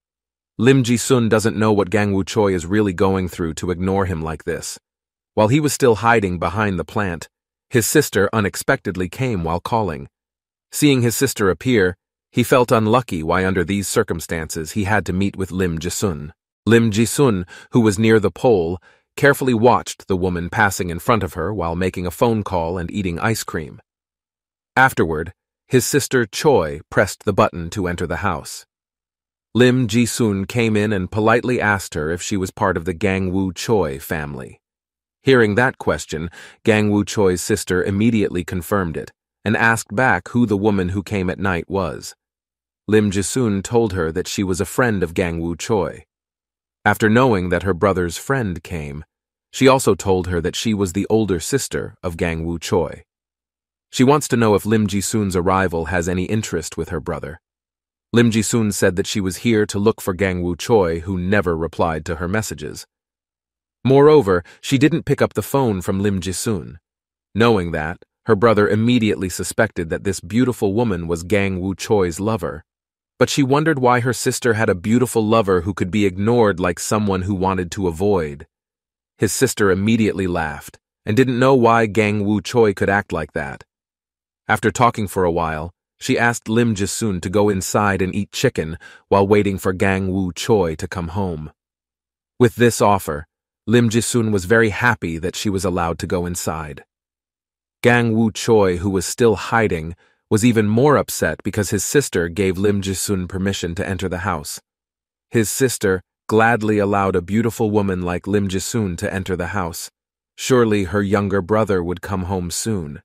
Lim Jiseon doesn't know what Gangu Choi is really going through to ignore him like this. While he was still hiding behind the plant, his sister unexpectedly came while calling. Seeing his sister appear, he felt unlucky why under these circumstances he had to meet with Lim Jiseon. Lim Jiseon, who was near the pole, carefully watched the woman passing in front of her while making a phone call and eating ice cream. Afterward, his sister Choi pressed the button to enter the house. Lim Jiseon came in and politely asked her if she was part of the Gangu Choi family. Hearing that question, Gangu Choi's sister immediately confirmed it and asked back who the woman who came at night was. Lim Jiseon told her that she was a friend of Gangu Choi. After knowing that her brother's friend came, she also told her that she was the older sister of Gangu Choi. She wants to know if Lim Jiseon's arrival has any interest with her brother. Lim Jiseon said that she was here to look for Gangu Choi, who never replied to her messages. Moreover, she didn't pick up the phone from Lim Jiseon. Knowing that, her brother immediately suspected that this beautiful woman was Gangu Choi's lover. But she wondered why her sister had a beautiful lover who could be ignored like someone who wanted to avoid. His sister immediately laughed and didn't know why Gangu Choi could act like that. After talking for a while, she asked Lim Jiseon to go inside and eat chicken while waiting for Gangu Choi to come home. With this offer, Lim Jiseon was very happy that she was allowed to go inside. Gangu Choi, who was still hiding, was even more upset because his sister gave Lim Jiseon permission to enter the house. His sister gladly allowed a beautiful woman like Lim Jiseon to enter the house. Surely her younger brother would come home soon.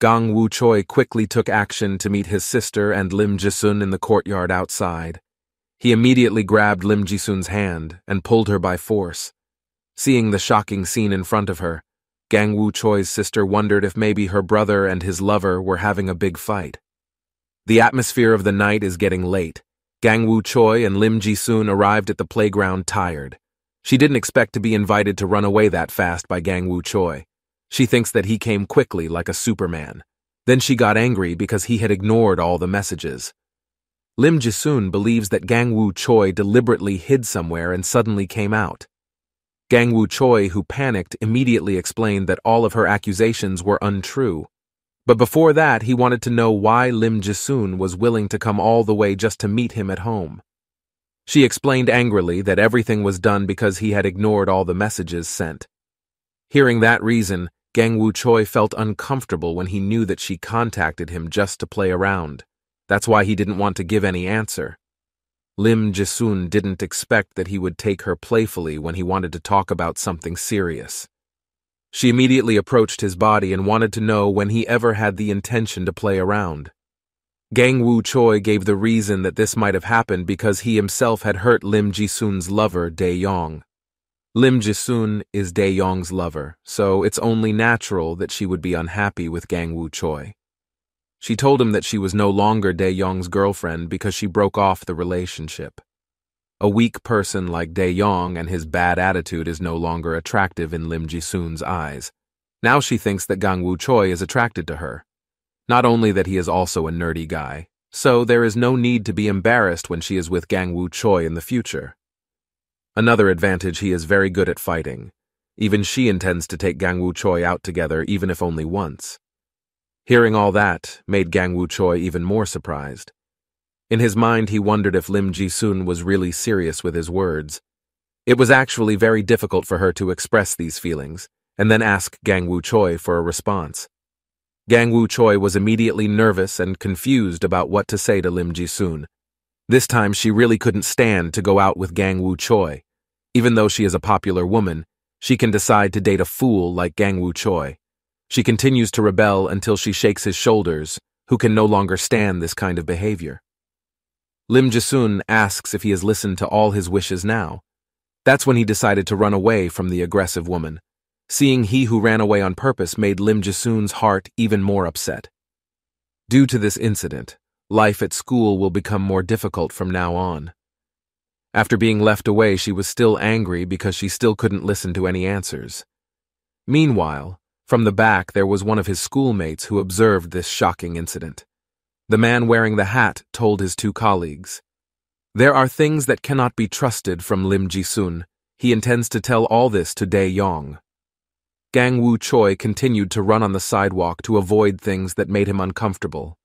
Gangu Choi quickly took action to meet his sister and Lim Jiseon in the courtyard outside. He immediately grabbed Lim Jiseon's hand and pulled her by force. Seeing the shocking scene in front of her, Gangu Choi's sister wondered if maybe her brother and his lover were having a big fight. The atmosphere of the night is getting late. Gangu Choi and Lim Jiseon arrived at the playground tired. She didn't expect to be invited to run away that fast by Gangu Choi. She thinks that he came quickly like a superman. Then she got angry because he had ignored all the messages. Lim Jiseon believes that Gangu Choi deliberately hid somewhere and suddenly came out. Gangu Choi, who panicked, immediately explained that all of her accusations were untrue. But before that, he wanted to know why Lim Jiseon was willing to come all the way just to meet him at home. She explained angrily that everything was done because he had ignored all the messages sent. Hearing that reason, Gangu Choi felt uncomfortable when he knew that she contacted him just to play around. That's why he didn't want to give any answer. Lim Jiseon didn't expect that he would take her playfully when he wanted to talk about something serious. She immediately approached his body and wanted to know when he ever had the intention to play around. Gangu Choi gave the reason that this might have happened because he himself had hurt Lim Jiseon's lover, Dayong. Lim Jiseon is Dayong's lover, so it's only natural that she would be unhappy with Gangu Choi. She told him that she was no longer Dayong's girlfriend because she broke off the relationship. A weak person like Dayong and his bad attitude is no longer attractive in Lim Jiseon's eyes. Now she thinks that Gangu Choi is attracted to her. Not only that he is also a nerdy guy, so there is no need to be embarrassed when she is with Gangu Choi in the future. Another advantage he is very good at fighting. Even she intends to take Gangu Choi out together even if only once. Hearing all that made Gangu Choi even more surprised. In his mind, he wondered if Lim Jiseon was really serious with his words. It was actually very difficult for her to express these feelings, and then ask Gangu Choi for a response. Gangu Choi was immediately nervous and confused about what to say to Lim Jiseon. This time, she really couldn't stand to go out with Gangu Choi. Even though she is a popular woman, she can decide to date a fool like Gangu Choi. She continues to rebel until she shakes his shoulders, who can no longer stand this kind of behavior. Lim Jiseon asks if he has listened to all his wishes now. That's when he decided to run away from the aggressive woman. Seeing he who ran away on purpose made Lim Jiseon's heart even more upset. Due to this incident, life at school will become more difficult from now on. After being left away, she was still angry because she still couldn't listen to any answers. Meanwhile, from the back, there was one of his schoolmates who observed this shocking incident. The man wearing the hat told his two colleagues, There are things that cannot be trusted from Lim Jiseon. He intends to tell all this to Dayong. Gang Woo Choi continued to run on the sidewalk to avoid things that made him uncomfortable.